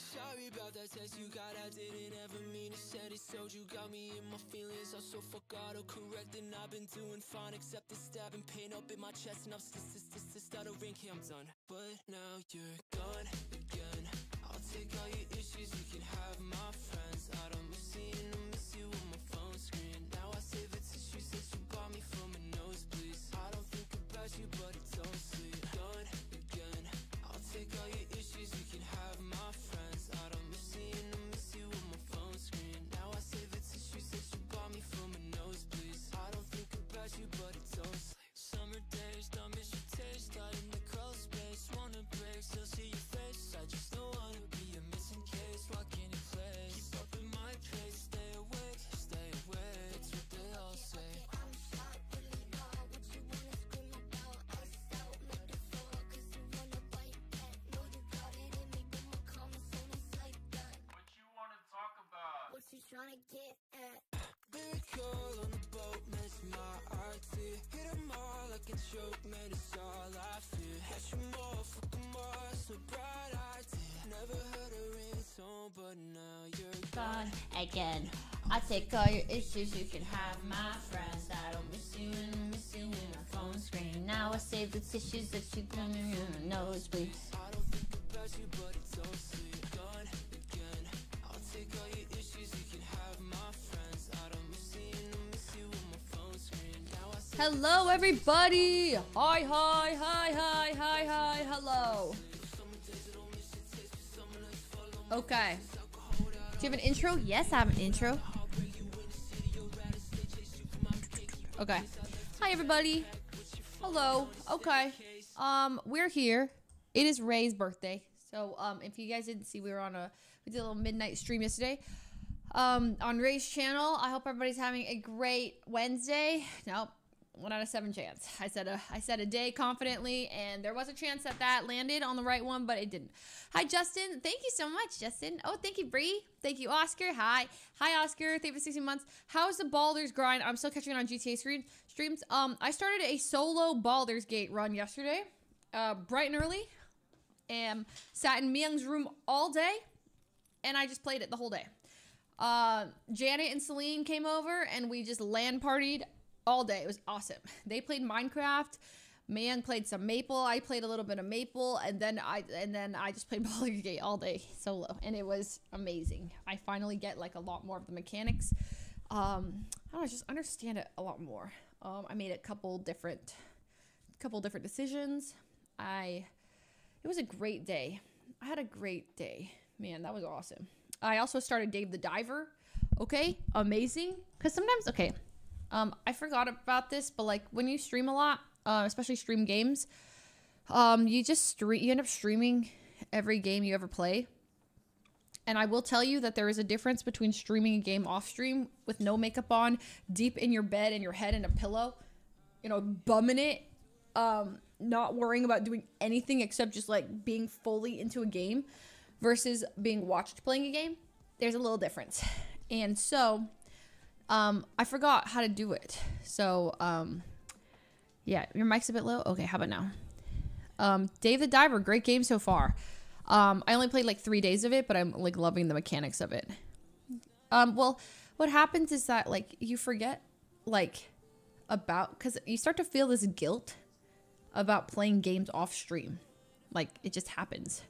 Sorry about that text you got, I didn't ever mean to send it. Told you got me in my feelings, also fuck autocorrect. And I've been doing fine, except the stabbing pain up in my chest. And I'm st st st st stuttering, okay, I'm done. But now you're gone again. I'll take all your issues, you can have my friends. I don't miss seeing them, miss you on my phone screen. Now I save the tissues that you bought me from a nosebleeds. I don't think about you, but about? What tryna get at? Lyrical on the boat, man, it's my RT. Hit 'em all like a joke, man, it's all I fear. Catch 'em all, fuck 'em all, it's a bright idea. Never heard a ringtone, but now you're gone again. I take all your issues, you can have my friends. I don't miss you and I miss you in my phone screen. Now I save the tissues that you got in your nosebleed. Hello, everybody. Hi, hi, hi, hi, hi, hi. Hello. Okay. Do you have an intro? Yes, I have an intro. Okay. Hi, everybody. Hello. Okay. Um, we're here. It is Rae's birthday. So, um, if you guys didn't see, we were on a we did a little midnight stream yesterday. Um, on Rae's channel. I hope everybody's having a great Wednesday. Nope. One out of seven chance. I said a I said a day confidently, and there was a chance that that landed on the right one, but it didn't. Hi, Justin. Thank you so much, Justin. Oh, thank you, Bree. Thank you, Oscar. Hi, hi, Oscar. Thank you for 16 months. How's the Baldur's grind? I'm still catching on GTA streams. Um, I started a solo Baldur's Gate run yesterday, uh, bright and early, and sat in Myung's room all day, and I just played it the whole day. Uh, Janet and Celine came over, and we just land partied all day. It was awesome. They played Minecraft. Myung played some Maple. I played a little bit of Maple, and then I and then I just played Baldur's Gate all day solo, and it was amazing. I finally get like a lot more of the mechanics. Um, I don't know, just understand it a lot more. Um, I made a couple different, couple different decisions. I, it was a great day. I had a great day, man. That was awesome. I also started Dave the Diver. Okay, amazing. Cause sometimes, okay, um, I forgot about this, but like when you stream a lot, uh, especially stream games, um, you just stream, you end up streaming every game you ever play. And I will tell you that there is a difference between streaming a game off stream with no makeup on, deep in your bed and your head in a pillow, you know, bumming it, um, not worrying about doing anything except just like being fully into a game versus being watched playing a game. There's a little difference. And so, um, I forgot how to do it. So, um, yeah, your mic's a bit low. Okay, how about now? Um, Dave the Diver, great game so far. Um, I only played like three days of it, but I'm like loving the mechanics of it. Um, well, what happens is that like you forget like about because you start to feel this guilt about playing games off stream. Like it just happens.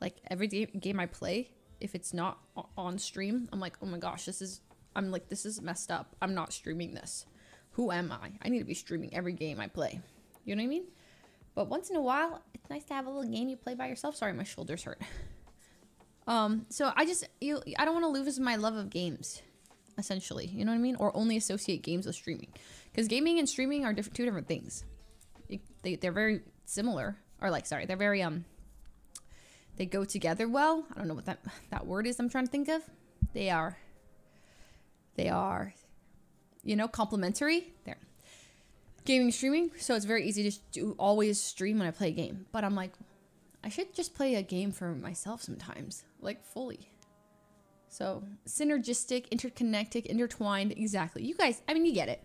Like every game, game I play, if it's not on stream, I'm like, oh my gosh, this is. I'm like, this is messed up. I'm not streaming this. Who am I? I need to be streaming every game I play. You know what I mean? But once in a while, it's nice to have a little game you play by yourself. Sorry, my shoulders hurt. Um, so I just you I don't want to lose my love of games, essentially. You know what I mean? Or only associate games with streaming, because gaming and streaming are different, two different things. It- they they're very similar, or like sorry, they're very um. They go together well. I don't know what that that word is. I'm trying to think of. They are. They are, you know, complementary. There. Gaming streaming. So it's very easy to do always stream when i play a game. But i'm like i should just play a game for myself sometimes like fully. So synergistic interconnected intertwined. Exactly. You guys i mean you get it.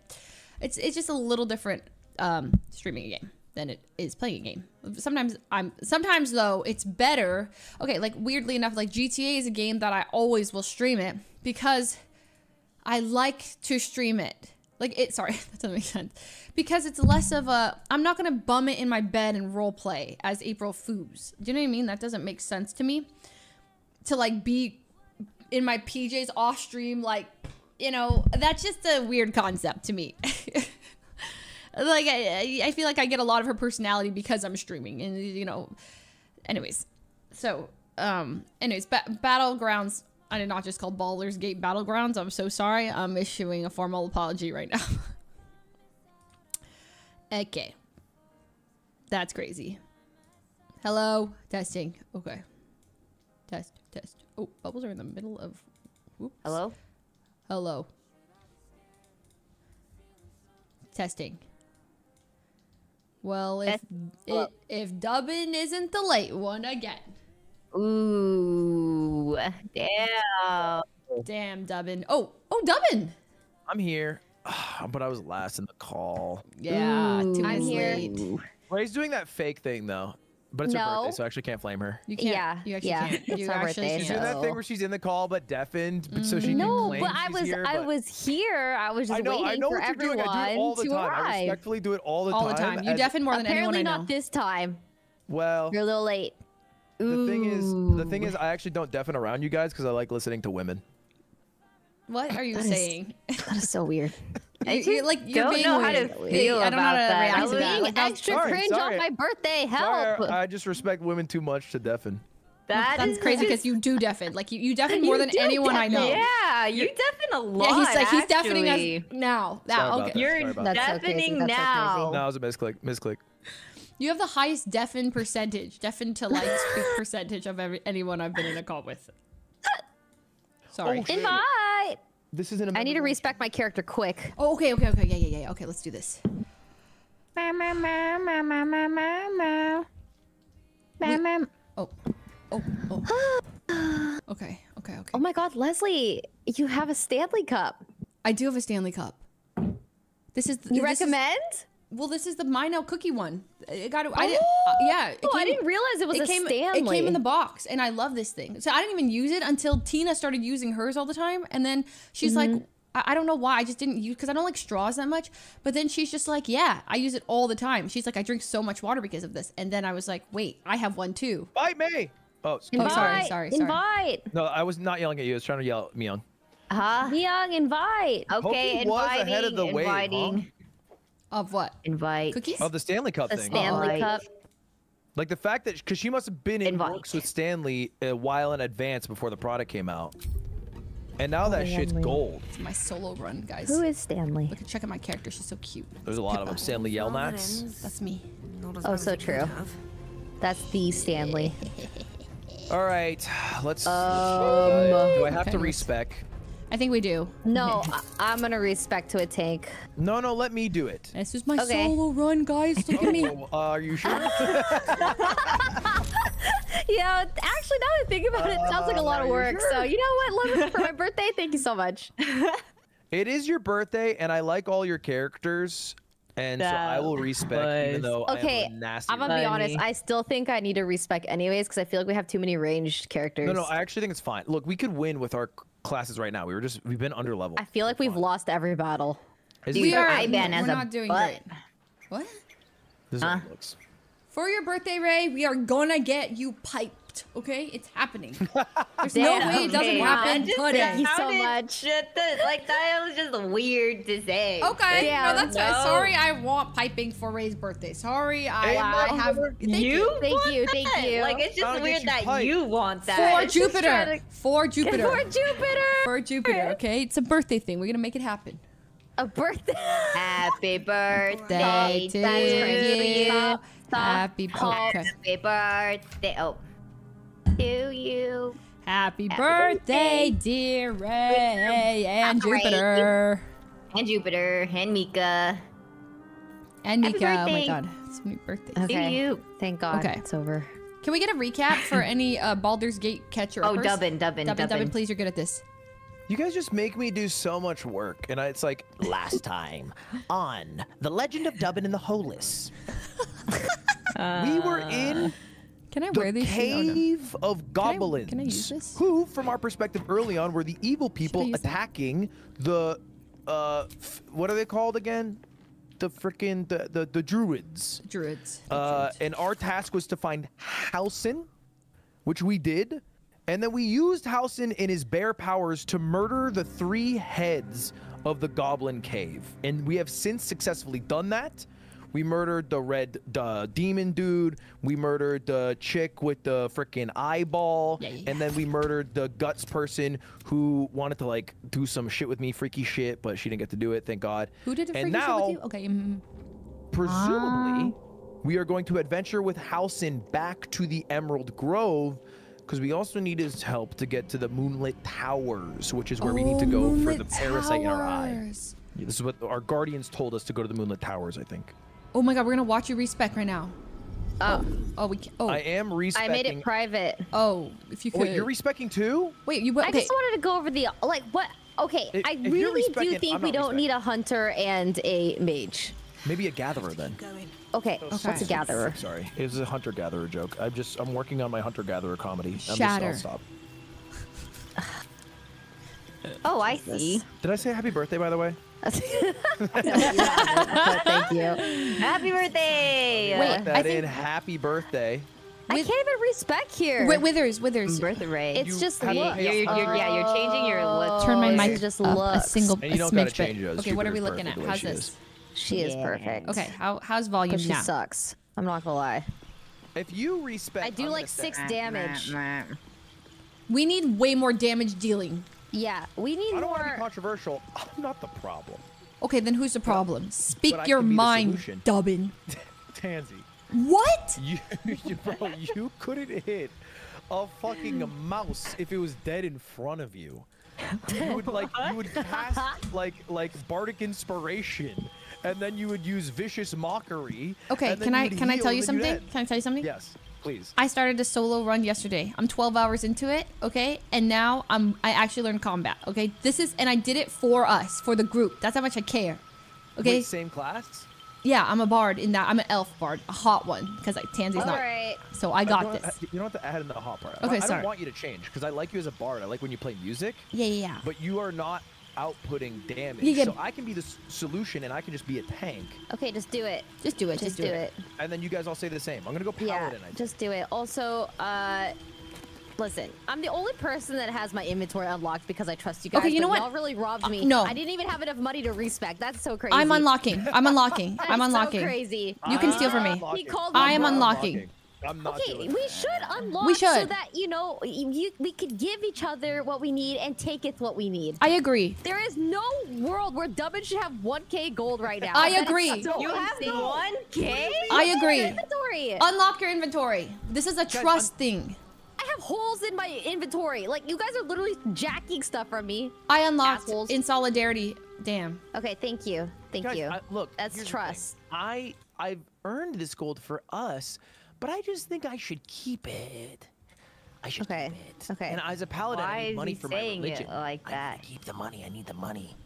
It's it's just a little different um streaming a game than it is playing a game. Sometimes I'm sometimes though it's better. Okay, like weirdly enough, like GTA is a game that I always will stream it because I like to stream it. Like it sorry, that doesn't make sense. Because it's less of a I'm not gonna bum it in my bed and role play as April Fools. Do you know what I mean? That doesn't make sense to me. To like be in my PJs off stream, like, you know, that's just a weird concept to me. like I, I feel like I get a lot of her personality because I'm streaming and you know anyways so um anyways ba- battlegrounds I did not just call Baldur's Gate Battlegrounds. I'm so sorry. I'm issuing a formal apology right now. Okay. That's crazy. Hello? Testing. Okay. Test test. Oh bubbles are in the middle of whoops. Hello? hello. Testing. Well if Test- it, if dubbin isn't the late one again Ooh. Damn. damn dubbin oh oh dubbin I'm here, but I was last in the call. yeah two Ooh. minutes I'm here. late Rae's doing that fake thing though, but it's her birthday, so I actually can't flame her. you can't Yeah, you actually yeah, can't it's you her actually birthday, She's can't. doing that thing where she's in the call but deafened, but so she mm, can No, claim but I she's was here, I was here. I was just I know, waiting I know for what you're doing. everyone I do it all the to time. I arrive. respectfully do it all the all time. the time you and- deafen more than Apparently anyone I not this time. Well, You're a little late. The thing is, the thing is, I actually don't deafen around you guys because I like listening to women. what are you That is- saying that is so weird. I You- just you're like you're don't being know how to feel I don't know how about to that. I'm to that. being Like, extra Sorry, cringe sorry. on my birthday. Sorry, Help. I just respect women too much to deafen. That that's crazy because you do deafen like you, you deafen more You than do anyone I know Yeah, you deafen a lot. yeah he's like he's deafening actually. us now now okay that. You're Sorry about that- that. That's so crazy. deafening That's so now. crazy. No, it was a misclick. Misclick. You have the highest deafen percentage, deafen to like speak percentage of every, anyone I've been in a call with. Sorry. Oh. Invite. This isn't. a I need to respect my character quick. Oh, okay, okay, okay, yeah, yeah, yeah. Okay, let's do this. Ma ma ma ma ma ma ma ma ma. Oh, oh, oh. Okay, okay, okay. Oh my God, Leslie, you have a Stanley Cup. I do have a Stanley Cup. This is You this is- recommend? Well, this is the Mino cookie one. It got. I didn't. uh, yeah. It Oh, I didn't realize it was it a came, Stanley. It came in the box, and I love this thing. So I didn't even use it until Tina started using hers all the time, and then she's Mm-hmm. like, I, I don't know why, I just didn't use because I don't like straws that much. But then she's just like, yeah, I use it all the time. She's like, I drink so much water because of this, and then I was like, wait, I have one too. Bite me. Oh, excuse Oh, me. sorry, Invite, sorry, sorry. Invite. No, I was not yelling at you. I was trying to yell at Myung. Huh? Young, invite. Okay, Pokey was inviting, ahead of the wave, huh? Inviting. Of what? Invite. Cookies? Oh, the Stanley Cup The thing. Stanley Right. Cup. Like the fact that because she must have been in Invite. works with Stanley a while in advance before the product came out, and now that shit's gold. It's my solo run, guys. Who is Stanley? Look at check out my character. She's so cute. There's a lot of them. Stanley Yelnats. That's me. Oh, so true. That's the Stanley. All right, let's. Um, do I have to okay. respec? I think we do. No, I- I'm gonna respect to a tank. No, no, let me do it. This is my Okay. solo run, guys. Look at me. Oh, uh, are you sure? Yeah, actually, now that I think about it, it sounds like a lot Uh, of you work. So you know what? Love it for my birthday. Thank you so much. it is your birthday, and I like all your characters, and so I will respec, even was- though I Okay, have a nasty. I'm gonna be honest. I still think I need to respect anyways because I feel like we have too many ranged characters. no, no, I actually think it's fine. Look, we could win with our c- classes right now. We were just we've been under level. I feel like we've lost every battle. Is- We are. Iban we're as a not doing butt. great. What? This is Huh? what it looks. For your birthday, Rae, we are gonna get you piped. Okay, it's happening. There's no Damn, way it doesn't okay, happen that just. Thank you so much. Shit, like that was just weird to say. Okay, Yeah, no, that's fine. no. Sorry, I want piping for Rae's birthday. Sorry, I, Hey, I have. Thank You? Thank want you, thank that? you. Like it's just weird you that piped. you want that. For It's Jupiter. to- For Jupiter. For Jupiter. For Jupiter. Okay, it's a birthday thing. We're gonna make it happen. A birthday. Happy oh birthday to to you. Stop, stop. Happy okay. Happy birthday. Oh. To you. Happy Happy birthday, birthday. dear Rae and Rae. Jupiter And Jupiter. And Mika. and Happy Mika. Oh my god, so many birthdays. Okay. To you. Thank God Okay. it's over. Can we get a recap for any uh, Baldur's Gate catcher? Oh, Dubbin, Dubbin, Dubbin, Dubbin. Dubbin, please. You're good at this. You guys just make me do so much work, and I, it's like Last time on The Legend of Dubbin and the Hollis. we were in Can I the wear these? Oh, no. cave of goblins, can I use this? who, from our perspective early on, were the evil people use that? attacking the, uh, f- what are they called again? The freaking the, the the druids. Druids. Uh, and our task was to find Halsin, which we did. And then we used Halsin in his bear powers to murder the three heads of the goblin cave. And we have since successfully done that. We murdered the red uh, demon dude. We murdered the chick with the freaking eyeball. Yeah, yeah, And then we murdered the guts person who wanted to like do some shit with me, freaky shit, but she didn't get to do it, thank God. Who did it and freaky shit now, with you? Okay. mm, presumably we are going to adventure with Halsin back to the Emerald Grove because we also need his help to get to the Moonlit Towers, which is where we need to Oh, go for the parasite in our eye. Yeah, This is what our guardians told us to go to the Moonlit Towers, I think. Oh my god, we're gonna watch you respec right now. Oh, Oh, oh we can. Oh, I am respecting. I made it private. oh, if you Oh, could. wait, you're respecting too? Wait, you. I just wanted to go over the like what. Okay, If- I if really do think we don't respecting. need a hunter and a mage. Maybe a gatherer then. Okay, what's a gatherer? Sorry, it's a hunter gatherer joke. I'm just I'm working on my hunter gatherer comedy. I'm just- Shatter. I'll stop. Oh, I see. Did I say happy birthday by the way? Thank you. Happy birthday! Wait, that I think- in. Happy birthday. I can't even respect here. Wi- withers, withers. Birthday. it's You- just You're- you're, you're, yeah, you're changing your oh. look. Turn my Oh, mic it's just up a single And you a don't gotta smidge change it. Okay, what are we looking at? perfect the way How's she this? is. She is Yeah. perfect. Okay, how how's volume But she now? sucks. I'm not gonna lie. If you respect, I do I'm like six damage. We need way more damage dealing. Yeah, we need I don't want to be more. controversial. I'm not the problem. Okay, then who's the problem? Speak but your can be the mind. Dubbin. Tansy, What? you, you, bro, you couldn't hit a fucking mouse if it was dead in front of you. You would like you would cast like like bardic inspiration, and then you would use vicious mockery. Okay, can I would can I tell you and then you'd something? Can I tell you something? Yes, please. I started a solo run yesterday. I'm 12 hours into it, okay? And now I'm I actually learned combat, okay? This is and I did it for us, for the group. That's how much I care. Okay? Wait, same class. yeah, I'm a bard in that. I'm an elf bard, a hot one because like Tansy's not. right. So I uh, got don't this. Uh, you don't have to add in the hot part. I- Okay, I don't want you to change because I like you as a bard. I like when you play music, Yeah, yeah, yeah. but you are not outputting damage. You get- So I can be the s- solution, and I can just be a tank. Okay, just do it. Just do it. Just, do it. And then you guys all say the same. I'm gonna go Yeah, paladin. I think. just do it. Also, uh, listen, I'm the only person that has my inventory unlocked because I trust you guys. Okay, you know what? Y'all really robbed me. no. I didn't even have enough money to respec. That's so crazy. I'm unlocking. I'm unlocking. I'm unlocking. so unlocking. crazy. You can steal from me. He called I am broke. unlocking. I'm not Okay, doing we that. should unlock We should. so that you know you, you, we could give each other what we need and taketh what we need. I agree. There is no world where Dubbin should have 1k gold right now. I That is agree. so You have insane. 1K? I agree. Inventory. Unlock your inventory. This is a trust thing. I have holes in my inventory. Like you guys are literally jacking stuff from me. I unlocked Assholes. in solidarity. Damn. Okay, thank you. Thank Guys, you. I- look, That's here's the thing. trust. I I've earned this gold for us, but I just think I should keep it. I should Okay, keep it. okay. And as a paladin, I Why need is money he for my saying it religion. like I that? need to keep the money. I need the money.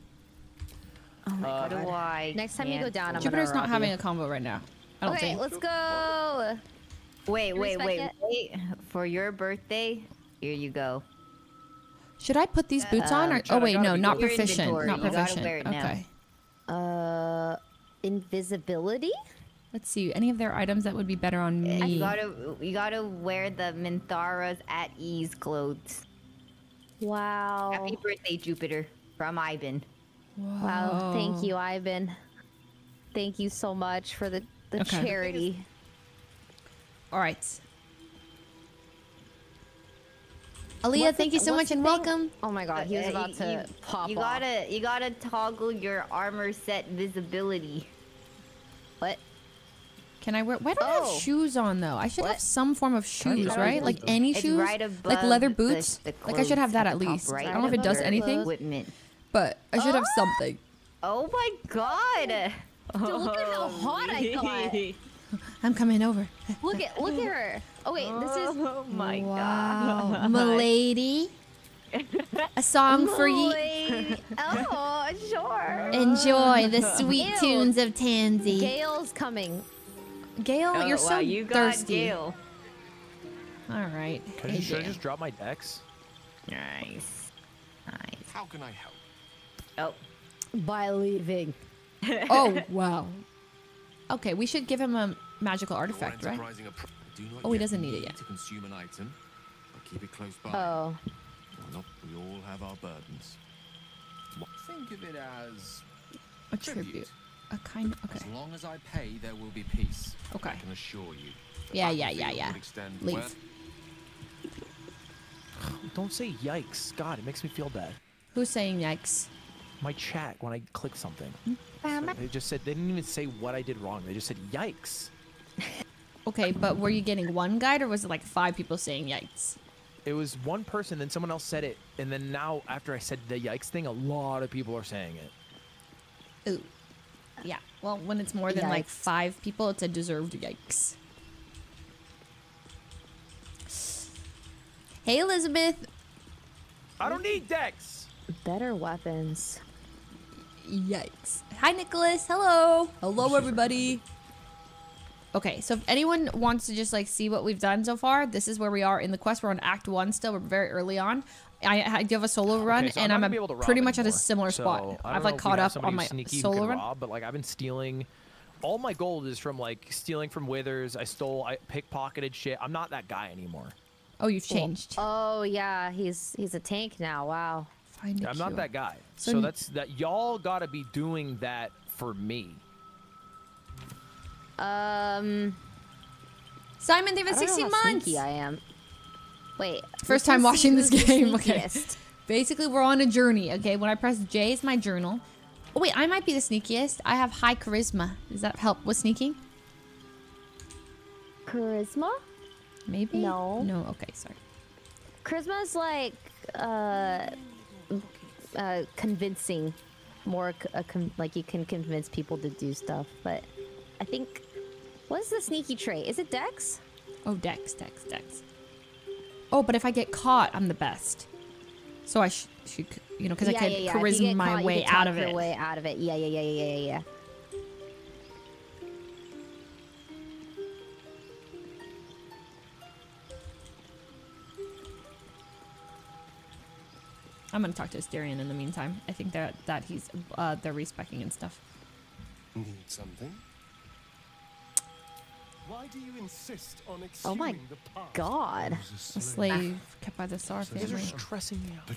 Oh my Uh, god. How do I Next time you go down, I'm Jupiter's gonna not having you. a combo right now. I don't Okay, think. let's go. Wait, wait, wait, it? wait. For your birthday, here you go. Should I put these boots on or? Oh wait, no, not proficient. inventory, Not you gotta proficient. wear it now. Okay. Uh, invisibility. Let's see. Any of their items that would be better on me? You gotta, you gotta wear the Minthara's at ease clothes. Wow. Happy birthday, Jupiter, from Ivan. Wow. Thank you, Ivan. Thank you so much for the the Okay. charity. All right. Aaliyah, What's thank the- you so much and thing? welcome. Oh my god, he was Uh, about to you, pop You off. gotta, you gotta toggle your armor set visibility. What? Can I wear? Why don't I Oh. have shoes on though? I should have some form of shoes, right? Like any shoes, right like leather boots. the like I should have that at least. right I don't know if it does anything, Equipment. but I should have Ah! something. Oh my god! Dude, look at how hot I got. I'm coming over. Look at look at her. Oh wait, this is Oh my wow, milady. A song for you. Oh, sure. Enjoy the sweet Ew. tunes of Tansy. Gale's coming. Gale, Oh, you're wow, so you got thirsty. Gale. All right. Can I Hey, just, should I just drop my decks? Nice. Nice. How can I help? Oh. By leaving. Oh wow. Okay, we should give him a magical artifact, right? Do not Oh, he doesn't need it yet. To consume an item, but keep it close by. Oh. Why not? We all have our burdens. Think of it as A tribute. A kind. Okay. as long as I pay, there will be peace. Okay. I can assure you. Yeah, yeah, yeah, yeah. Leave. Don't say yikes. God, it makes me feel bad. Who's saying yikes? My chat when I click something. So they just said they didn't even say what I did wrong. They just said yikes. Okay, but were you getting one guide or was it like five people saying yikes? It was one person, then someone else said it, and then now after I said the yikes thing, a lot of people are saying it. Ooh. Yeah. Well, when it's more than like five people, it's a deserved yikes. Hey, Elizabeth. I don't need decks. Better weapons. Yikes. Hi, Nicholas. Hello. Hello, everybody. Okay, so if anyone wants to just like see what we've done so far, this is where we are in the quest. We're on Act One still. We're very early on. I, I do have a solo run, Okay, so and I'm gonna a- be able to pretty much at a similar So, spot. I don't I've like caught up somebody on my sneaky solo run. rob, but like I've been stealing. All my gold is from like stealing from Withers. I stole, I pickpocketed shit. I'm not that guy anymore. Oh, you've changed. Oh yeah, he's he's a tank now. Wow. Find a I'm not that guy. So So, that's that. Y'all gotta be doing that for me. Um. Simon, they have I don't know 16 how months. sneaky I am. Wait. First time watching this game. Okay. Basically, we're on a journey. Okay, when I press J is my journal. Oh wait, I might be the sneakiest. I have high charisma. Does that help with sneaking? Charisma? Maybe. No. No. Okay, sorry. Charisma is like uh, uh, convincing. More c- a con- like you can convince people to do stuff, but I think what's the sneaky trait? Is it Dex? Oh, Dex, Dex, Dex. Oh, but if I get caught, I'm the best. So I sh- should, c- you know, because I Yeah, could yeah, yeah. Charisma my caught, way out of your it. Way out of it. Yeah, yeah, yeah, yeah, yeah, yeah. I'm gonna talk to Astarion in the meantime. I think that that he's uh, they're respecking and stuff. Need something? Why do you insist on Oh my the? God. A slave kept by the Star You guys are stressing me out.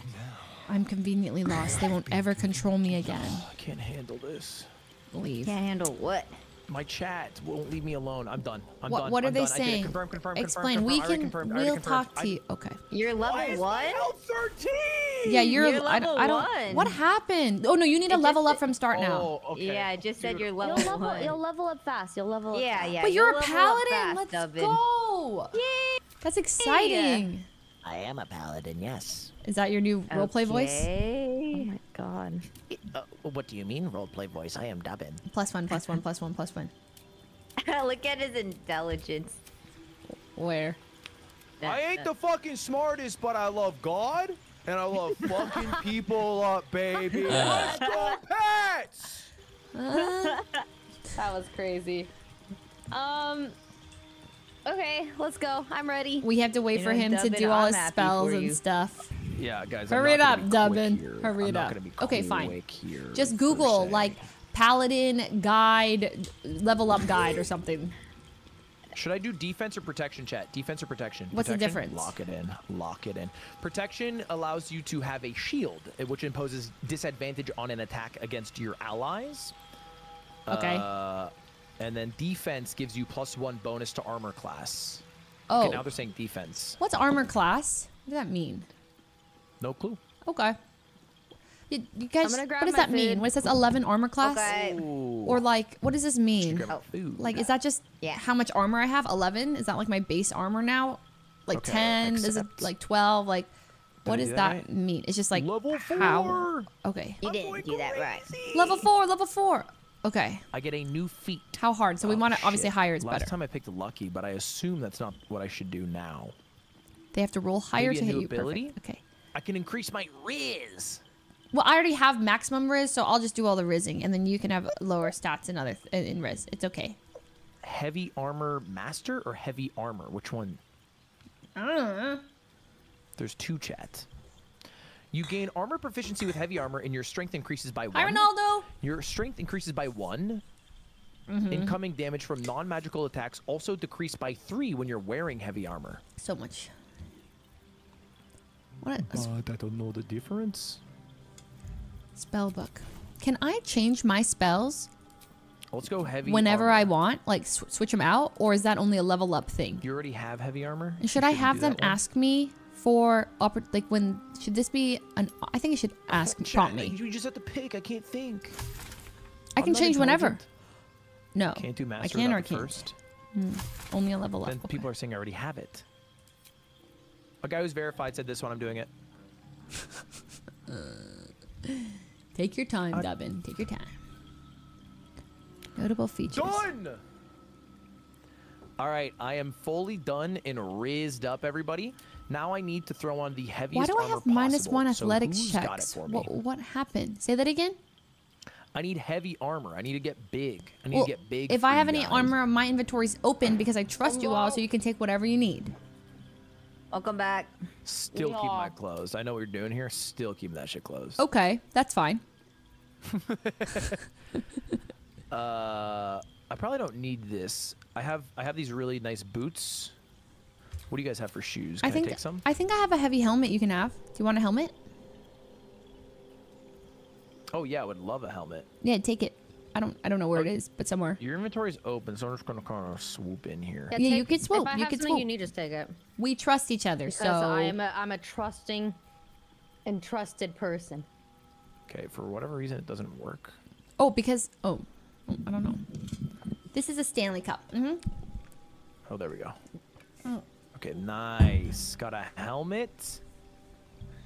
I'm conveniently lost. They won't ever control me again. I can't handle this. Leave. Can't handle what? My chat won't leave me alone. I'm done. I'm What, done. what are I'm they done. I did it. saying? Confirm, confirm, Explain. confirm, we confirm. I can. confirmed. We'll talk to you. Okay. You're level one. L13. Yeah, you're. You're I, level I don't. one. What happened? Oh no, you need to level up from start now. Oh, okay. Yeah, I just said you're You'll level, level. one. You'll level up fast. You'll level up. yeah, fast. yeah. But you're a paladin. fast, Let's Dubbin. go. Yay! That's exciting. I am a paladin, yes. Is that your new roleplay voice? Oh my god. Uh, what do you mean, roleplay voice? I am Dubbin. Plus one, plus one, plus one, plus one. Look at his intelligence. Where? I ain't the fucking smartest, but I love God and I love fucking people up, baby. Let's go, pets! That was crazy. Um. Okay, let's go. I'm ready. we have to wait You for know, him to do all I'm his spells and stuff. Yeah, guys. Hurry it up, Dubbin. Hurry I'm it up. Okay, fine. here, Just Google like paladin guide, level up guide or something. Should I do defense or protection, chat? Defense or protection? What's the difference? Lock it in. Lock it in. Protection allows you to have a shield, uh, which imposes disadvantage on an attack against your allies. Okay. Uh, and then defense gives you plus one bonus to armor class. Oh, Okay, now they're saying defense. what's armor class? What does that mean? No clue. Okay. You, you guys, what does my that mean? food. What it says 11 armor class? Okay. Or like, what does this mean? Grab my oh. food. Like, is that just Yeah. how much armor I have? 11? Is that like my base armor now? Like Okay, 10? Is it like 12? Like, what does that that right? mean? It's just like level how? four. Okay. You didn't do that right. Level four, level four. Okay. I get a new feat. How hard? So we Oh, want to obviously higher is Last better. time I picked lucky, but I assume that's not what I should do now. They have to roll higher Maybe to hit you. ability? Perfect. Okay. I can increase my Riz. Well, I already have maximum Riz, so I'll just do all the Rizzing, and then you can have lower stats in other in, in Riz. It's okay. Heavy armor master or heavy armor? Which one? I don't know. There's two chats. You gain armor proficiency with heavy armor, and your strength increases by one. Hi, Ronaldo. Your strength increases by one. Mhm. Incoming damage from non-magical attacks also decrease by three when you're wearing heavy armor. So much. What? But I don't know the difference. spell book. Can I change my spells Let's go heavy. whenever armor. I want? Like sw- switch them out, or is that only a level up thing? You already have heavy armor. And should I have them ask me for oppor- like when should this be an? I think it should ask prompt me. You just have to pick. I can't think. I can change whenever. No, Can't do master I can or I can't. first. Hmm, Only a level up. Then people are saying I already have it. A guy who's verified said this when I'm doing it. Take your time, I- Dubbin. Take your time. Notable features. Done. All right, I am fully done and rizzed up, everybody. Now I need to throw on the heaviest Why do I have minus possible. one So athletics who's got it checks? for me? What, what happened? Say that again. I need heavy armor. I need to get big. I need Well, to get big. if I have any guys. armor, my inventory's open because I trust you all, so you can take whatever you need. Welcome back. Still keep my closed. I know what you're doing here. Still keep that shit closed. Okay, that's fine. Uh, I probably don't need this. I have I have these really nice boots. What do you guys have for shoes? Can I think take some? I think I have a heavy helmet you can have. Do you want a helmet? Oh yeah, I would love a helmet. Yeah, take it. I don't I don't know where it is, but somewhere. Your inventory is open, so I'm just gonna kind of swoop in here. Yeah, you can swoop. If I you have can something swoop. you need, just take it. We trust each other, Because so I'm a, I'm a trusting and trusted person. Okay, for whatever reason it doesn't work. Oh, because oh, oh, I don't know. This is a Stanley Cup. Mm -hmm. Oh, there we go. Oh. Okay, nice. Got a helmet.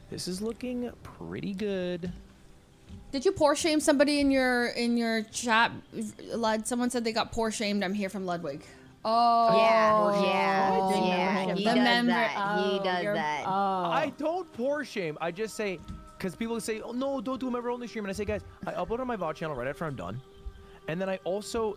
This is looking pretty good. Did you poor shame somebody in your in your chat? Lud, someone said they got poor shamed. I'm here from Ludwig. Oh, Yeah, yeah, yeah. The He does member- that. He oh, does you're- that. Oh. I don't poor shame. I just say, because people say, oh no, don't do a member only stream. And I say, guys, I upload on my VOD channel right after I'm done. And then I also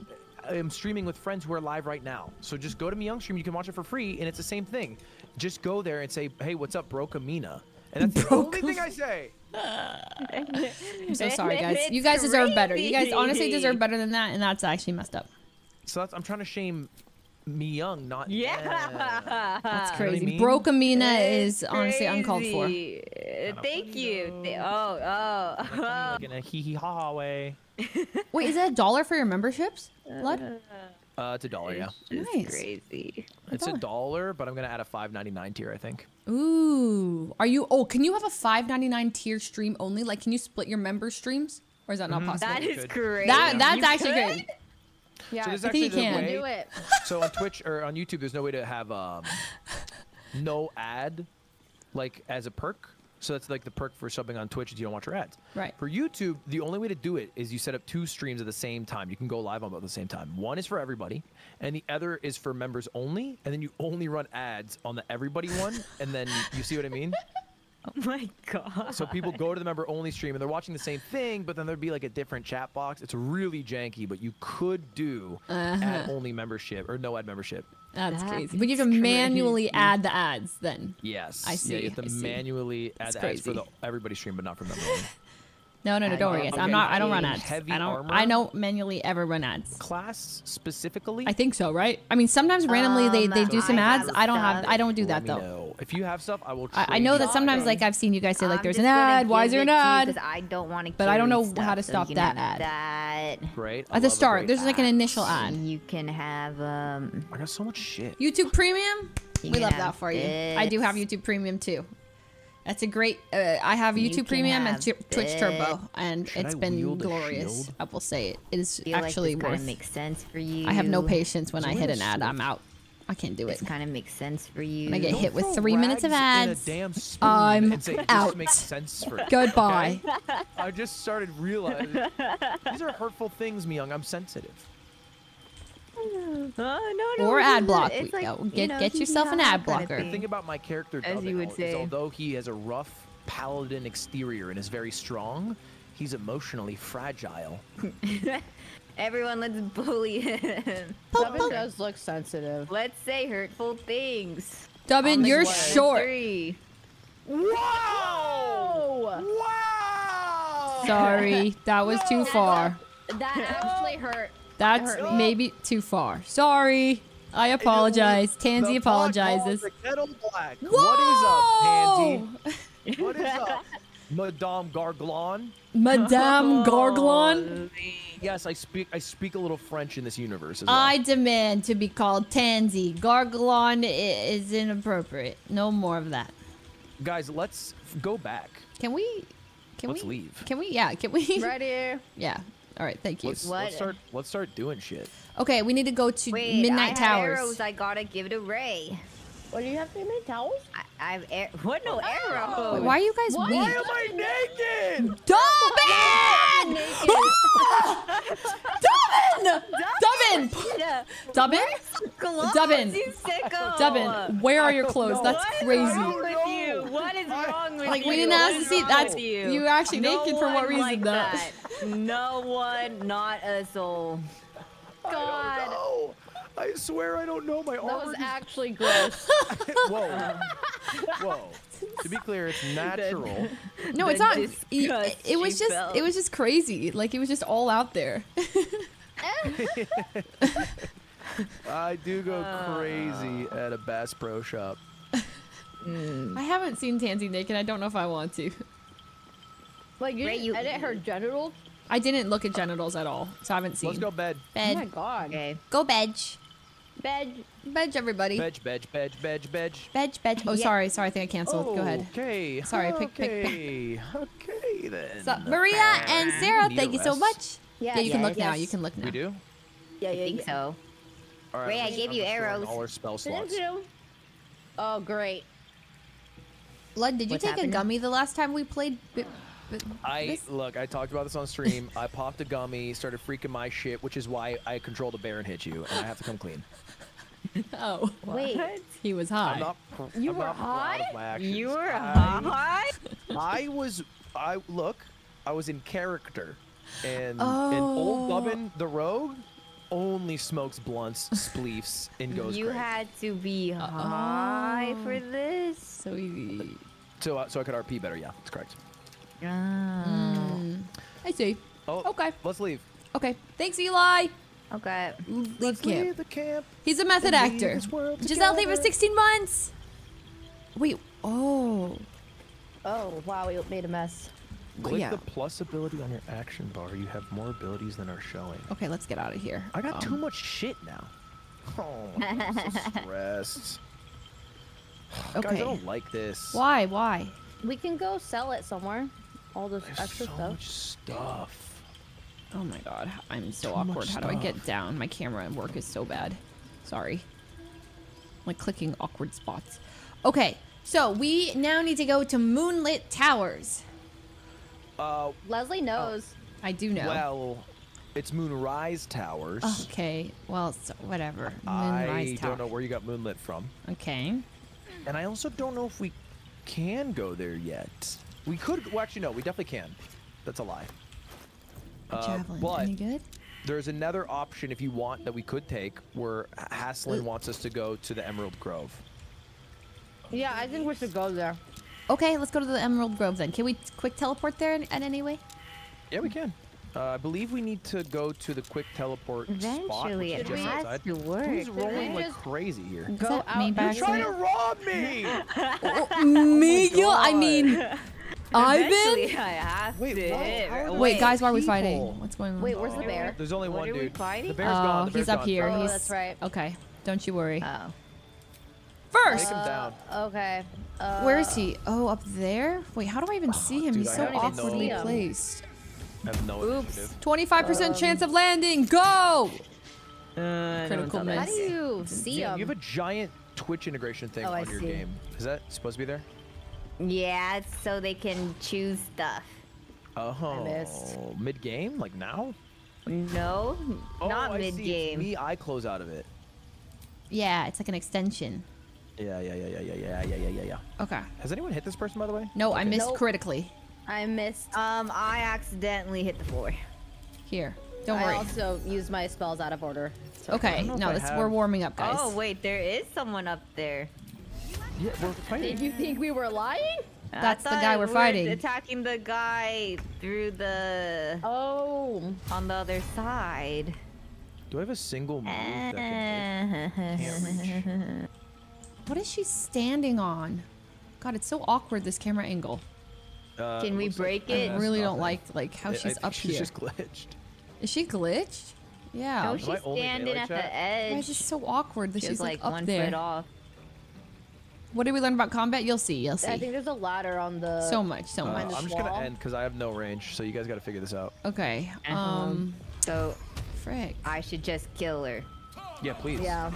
am streaming with friends who are live right now. So just go to Young Stream. You can watch it for free. And it's the same thing. Just go there and say, hey, what's up, bro, Kamina? And that's the only thing I say. I'm so sorry, guys. You guys deserve better. You guys honestly deserve better than that, and that's actually messed up. So that's, I'm trying to shame me young, not Yeah. them. That's You know I crazy. mean? Broke Amina is honestly uncalled for. Crazy. Thank you. Th- oh, oh, oh. Like in a hee hee ha ha way. Wait, is it a dollar for your memberships, Lud? Uh, it's a dollar, yeah. It's Nice. crazy. It's a dollar, but I'm gonna add a 5.99 tier, I think. Ooh, are you? Oh, can you have a 5.99 tier stream only? Like, can you split your member streams, or is that not Mhm. possible? That is crazy. That that's You actually could? good. Yeah, So there's I think you actually can. way- Do it. So on Twitch or on YouTube, there's no way to have um, no ad, like as a perk. So that's like the perk for subbing on Twitch is you don't watch your ads. Right. For YouTube, the only way to do it is you set up two streams at the same time. You can go live on both at the same time. One is for everybody, and the other is for members only. And then you only run ads on the everybody one, and then you see what I mean. Oh my god. So people go to the member only stream and they're watching the same thing, but then there'd be like a different chat box. It's really janky, but you could do Uh-huh. ad only membership or no ad membership. That's That crazy. But you have to is manually add the ads then. Yes. I Yeah, see, you have to I see. manually add That's the ads for the crazy. everybody stream, but not for member only. No, no, no, don't worry, guys. I'm not. I don't run ads. heavy I don't. armor? I don't manually ever run ads. Class specifically. I think so, right? I mean, sometimes randomly they, they Um, do some I ads. I don't have. I don't do Let that me though. know. If you have stuff, I will. I, I know that sometimes, like I've seen you guys say, like I'm there's an ad. Why is there an ad?" to you ad? 'cause I don't want to. But I don't know how to stop you that ad. That. Great. I At the start, there's like an initial ad. You can have um. I got so much shit. YouTube Premium. We love that for you. I do have. YouTube Premium too. That's a great. Uh, I have YouTube can Premium and have Twi- Twitch Turbo, and Should it's I been glorious. I will say it. It is actually like this kind worth. makes sense for you. I have no patience when So I hit an ad. I'm out. I can't do it. This kind of makes sense for you. When I get Don't hit with three minutes of rags in a ads, damn I'm and say, out. makes sense for it." Goodbye. Okay? I just started realizing these are hurtful things, Myung. I'm sensitive. Oh, no, no, Or ad just- block. It's We- like, oh, you get- know, get hee hee yourself an ha ad kinda blocker. The thing. thing about my character As dubbing you would al- is say. although he has a rough paladin exterior and is very strong, he's emotionally fragile. Everyone, let's bully him. Dubbin does look sensitive. Let's say hurtful things. Dubbin, you're way. short. Three. Whoa! Wow! Sorry, that was too far. That actually hurt. That's maybe too far. Sorry. I apologize. Tansy The apologizes. the kettle black. Whoa! What is up, Pansy? What is up, Madame Garglon? Madame Garglon, Yes, I speak. I speak a little French in this universe as well. I demand to be called Tansy. Garglon is inappropriate. No more of that. Guys, let's go back. Can we? Can Let's we? leave. Can we? Yeah. Can we? Right here. Yeah. All right. Thank you. Let's, What? let's start. Let's start doing shit. Okay, we need to go to Wait, Midnight I have Towers. arrows. I gotta give it a ray. What do you have to make towels? I, I have air. What? Oh, no arrow. Wait, why are you guys Why weak? Why am I naked? Dubbin! Dubbin! Dubbin! Yeah. Dubbin? Clothes, Dubbin. You sicko. Dubbin, where are your clothes? That's What is crazy. wrong with you? What is wrong with Like you? Like we didn't What ask to see that's you. you were actually No naked for what reason like though? that. No one, not a soul. I don't know. I swear I don't know. My That armor. was actually gross. Whoa. Whoa. To be clear, it's natural. No, it's not. It, disgust it was just felt. it was just crazy. Like it was just all out there. I do go uh. crazy at a Bass Pro Shop. Mm. I haven't seen Tansy naked. I don't know if I want to. like you Rae, didn't you- edit her genitals? I didn't look at genitals at all, so I haven't seen. Let's go bed. Oh my god. Okay. Go bed. Bed. Bed, everybody. Veg, veg, veg, veg, veg. Bed, bed. Oh, sorry, sorry. I think I canceled. Go ahead. Okay. Sorry, pick- pick- pick. Okay. Okay then. So, Maria and Sarah, thank a you so much. Yeah, Yeah, you can yeah, look now. You can look now. We do. Yeah, yeah, I think yeah. so. All right. Rae, I gave you restoring arrows. All our spell Thank slots. you. Oh, great. Lud, did you What's take happening? a gummy the last time we played? bi- bi- I this? look. I talked about this on stream. I popped a gummy, started freaking my shit, which is why I control the bear and hit you, and I have to come clean. Oh, Wait. he was high. Not. You I'm were not high? of my actions. You were I- hot. I was. I look. I was in character, and and old Oh. The Rogue only smokes blunts, spleefs, and goes You crazy. had to be high Oh. for this. so he. So, uh, so I could RP better. Yeah, that's correct. Mm, I see. Oh, Okay. Let's leave. Okay. Thanks, Eli. Okay. Leave Let's camp. leave the camp. He's a method and leave actor. this Giselle leave for 16 months. Wait. Oh. Oh, wow, we made a mess. Click yeah. the plus ability on your action bar. You have more abilities than are showing. Okay, let's get out of here. I got Um, too much shit now. Oh, I'm so stressed. Guys, Okay. I don't like this. Why? Why? We can go sell it somewhere. All this There's extra so stuff. much stuff. Oh my god, I'm so Too awkward. How do I get down? My camera and work is so bad. Sorry. like clicking awkward spots. Okay, so we now need to go to Moonlit Towers. Uh, Leslie knows. I do know. well, it's Moonrise Towers. okay, well, so whatever. Moonrise I Moonrise don't know where you got moonlit from, Okay. and I also don't know if we can go there yet. We could. Well, actually, no. We definitely can. That's a lie. Uh, Javelin, but any good? there's another option if you want that we could take, where Halsin wants us to go to the Emerald Grove. Yeah, I think we should go there. Okay, let's go to the Emerald Grove then. Can we quick teleport there in, at any way? Yeah, we can. Uh, I believe we need to go to the quick teleport spot, Eventually, which it is just has outside. to work. Who's rolling like crazy here? Go out. me by You're Trying to rob me! Oh me, yo, I mean, Eventually, Ivan. I have Wait, to. whoa, how Wait, guys, why are we people. fighting? What's going on? Wait, where's the bear? There's only What one we dude. fighting? The bear's oh, gone. The bear's he's up gone. here. Oh, he's that's right. Okay, don't you worry. Oh. First, Take him down. Okay. Uh, where is he? Oh, up there. Wait, how do I even see him? dude, he's so don't awkwardly know. placed. I have no Oops. Twenty-five percent chance of landing. Go! Uh, Critical How do you see Yeah, him? you have a giant Twitch integration thing Oh, I on your see. game. Is that supposed to be there? Yeah, it's so they can choose stuff. Oh, mid game, like now? No, Oh, not I see. It's mid game. Me, I close out of it. Yeah, it's like an extension. Yeah, yeah, yeah, yeah, yeah, yeah, yeah, yeah, yeah, yeah. Okay. Has anyone hit this person, by the way? No, I missed Nope. critically. I missed. Um, I accidentally hit the floor. Here. Don't I worry. also used my spells out of order. Okay, no, this, have- we're warming up, guys. Oh wait, there is someone up there. Yeah, we're Did you think we were lying? That's the guy we're we fighting. Attacking the guy through the Oh. on the other side. Do I have a single move that can hit? Can't reach. What is she standing on? God, it's so awkward this camera angle. Uh, Can we looks like- break it? I really don't like like how I- I she's think up she's here. just glitched. Is she glitched? Yeah. No, she's standing at chat? the Why edge. is it so awkward that She's she's like like, up one there? foot off. What did we learn about combat? You'll see. You'll see. I think there's a ladder on the. so much, so Uh, much. I'm just gonna wall. end because I have no range, so you guys got to figure this out. Okay. Um, Um. So Frick. I should just kill her. Yeah, please. Yeah.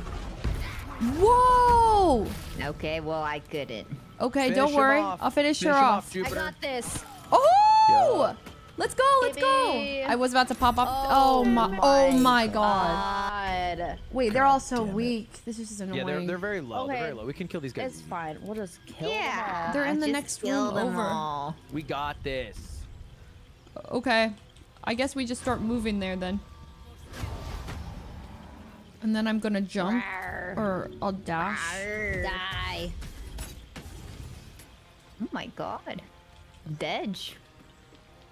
Whoa. Okay, well I couldn't. Okay, Finish don't worry. off. I'll finish Finish her him off. I got this. Oh! Yeah. Let's go. Let's go. I was about to pop up. Oh, oh my. Oh my God. God. Wait, they're all so weak. This is just annoying. Yeah, they're they're very low. They're very low. We can kill these guys. It's fine. We'll just kill Yeah. them all. They're in the Just next room over. all. We got this. Okay. I guess we just start moving there then. And then I'm gonna jump or I'll dash. Die. Oh my god. Dedge.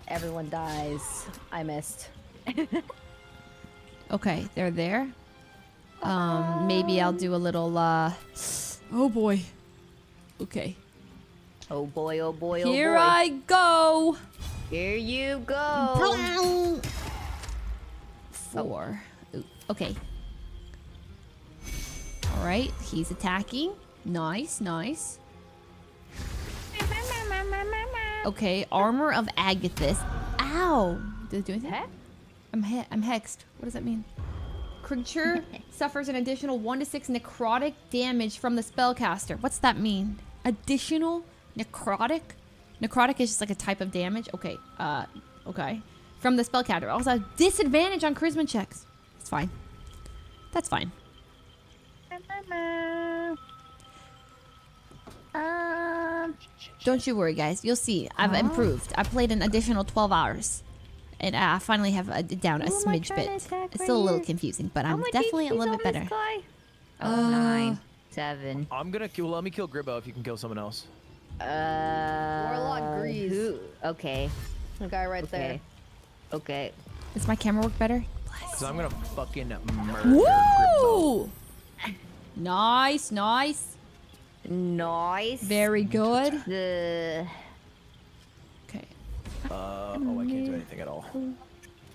Everyone dies. I missed. Okay, they're there. Um, maybe I'll do a little. uh Oh boy. Okay. Oh boy, oh boy, oh Here boy. I go. Here you go. Four. Ooh, Okay. All right, he's attacking. Nice, nice. Okay, armor of Agathys. Ow! Did it do anything? Heck? I'm he- I'm hexed. What does that mean? Creature suffers an additional one to six necrotic damage from the spellcaster. What's that mean? Additional necrotic? Necrotic is just like a type of damage. Okay. Uh. Okay. From the spellcaster. Also, disadvantage on charisma checks. It's fine. That's fine. Um. Don't you worry, guys. You'll see. I've improved. I played an additional 12 hours. And I finally have uh, down a Who am smidge bit. It's right still a little confusing, but I'm definitely a little bit better. guy? Uh, Oh, nine, seven. I'm gonna kill. Let me kill Gribbo if you can kill someone else. Uh, Warlock Grease. Who? Okay, The guy right okay, okay. Does my camera work better? Cause I'm gonna fucking murder Gribbo. Nice, nice. Nice. Very good. The Okay. Uh, oh, I can't do anything at all.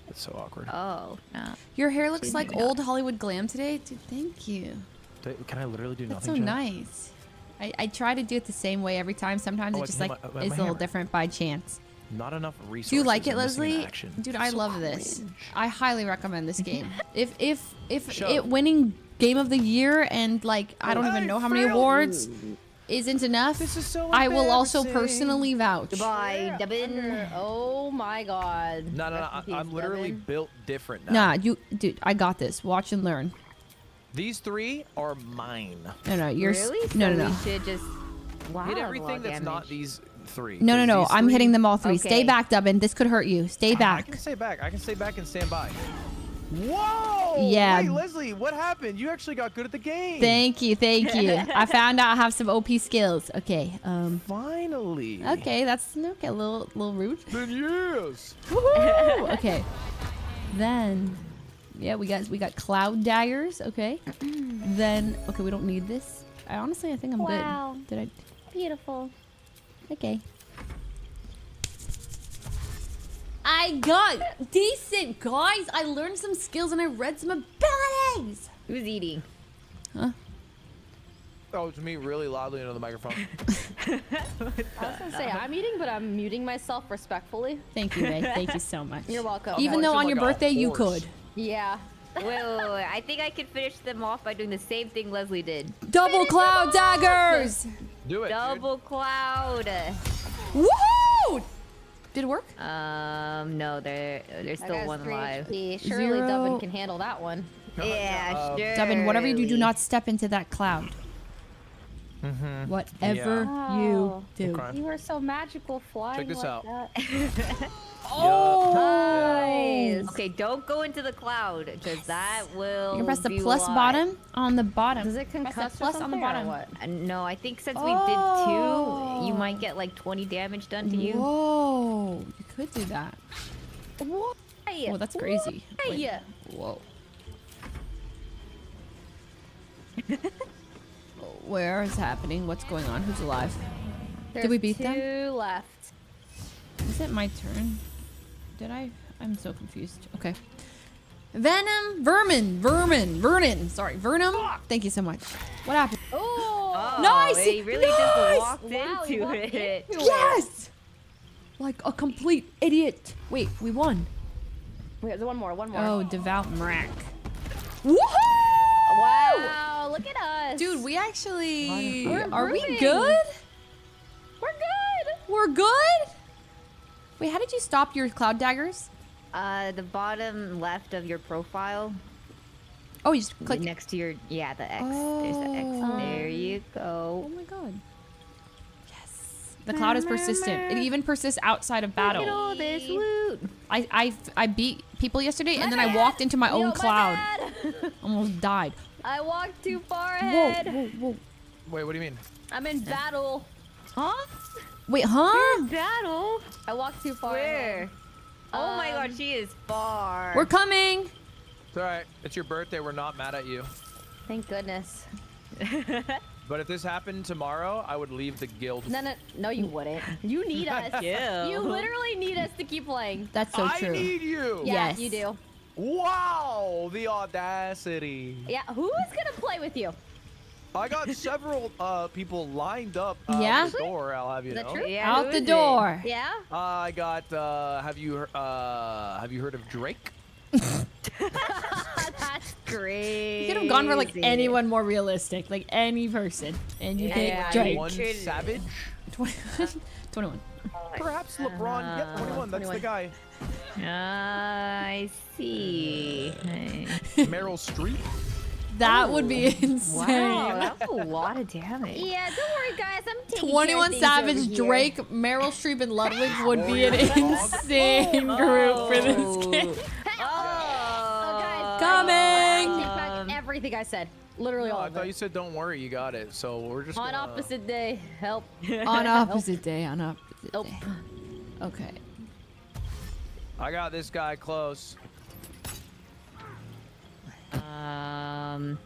That's so awkward. oh no. Your hair looks Excuse like me, no. old Hollywood glam today. Dude, thank you. Can I literally do That's nothing? so Jen? nice. I, I try to do it the same way every time. Sometimes Oh, it just like hit my- uh, is my a little hammer. different by chance. Not enough resources. Do you like it, I'm missing in Leslie? action. Dude, I So love this. I highly recommend this game. if if if Show. it winning game of the year and like I don't even know how many awards isn't enough, This is so I will also personally vouch. Goodbye, Devin. Oh my god. No, no, no. I, peace, I'm literally Devin. built different now. Nah, you dude, I got this. Watch and learn. These three are mine. No, no, you're s- really? no, so no, no. We should just wow. Hit everything of that's not these three. No, no, no. I'm hitting them all three. Stay back, Dubbin. This could hurt you. Stay back. I back. can stay back. I can stay back and stand by. Whoa! Yeah. Wait, Leslie, what happened? You actually got good at the game. Thank you, thank you. I found out I have some OP skills. Okay. Um. Finally. Okay, that's okay. A little, little rude. Then yes. Woohoo! okay. Then, yeah, we got we got cloud daggers. Okay. then, okay, we don't need this. I honestly, I think I'm Wow. good. Did I? Beautiful. Okay. I got decent, guys. I learned some skills and I read some abilities. Who's eating? Huh? Oh, it's me really loudly into the microphone. I was gonna say I'm eating, but I'm muting myself respectfully. Thank you, Rae. Thank you so much. You're welcome. Even though on like your a birthday you could. Yeah. Wait, wait, wait, wait. I think I could finish them off by doing the same thing Leslie did. Double cloud daggers. Do it. dude. Double cloud. Woohoo! Did it work? Um, no, there, there's That still one three alive. HP. Surely Zero. Dubbin can handle that one. Yeah, Uh, sure. Dubbin, whatever you do, do not step into that cloud. Whatever Yeah. you do. Okay. You are so magical flying Check this like out. that. Oh, Nice. Okay, don't go into the cloud because that will. You can press the plus why. bottom on the bottom. Does it Press the concuss or plus on the something or bottom. what? Uh, no, I think since we did two, you might get like 20 damage done to you. Whoa, you could do that. Why? Oh, that's crazy. Why? Whoa. Where is happening? What's going on? Who's alive? There's we beat two them? left. Is it my turn? Did I? I'm so confused. Okay. Venom, vermin, vermin, vernon. Sorry, vernum. Thank you so much. What happened? Oh, Oh, Nice! He really Nice! just walked Wow, into walked it. into Yes! Like a complete idiot. Wait, we won. Wait, there's one more, one more. Oh, devout mrack. Woohoo! wow, look at us. Dude, we actually We're we good? we're good. We're good. Wait, how did you stop your cloud daggers? Uh, the bottom left of your profile, Oh, you just click. next to your yeah, the X. There's the X. Oh. There you go. Oh my god. Yes. The cloud is persistent. It even persists outside of Look at battle. all this loot. I, I, I beat people yesterday and My then I walked into my Yo, own my cloud. bad. Almost died. I walked too far ahead. whoa, whoa. Wait, what do you mean? I'm in battle. Huh? Wait, huh? Battle? I walked too far. Where? ahead. Oh my god, Um, she is far. We're coming. It's all right. It's your birthday. We're not mad at you. Thank goodness. But if this happened tomorrow, I would leave the guild. No, no, no, you wouldn't. You need us. Ew. You literally need us to keep playing. That's so true. I true. need you. Yeah, Yes. you do. Wow, the audacity. Yeah, who is gonna play with you? I got several uh, people lined up uh, Yeah? the door. I'll have you Is that know. true? Yeah, Out the is it? door. Yeah. I got. Uh, have you uh, have you heard of Drake? That's Great. You could have gone for like anyone more realistic, like any person, and you picked Yeah, Drake. One Literally. Savage. 20 21. Perhaps LeBron. yep, uh, 21. That's the 21. guy. Uh, I see. Meryl Streep. That would be oh, insane. Wow, that's a lot of damage. Yeah, don't worry, guys. I'm taking 21 care of Savage, things over here. Drake, Meryl Streep, and Ludwig would be an insane oh. group for this oh. game. Oh, guys. Coming! I take back everything I said. Literally No, all I thought it. you said don't worry, you got it. So we're just On gonna- opposite day. Help. On opposite day, on opposite Nope. day. Okay. I got this guy close. Um,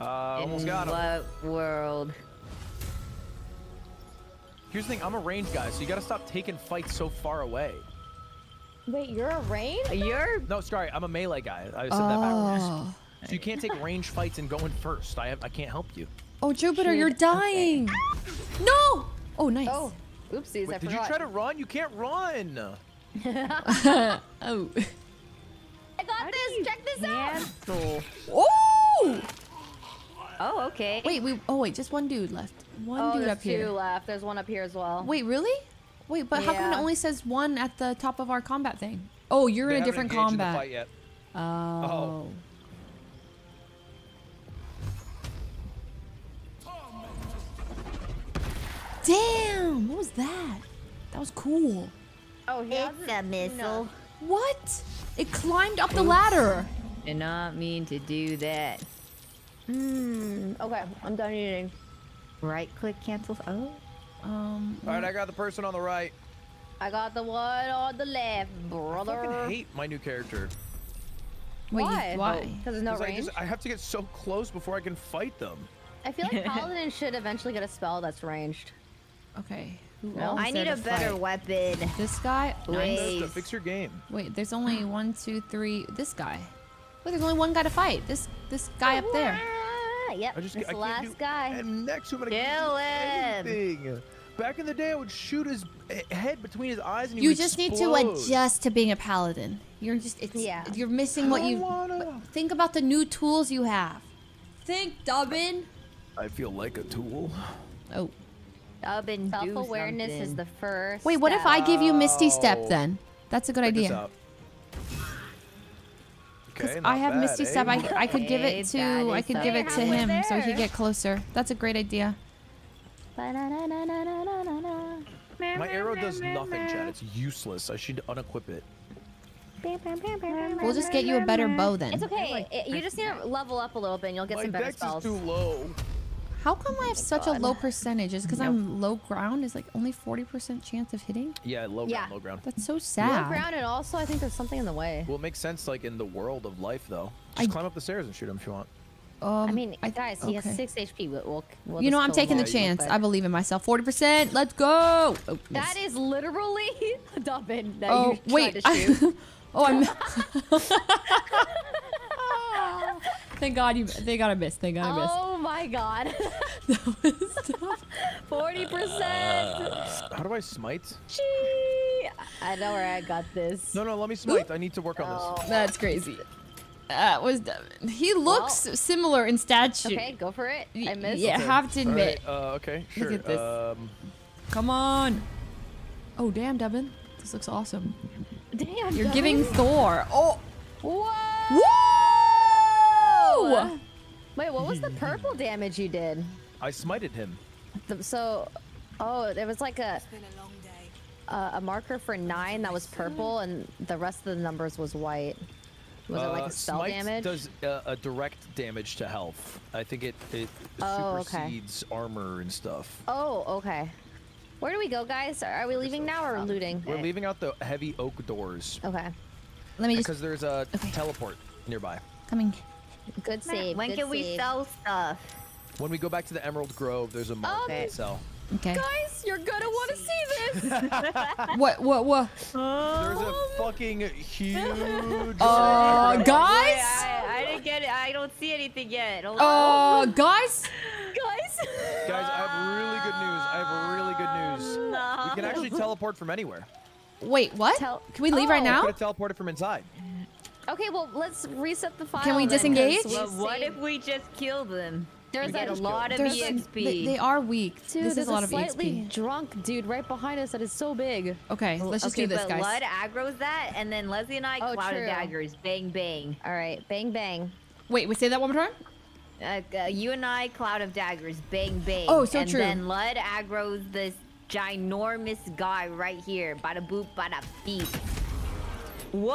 Uh, almost got him. what world? Here's the thing, I'm a range guy, so you gotta stop taking fights so far away. Wait, you're a rain? You're No, sorry, I'm a melee guy. I said that backwards. Oh. So you can't take range fights and go in first. I have, I can't help you. Oh, Jupiter, you're Should- dying. No! Oh, nice. Oh, oopsies, I Wait, did you try to run? You can't run. oh. I got this. Check this out. Oh! Oh, okay. Wait, we. Oh, wait, just one dude left. One Oh, dude up here. two left. There's one up here as well. Wait, really? Wait, but how come it only says one at the top of our combat thing? Oh, you're They in a haven't different engaged in the fight yet. Oh. Damn! What was that? That was cool. Oh, he It's a missile. What? It climbed up the ladder. Did not mean to do that. Hmm. Okay, I'm done eating. Right click cancel. Oh. Um. All right, I got the person on the right. I got the one on the left, brother. I brother. fucking hate my new character. Wait, Why? why? Because there's no 'Cause I, range. just, I have to get so close before I can fight them. I feel like Paladin should eventually get a spell that's ranged. Okay. Who No? I need a to better fight? weapon. This guy. Wait. To fix your game. Wait, there's only one, two, three. This guy. Wait, there's only one guy to fight. This this guy up there. Yep, I just this I the can't last do guy. And next to him, I Kill can't do him. anything. Back in the day, I would shoot his eh, head between his eyes, and he You would just need to adjust to being a paladin. You're just it's Yeah. you're missing what you wanna- think about the new tools you have. Think, Dubbin. I feel like a tool. Oh. Up and do Self-awareness is the first. Wait, what if. I give you Misty Step Oh. then? That's a good Check this idea. Out. Because Okay, I have bad, Misty eh? Step. I, I could give it to I could give it to halfway him so he there. could get closer. That's a great idea. My arrow does nothing, Chad. It's useless. I should unequip it. We'll just get you a better bow then. It's okay. It- you just need to level up a little bit and you'll get My some better dex spells. is too low. How come I have such a low percentage? Is because I'm low ground? Is like only 40% chance of hitting? Yeah, low Yeah. ground, low ground. That's so sad. Low ground and also I think there's something in the way. Well, it makes sense, like in the world of life, though. Just I- climb up the stairs and shoot him if you want. Um, I mean, guys, he okay. has 6 HP. We'll, we'll, we'll you know, I'm taking the chance. I believe in myself. 40%. Let's go. Oh, That miss. is literally Dubbin that Oh, you wait. tried to shoot. oh, I'm. Thank God you. Thank God I missed. Thank God I missed. oh my god. Forty percent. How do I smite? Gee, I know where I got this. No, no, let me smite. I need to work on Oh. this. That's crazy. That was. Devin. He looks similar in stature. Okay, go for it. I missed. Yeah, have to admit. right, uh, okay, sure. Look at this. Um, Come on. Oh damn, Devin. This looks awesome. Damn. You're Dubbin. giving Thor. Oh. Whoa. Wait, what was the purple damage you did? I smited him. The- So, oh, there was like a uh, a marker for nine that was purple, and the rest of the numbers was white. Was it like Uh, a spell smite damage? does uh, a direct damage to health. I think it it Oh, okay. supersedes armor and stuff. Oh, okay. Where do we go, guys? Are, are we leaving now or looting? We're leaving out the heavy oak doors Okay. Let me just because there's a teleport nearby. coming. Good save. When good can we sell stuff? When we go back to the Emerald Grove, there's a market Okay. to sell. Okay. Guys, you're gonna want to see this. What? What? What? There's a fucking huge. Uh, Wait, guys. I, I didn't get it. I don't see anything yet. Hold Uh, guys. Guys. Guys, I have really good news. I have really good news. No. We can actually teleport from anywhere. Wait, what? Tell- Can we leave right Oh. now? Could have teleported from inside. Okay, well, let's reset the file. Can we then, 'cause disengage? we But what if we just kill them? There's we get a- a lot of There's EXP. they, they are weak. Dude, this is a lot of slightly EXP. drunk dude right behind us that is so big. Okay, let's just okay, do this, but guys. Lud aggro's that, and then Leslie and I Oh, cloud true. of daggers. Bang, bang. All right, bang bang. Wait, we say that one more time. Uh, uh, you and I, cloud of daggers. Bang, bang. Oh, so and true. then Lud aggro's this ginormous guy right here. Bada boop, bada beep. Whoa!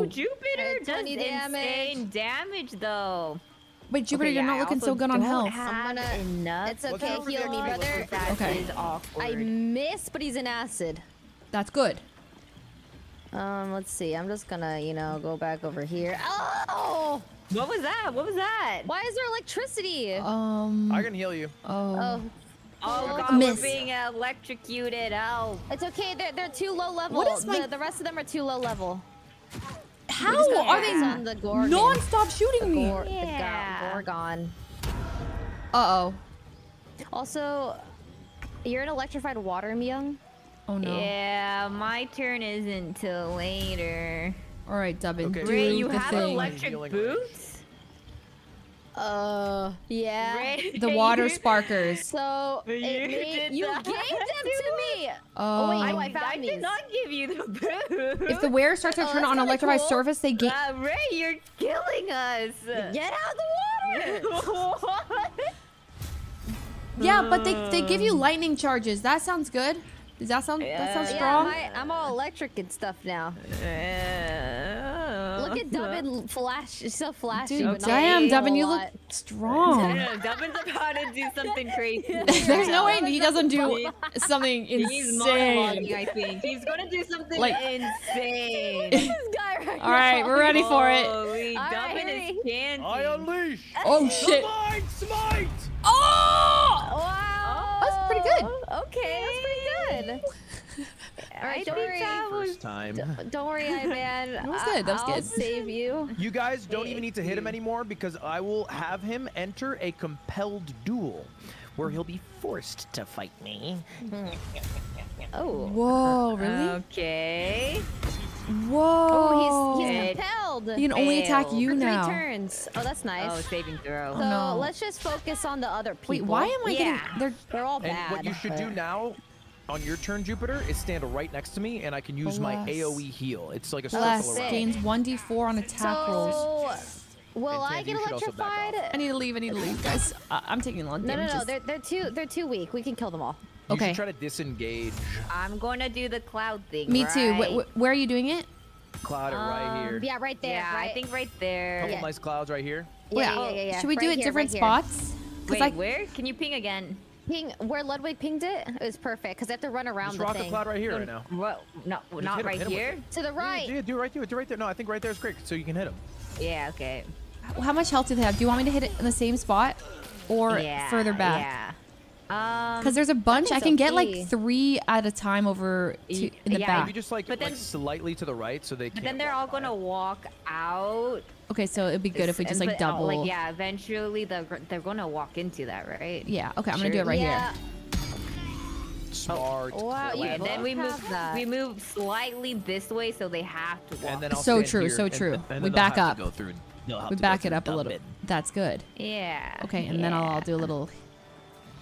Oh, Jupiter does 20 insane damage, though. wait, Jupiter, Okay, you're yeah, not I looking so good on health. I'm gonna- enough. it's Look okay, heal me, brother. That Okay. is awkward. I miss, but he's in acid. That's good. Um, let's see. I'm just gonna, you know, go back over here. Oh! What was that? What was that? Why is there electricity? Um. I can heal you. Oh. oh, Oh Look, god, Miss. we're being electrocuted. Oh. it's okay. They're they're too low level. What is my- the, the rest of them are too low level. How just gotta are focus on they the Gorgon. non-stop shooting me? Gor- the Yeah. Gorgon. Uh oh. Also, you're an electrified water, Miyoung. Oh no. Yeah, my turn isn't till later. All right, Dubbin. Okay. Do Rae, you the have thing. electric boots? Uh, yeah. Rae, The water sparkers. So But it you made, you gave them to me. Oh. wait, no, I, I found I these. did not give you the boots. if the wearer starts to Oh, turn that's on kinda electrified cool. surface, they gain. Uh, Rae, you're killing us. Get out of the water. what? Yeah, but they they give you lightning charges. That sounds good. Does that sound that sounds Yeah, strong? my, I'm all electric and stuff now. Uh, Look at Dubbin flash. She's so flashy. Dude, but not damn, a Dubbin, you lot. look strong. Dubbin's about to do something crazy. There's no way he doesn't do something insane. He's monologuing, insane. I think. He's gonna do something Like- insane. this guy right All right, now. we're ready for it. Holy, All right, Dubbin Harry. is dancing. I unleash. Oh shit! Divine smite. Oh! Wow. That's pretty good. Okay, that's pretty good. All right, don't worry. First time. Don't worry, I man. That was good, that was I'll good. save you. You guys don't even need to hit him anymore because I will have him enter a compelled duel where he'll be forced to fight me. Oh. Whoa! Really? Okay. Whoa! Oh, he's, he's compelled. he can only attack you For three now. turns. Oh, that's nice. Oh, saving throw. so oh, no. let's just focus on the other people. Wait, why am I Yeah. getting? They're They're all bad. And what you should do now on your turn, Jupiter, is stand right next to me and I can use my AoE heal. It's like a Bless circle around. gains one d4 on attack rolls. So, Will And I get you should also back electrified? I need to leave. I need to leave, guys. Uh, I'm taking a lot of No, no, damages. no. They're they're too they're too weak. We can kill them all. You Okay. should try to disengage. I'm gonna do the cloud thing. Me too. Wh- wh- where are you doing it? Cloud it right here. Um, Yeah, right there. yeah, right. I think right there. Couple yeah. nice clouds right here. Yeah, Yeah. yeah, yeah, yeah. Should we do it here, different right spots? Wait, I where? Can you ping again? Ping where Ludwig pinged it is perfect because they have to run around Just the rock thing. a cloud right here right now. What? No, hit not right him here. To the right. Yeah, yeah, do it right there. Do it right there. No, I think right there is great, so you can hit him. Yeah. Okay. how much health do they have? Do you want me to hit it in the same spot or yeah. further back? Yeah. Um. Because there's a bunch. I can so, get like three. three at a time over to, in the yeah, back. Maybe just like, But like then- slightly to the right, so they. But can't then they're all by. gonna walk out. Okay, so it'd be good if we just like and- but, uh, double. Like yeah, eventually they're they're gonna walk into that, right? Yeah, Okay, I'm gonna do it right yeah. here. Smart. Wow, you And then we move that. we move slightly this way, so they have to walk. And then I'll So true, here, so true. and then We back up. Go through, We back it up a little. Dublin. That's good. yeah. Okay, and then I'll, I'll do a little.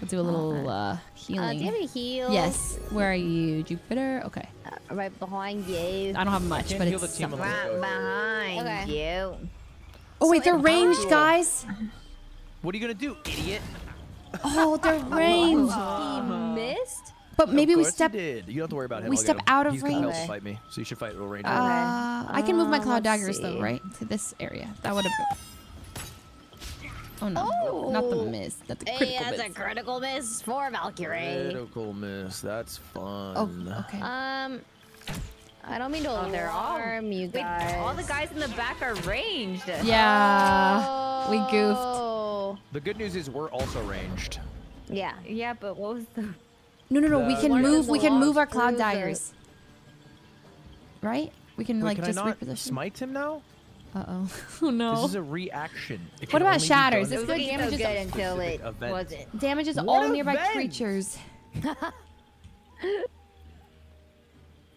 I'll do a little uh, Uh, healing. do you have any heals? yes. Where are you, Jupiter? Okay. Uh, right behind you. I don't have much, can't but heal it's. the team something. Right behind Okay. you. Oh wait, So they're ranged, powerful. guys. What are you gonna do, idiot? Oh, they're ranged. he missed. But maybe of we course step. You did. You don't have to worry about him. we I'll step him. out of He's compelled range. to fight me, so you should fight little range. Uh, I can move my cloud let's daggers though, right? To this area. That would have been. Oh no! Not the Oh. miss. Not the Hey, critical that's miss. a critical miss for Valkyrie. Critical miss. That's fun. Oh, okay. Um, I don't mean to Oh, they're all- alarm you Wait, guys. all the guys in the back are ranged. yeah. we goofed. Oh. The good news is we're also ranged. Yeah. Yeah, but what was the? No, no, no. we can move. We can move our cloud through the- Right? We can Wait, like can just I not reposition. smite him now? Uh oh. oh no. This is a reaction. It What about shatters? done It's good was looking damage so is good until it event. wasn't. Damages What all nearby creatures.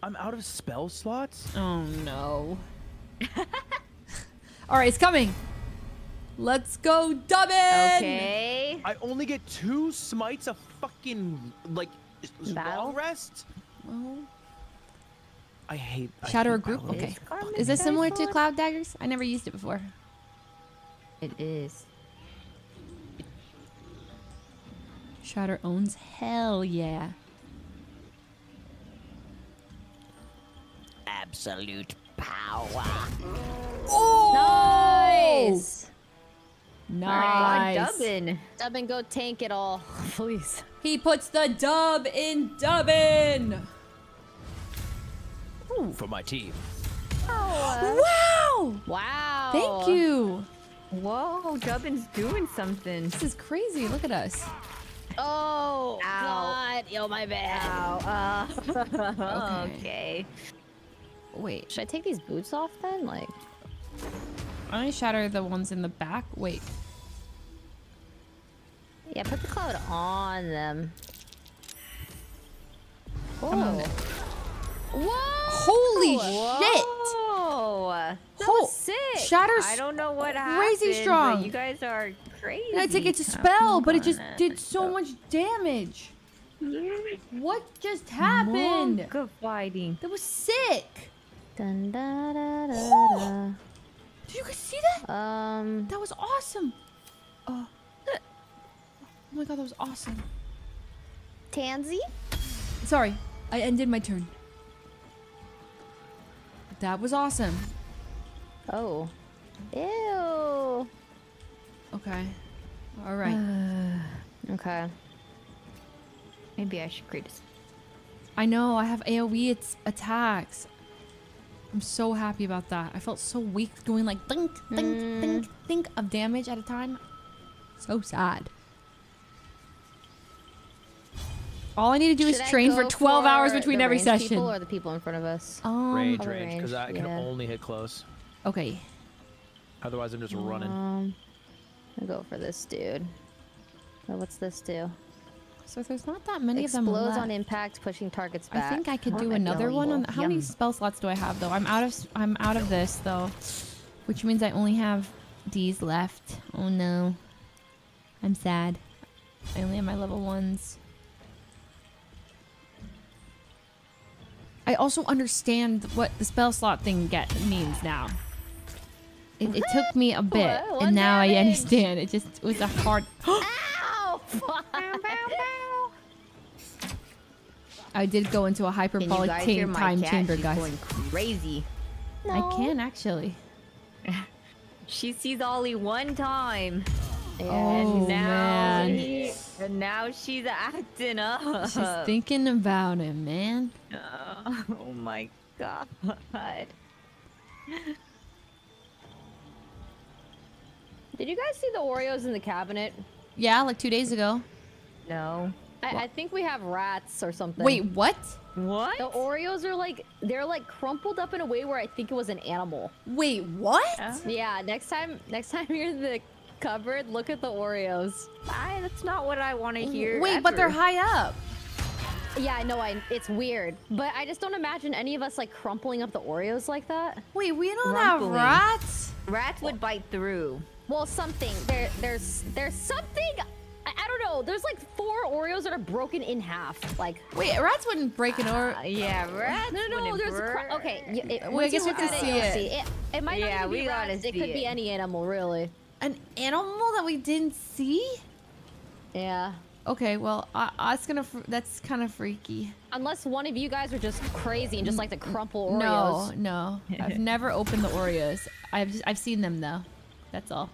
I'm out of spell slots. Oh no. all right, it's coming. Let's go, Dubbin. Okay. I only get two smites a fucking like s- s- Battle? long rest. Well, I hate. I shatter a hate group. battle. Okay. Carmen Is this similar to cloud daggers? I never used it before. It is. Shatter owns hell yeah. Absolute power. Oh, Nice. Nice. God, Dubbin. Dub go tank it all, please. He puts the dub in Dubbin. for my team. Wow. Wow. Thank you. Whoa, Dubbin's doing something. This is crazy. Look at us. Oh Ow. God. Yo, my bad. Ow. Uh, Okay. okay. Wait. Should I take these boots off then? Like, I only shatter the ones in the back. Wait. yeah, put the cloud on them. On. Whoa! Holy shit. Whoa. That was sick. Shatter's I don't know what happened, crazy strong. You guys are crazy. And I think it's a Oh, spell, but it just did so much damage. What just happened? Monk fighting. That was sick. Dun, da, da, da, Oh. Did you guys see that? Um, That was awesome. Oh. oh my god, that was awesome. Tansy? Sorry, I ended my turn. That was awesome. Oh. Ew. Okay. All right. Okay. Maybe I should create I know I have AoE its attacks. I'm so happy about that. I felt so weak doing like think, think, think, think of damage at a time. So sad. All I need to do Should is train for go 12 hours between every ranged session. People or the people in front of us? Um, range, probably range, because I can yeah. only hit close. okay. Otherwise, I'm just running. Um, I'll go for this dude. Oh, what's this do? So there's not that many of them Explodes on impact, pushing targets back. I think I could do another one on. How many spell slots do I have though? I'm out of. I'm out of this though, which means I only have these left. Oh no, I'm sad. I only have my level ones. I also understand what the spell slot thing get means now. It, it took me a bit, What? and now I understand. It just was a hard. Ow! Fuck. I did go into a hyperbolic guys time, cat? chamber, She's guys. going crazy. I can actually. She sees Ollie one time. Oh and now man, he- and now she's acting up. she's thinking about it, man. oh my god. Did you guys see the Oreos in the cabinet? Yeah, like two days ago. No. I, I think we have rats or something. Wait, what? What? The Oreos are like they're like crumpled up in a way where I think it was an animal. Wait, what? Oh. Yeah, next time next time you're in the cupboard, look at the Oreos. I, that's not what I want to hear. Wait, but they're high up. Yeah, I know I it's weird. But I just don't imagine any of us like crumpling up the Oreos like that. Wait, we don't Rumpling. have rats. Rats would bite through. Well, something. There there's there's something I, I don't know. There's like four Oreos that are broken in half. Like Wait, rats wouldn't break an Oreo. Uh, yeah, rats. no, no, no. There's a cr- okay. y- It, Well, I guess we look have to at see you'll it. It, it might Yeah, not even we be rats. It see could be any animal, really. An animal that we didn't see? Yeah. Okay, well, I, I, it's gonna. Fr- that's kind of freaky. Unless one of you guys are just crazy and just like to crumple Oreos. No, no. I've never opened the Oreos. I've just, I've seen them though. That's all.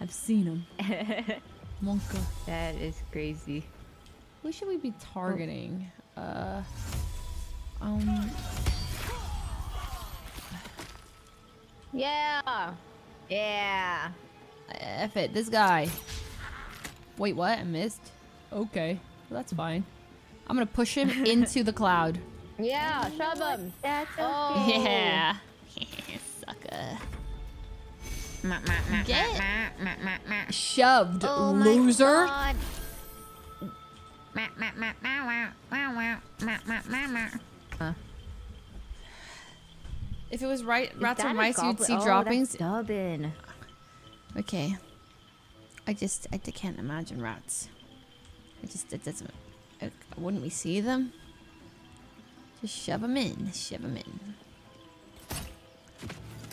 I've seen them. Monka. that is crazy. Who should we be targeting? Uh. Um. Yeah. Yeah. F it. This guy. Wait, what? I missed. Okay, well, that's fine. I'm gonna push him into the cloud. Yeah. Shove him. That's Oh. Yeah. Sucker. Get shoved, Oh loser. If it was right, rats or mice, you'd see oh, droppings. Dubbin. Okay. I just, I can't imagine rats. I just, it doesn't. uh, wouldn't we see them? Just shove them in. Shove them in.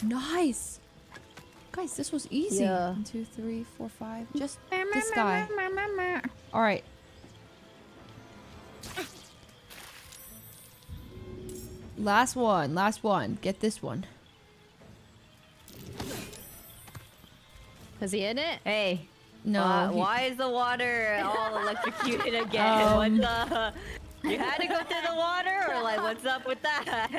Nice. Guys, this was easy. Yeah. One, two, three, four, five. Just this guy. All right. Last one. Last one. Get this one. Is he in it? Hey. No. uh, he- why is the water all electrocuted again? Um, what's up? You had to go through the water, or like, what's up with that?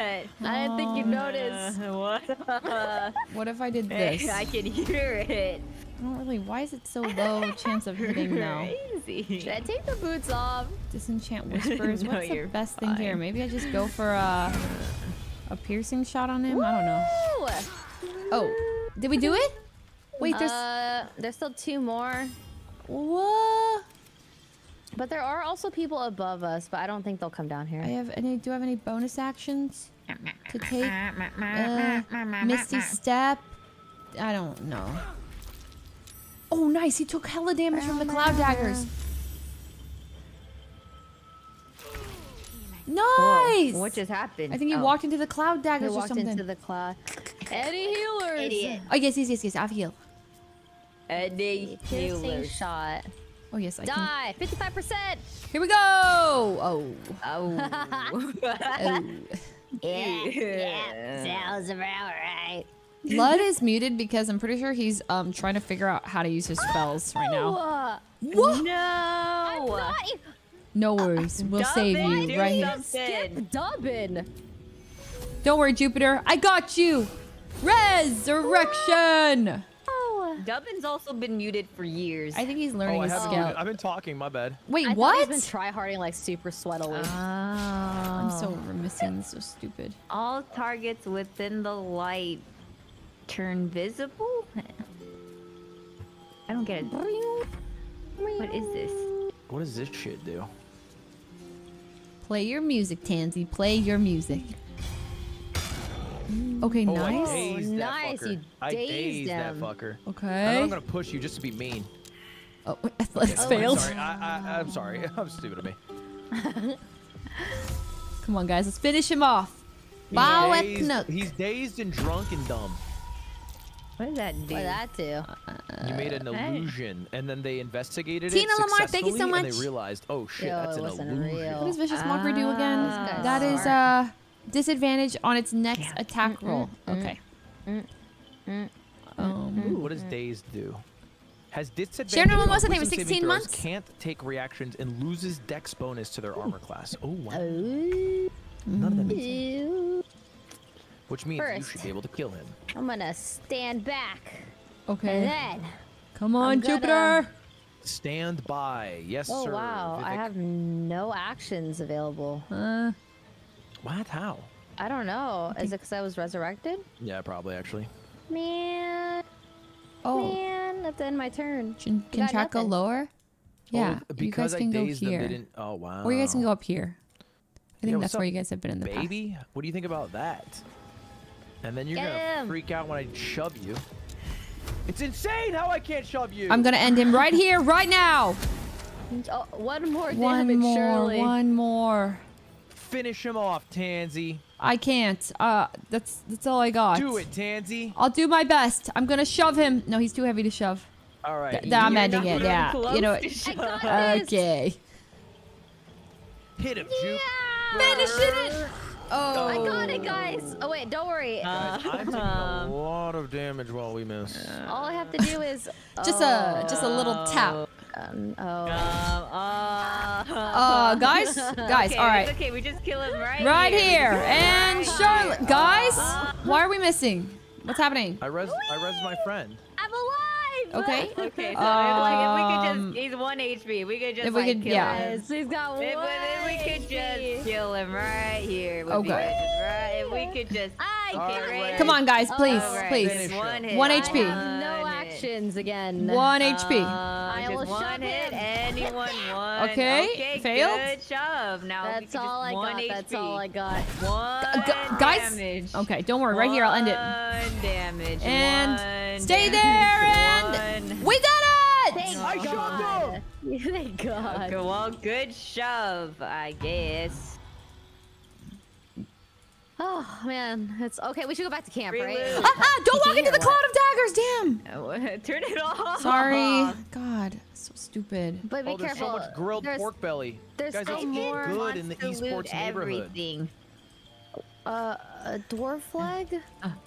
I didn't think you'd notice. Uh, what? What if I did this? I can hear it. I don't really. Why is it so low chance of hitting now? Crazy. Should I take the boots off? Disenchant whispers. No, What's the you're best thing here? Maybe I just go for a a piercing shot on him. I don't know. Oh, did we do it? Wait, there's Uh, there's still two more, what? But there are also people above us. But I don't think they'll come down here. I have any? Do I have any bonus actions to take? Uh, Misty step. I don't know. Oh, nice! He took hella damage from the cloud daggers. Nice. What just happened? I think he Oh. walked into the cloud They daggers or walked something. into the cloud. Eddie healers. Idiot. Oh yes, yes, yes, yes. I've healed. Eddie Piercing Healers. shot. Oh yes, I can. Die. Fifty-five percent. Here we go. Oh. Oh. oh. Sounds about right. Lud is muted because I'm pretty sure he's um trying to figure out how to use his spells right now. Uh, What? No. I'm not No worries, we'll save you do right here. skip dubbin. Don't worry, Jupiter. I got you. Resurrection. Oh. Dubbin's also been muted for years. I think he's learning Oh, I his haven't. skill. muted- I've been talking. My bad. Wait, I what? He's been tryharding like super sweatily. Ah. I'm so missing. So stupid. All targets within the light turn visible? I don't get it. What is this? What does this shit do? Play your music, Tansy. Play your music. Mm. Okay, Oh, I nice. dazed that oh, nice, fucker. you I dazed dazed that him. fucker. I know Okay. I'm gonna push you just to be mean. Oh, athletics I'm failed. sorry. I, I, I'm sorry. I'm stupid of me. Come on, guys. Let's finish him off. He's Bow at dazed- Knook. He's dazed and drunk and dumb. What does that do? What did that do? You made an uh, Hey. illusion, and then they investigated Tina it Lamar, thank you so successfully, and much. they realized, oh shit, Yo, that's an illusion. real. What does Vicious Mockery do ah, again? guy's That is smart. uh disadvantage on its next attack roll. mm, Okay. mm, Um, Ooh, what does dazed do? Has disadvantage Sharon on Mimosa, thank wisdom 16 saving throws, months. Can't take reactions and loses dex bonus to their armor class. Oh wow. Ooh. None of them makes sense. Which means you should be able to kill him. I'm gonna stand back. okay. And then. Come on, I'm gonna- Jupiter. Stand by. Yes, Oh sir. wow, I have no actions available. Uh, What? How? I don't know. Is it because I was resurrected? Yeah, probably actually. Man, oh, man, that's the end of my turn. can, can got chat go lower? Oh, yeah, Oh, you guys can I go here. them, didn't. Oh wow. Or you guys can go up here. I think Yeah, that's where up, you guys have been in the past. Baby, what do you think about that? And then you're Get gonna him. freak out when I shove you. It's insane how I can't shove you. I'm gonna end him right here, right now. Oh, one more damage, One more, surely. one more. Finish him off, Tansy. I can't. Uh, that's that's all I got. Do it, Tansy. I'll do my best. I'm gonna shove him. No, he's too heavy to shove. All right. Th- I'm ending it. Yeah. You know. what? to I got this. Okay. Hit him, Jupe. Finishing it. Oh. I got it, guys. Oh wait, don't worry. Guys, I'm taking Um, a lot of damage while we miss. All I have to do is Just a just a little tap. um, oh. Um, uh, Uh, guys, guys. okay, all right. it's Okay, we just kill him right Right here. here. We kill him And right Charlotte. here. Guys, Uh, why are we missing? What's happening? I res I res my friend. I'm alive. Okay. Okay, so if, like, if we Um, could just, he's one HP. We could just if we like could- kill yeah. him. Yes, he's got If, one. if we could just kill him right here. would be Okay. good, right. If we could just. I Okay, got right. Come on, guys, please, Alright, please. just One hit. One I HP. have no actions again. One HP. Uh, I will one shove hit. him. Anyone one. Okay, Okay. failed. Good shove. Now if we That's all just I one got. HP. That's all I got. One Gu- guys. damage. Okay, don't worry. Right here, I'll end it. One damage. And one stay damage, there, and one. we did it. Thank I shoved God. Thank God. Okay, well, good shove, I guess. Oh man, it's okay. We should go back to camp, right? Reload. Ah, ah, don't walk into the Here, cloud of daggers. Damn. Turn it off. Sorry. God, so stupid. But be oh, there's so much grilled there's, pork belly. there's Guys, still it's more good in the Wants to esports neighborhood. Everything. Uh, a dwarf flag.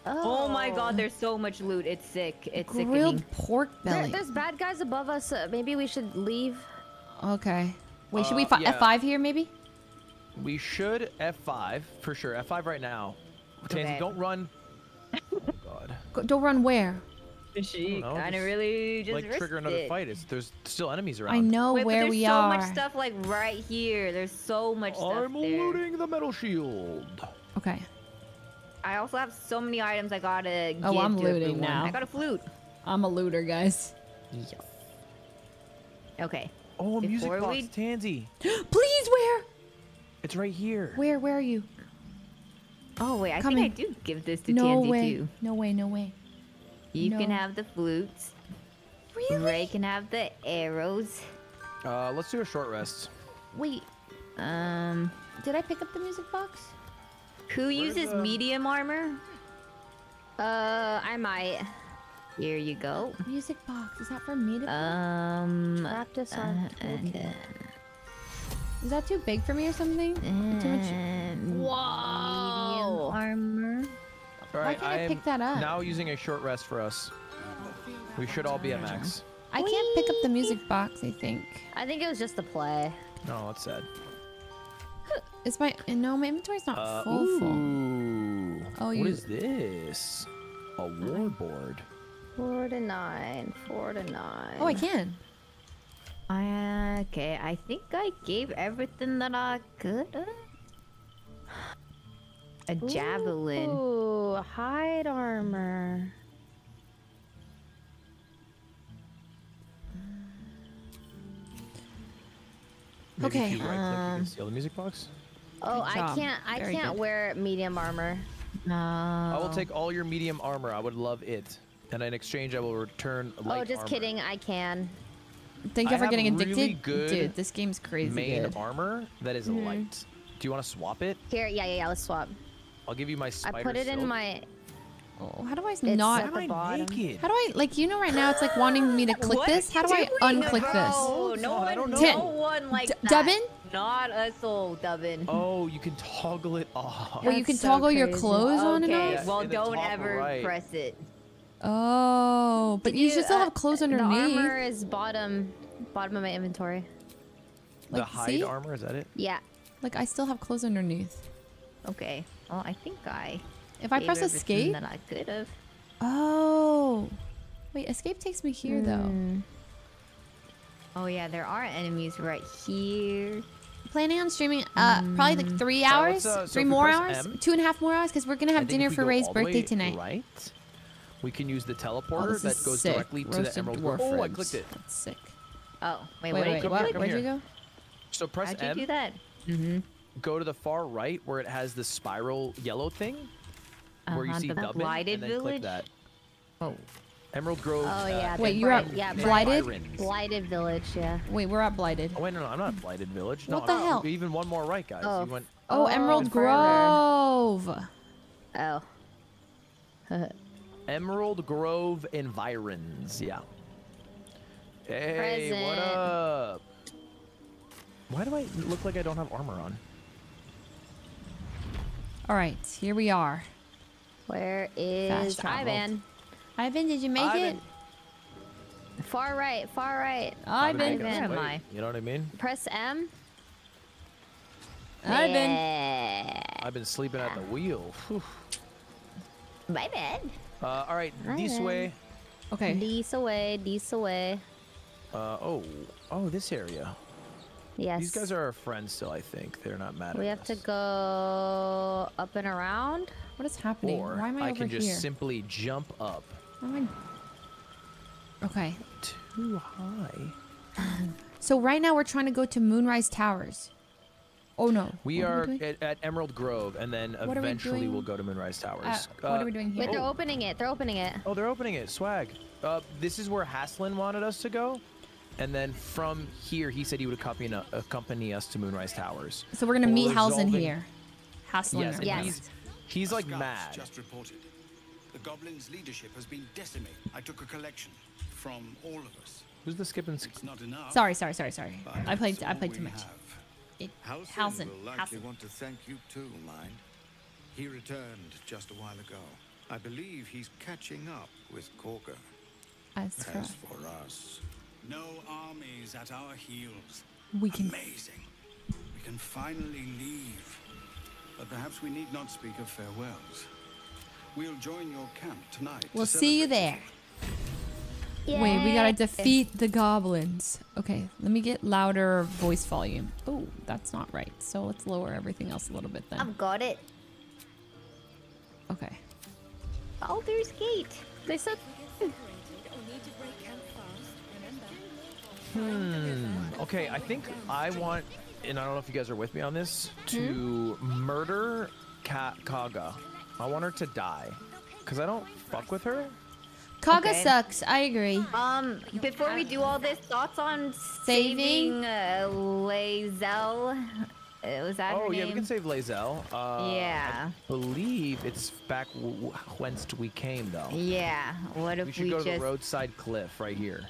Oh. my god, there's so much loot. It's sick. It's Grilled sickening. pork There, belly. there's bad guys above us. Uh, maybe we should leave. Okay. Wait, should we Uh, yeah. F5 here maybe? We should F5 for sure. F5 right now. Tansy, don't run. Oh God. Go, don't run where? She know, kind of really just like trigger another it. fight. It's there's still enemies around. I know Wait, but where there's we so are. There's so much stuff like right here. There's so much stuff I'm looting the metal shield. Okay. I also have so many items I gotta oh, give Oh, I'm to looting everyone. now. I got a flute. I'm a looter, guys. Okay. Oh, a music Before box, we- Tansy. Please, where? It's right here. Where? Where are you? Oh wait, I Coming. think I do give this to no Tansy way. too. No way. No way. You can have the flutes. Really? Rae can have the arrows. Uh, let's do a short rest. Wait. Um, Did I pick up the music box? who uses the- medium armor? Uh, I might. Here you go. Music box. Is that for me to? Um, Practice on uh, toolkit. Is that too big for me or something? Too much. um, Whoa. Medium armor. All right, can't I am pick that up? now using a short rest for us. We should all be at max. I can't pick up the music box. I think. I think it was just a play. No, that's sad. Is my no? My inventory's not Uh, full. Full. ooh. Oh, What you- is this? A war board. Four to nine. Four to nine. Oh, I can. Uh, okay, I think I gave everything that I could. A javelin. Ooh, hide armor. Maybe Okay, If you right click, you um, can steal the music box. Oh, I can't. I Very can't good. wear medium armor. No. I will take all your medium armor. I would love it. And in exchange, I will return light oh, just armor. kidding. I can. Thank you for have getting really addicted. good Dude, this game's crazy Main good. armor that is Mhm. light. Do you want to swap it? Here, yeah, yeah, yeah. Let's swap. I'll give you my I put it in my. Oh, how do I It's not? at the bottom. naked? How do I like? You know, right now it's like wanting me to click this. How do I you doing, unclick this? bro? No I one, don't no one like D- that. Dubbin? Not a soul, Dubbin. Oh, you can toggle it off. Well, you can so toggle your crazy. clothes on and Okay, off. well, in don't ever right. press it. Oh, but Did you should still uh, have clothes underneath. The underneath. armor is bottom, bottom of my inventory. the hide see? armor, is that it? Yeah. Like I still have clothes underneath. Okay. Well, I think I. If I press escape. that I could have. Oh. Wait, escape takes me here though. Hmm. Oh yeah, there are enemies right here. Planning on streaming uh probably like three Uh, hours, let's, uh, so three if more hours, M, two and a half more hours, because we're gonna have dinner for Rae's birthday tonight. Right. We can use the teleporter this that is goes sick. directly to the Emerald dwarf Grove. Oh, I clicked it. That's sick. Oh wait, Wait, what wait, did you what? here, click? come Where'd you here. go? So press How'd you M. do that? Mm -hmm. Go to the far right where it has the spiral yellow thing, where you Uh-huh, see the Dubbin, blighted and then village? click that. Oh. Emerald Grove. Oh uh, yeah. the Wait, you're at yeah, Blighted? Byron's. Blighted village. Yeah. Wait, we're at Blighted. Oh wait, no, no, I'm not Blighted Village. No, What the I'm- hell? Even one more right, guys. Oh. You went. Oh, Oh, Emerald even further. Grove. Oh. Emerald Grove Environs. Yeah. Hey, what up? Why do I look like I don't have armor on? All right, here we are. Where is Fast. Ivan? Ivan, did you make Ivan. it? Far right. Far right. Probably Ivan. Where am I? You know what I mean? Press M. Ivan. Yeah. I've been sleeping at the wheel. Whew. My bad. Uh, all right, this Ivan. way. Okay. This away. This away. Uh, oh, oh, this area. Yes. These guys are our friends still. I think they're not mad We at have to go up and around. What is happening? Or Why am I, over can just here? simply jump up. Why am I- Okay. Too high. So right now we're trying to go to Moonrise Towers. Oh no. We What are doing? at, at Emerald Grove, and then What are we eventually we'll go to Moonrise Towers. Uh, what are we doing here? Wait, they're oh. opening it. They're opening it. Oh, they're opening it. Swag. Uh, this is where Halsin wanted us to go. And then from here, he said he would accompany, accompany us to Moonrise Towers. So we're gonna meet we're Halsin resolving- here. Halsin. Yes, Yes. he's, he's like mad. Just reported. The goblins' leadership has been decimated. I took a collection from all of us. Who's the skipping? It's not enough. Sorry, sorry, sorry, sorry. I played. I played too much. have. It, Halsin Halsin. will likely Halsin. want to thank you too, mind. He returned just a while ago. I believe he's catching up with Kagha. As for As for us, No armies at our heels. we can. Amazing. We can finally leave. But perhaps we need not speak of farewells. We'll join your camp tonight. We'll see you celebrate. There. Wait, we gotta defeat the goblins. Okay, let me get louder voice volume. Oh, that's not right. So let's lower everything else a little bit then. I've got it. Okay. Baldur's Gate. They said Hmm. Okay, I think I want, and I don't know if you guys are with me on this, to murder Ka- Kagha. I want her to die. Because I don't fuck with her. Kagha Okay. sucks. I agree. Um, before we do all this, thoughts on Saving? saving uh, Lae'zel? Uh, was that her Oh, yeah, we can save Lae'zel. Uh, Yeah. I believe it's back w- w- whence we came, though. Yeah. What if We we, should go to the roadside cliff right here.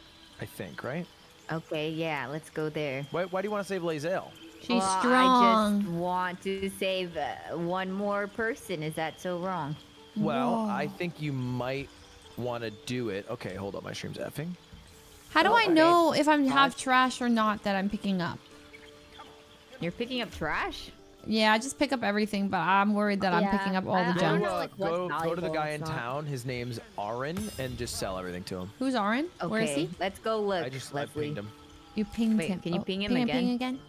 I think, right? Okay, yeah, let's go there. Why, why do you want to save Lae'zel? She's well, I just want to save uh, one more person. Is that so wrong? Well, I think you might want to do it. Okay, hold up. My stream's effing. How do I okay. know if I'm have trash or not that I'm picking up? You're picking up trash? Yeah, I just pick up everything, but I'm worried that I'm picking up all I- the I Go, junk. know, like, go, go to the guy in town. His name's Arron, and just sell everything to him. Who's Arron? Okay, Where is he? let's go look. I just I Leslie. pinged him. You pinged Wait, him. can you Oh, ping him ping again? Ping again?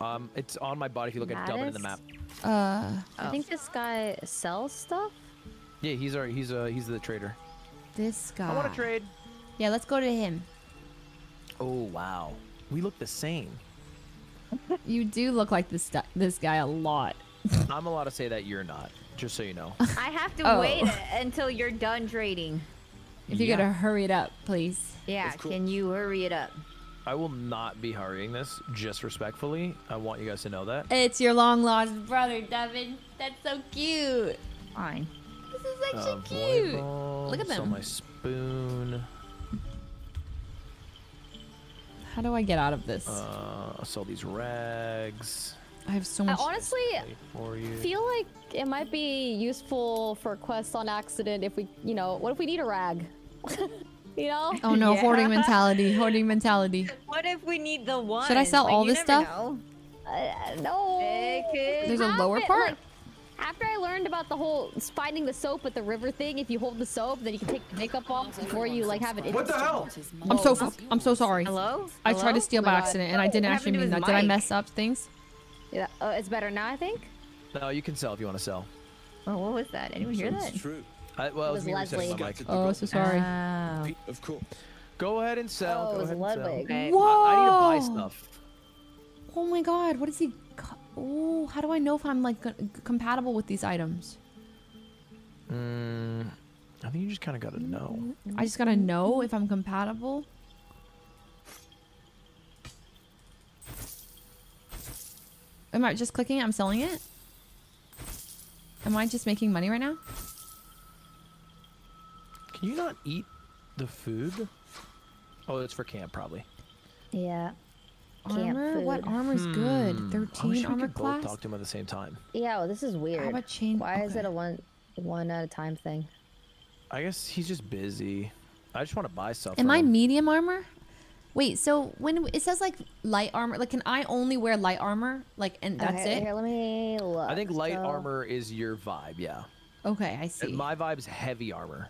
Um, it's on my body if you look at Dublin in the map. Mattis? Uh, I Oh. think this guy sells stuff. Yeah, he's our he's uh he's the trader. this guy. I want to trade. Yeah, let's go to him. Oh wow, we look the same. You do look like this this guy a lot. I'm allowed to say that you're not, just so you know. I have to Oh. wait until you're done trading. If you Yeah. gotta hurry it up, please. Yeah, can you hurry it up? I will not be hurrying this, just respectfully. I want you guys to know that. It's your long lost brother, Devin. That's so cute. Fine. This is actually Uh, cute. volleyball, Look at Sell them. my spoon. How do I get out of this? Uh, I'll sell these rags. I have so I much. honestly for you. feel like it might be useful for quests on accident if we, you know, what if we need a rag? you know? Oh no, Yeah. hoarding mentality. Hoarding mentality. What if we need the one? Should I sell all this stuff? Uh, no. There's a lower it, part? like, after I learned about the whole finding the soap at the river thing, if you hold the soap, then you can take the makeup off before you like have it. What the hell? I'm so f- I'm so sorry. Hello? I tried to steal Oh by God. accident and I didn't What actually mean that. his Did I mess up things? Yeah, uh, it's better now, I think. No, you can sell if you want to sell. Oh, what was that? Anyone hear that? It's true. I, well, it was was me resetting Leslie. my mic. Oh, so sorry. Oh. Of course. Go ahead and sell. Oh, Go it was ahead and sell. Ludwig. Okay. Whoa! I, I need to buy stuff. Oh my god, what is he? Co- Oh, how do I know if I'm like co- compatible with these items? Mm, I think you just kind of gotta know. I just gotta know if I'm compatible. Am I just clicking it? I'm selling it? Am I just making money right now? Can you not eat the food? Oh, it's for camp probably. Yeah. Camp Armor? What food. armor's good? Hmm, I wish 13 we armor could both class? talk to him at the same time. Yeah, well, this is weird. about chain- Why is it a one one at a time thing? I guess he's just busy. I just want to buy stuff. Am I him. medium armor? Wait, so when it says like light armor, like can I only wear light armor? Like, and that's Okay, it? Here, let me look. I think light So- armor is your vibe, yeah. Okay, I see. And my vibe's heavy armor.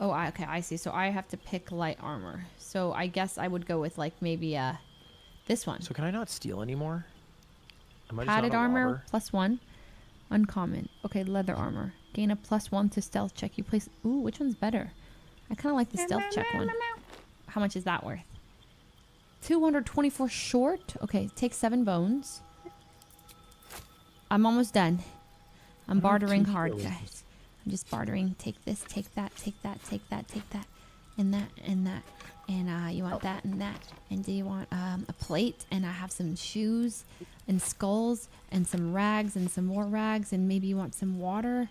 Oh, I, okay, I see. So I have to pick light armor. So I guess I would go with like maybe uh this one. So can I not steal anymore? Am I just not Padded armor robber? plus one. Uncommon. Okay, leather armor. Gain a plus one to stealth check. You place. Ooh, which one's better? I kind of like the stealth check one. How much is that worth? 224 short. Okay, take seven bones. I'm almost done. I'm bartering hard, guys. I'm just bartering. Take this, take that, take that, take that, take that, and that, and that. And uh, you want that and that. And do you want um, a plate? And I have some shoes and skulls and some rags and some more rags. And maybe you want some water.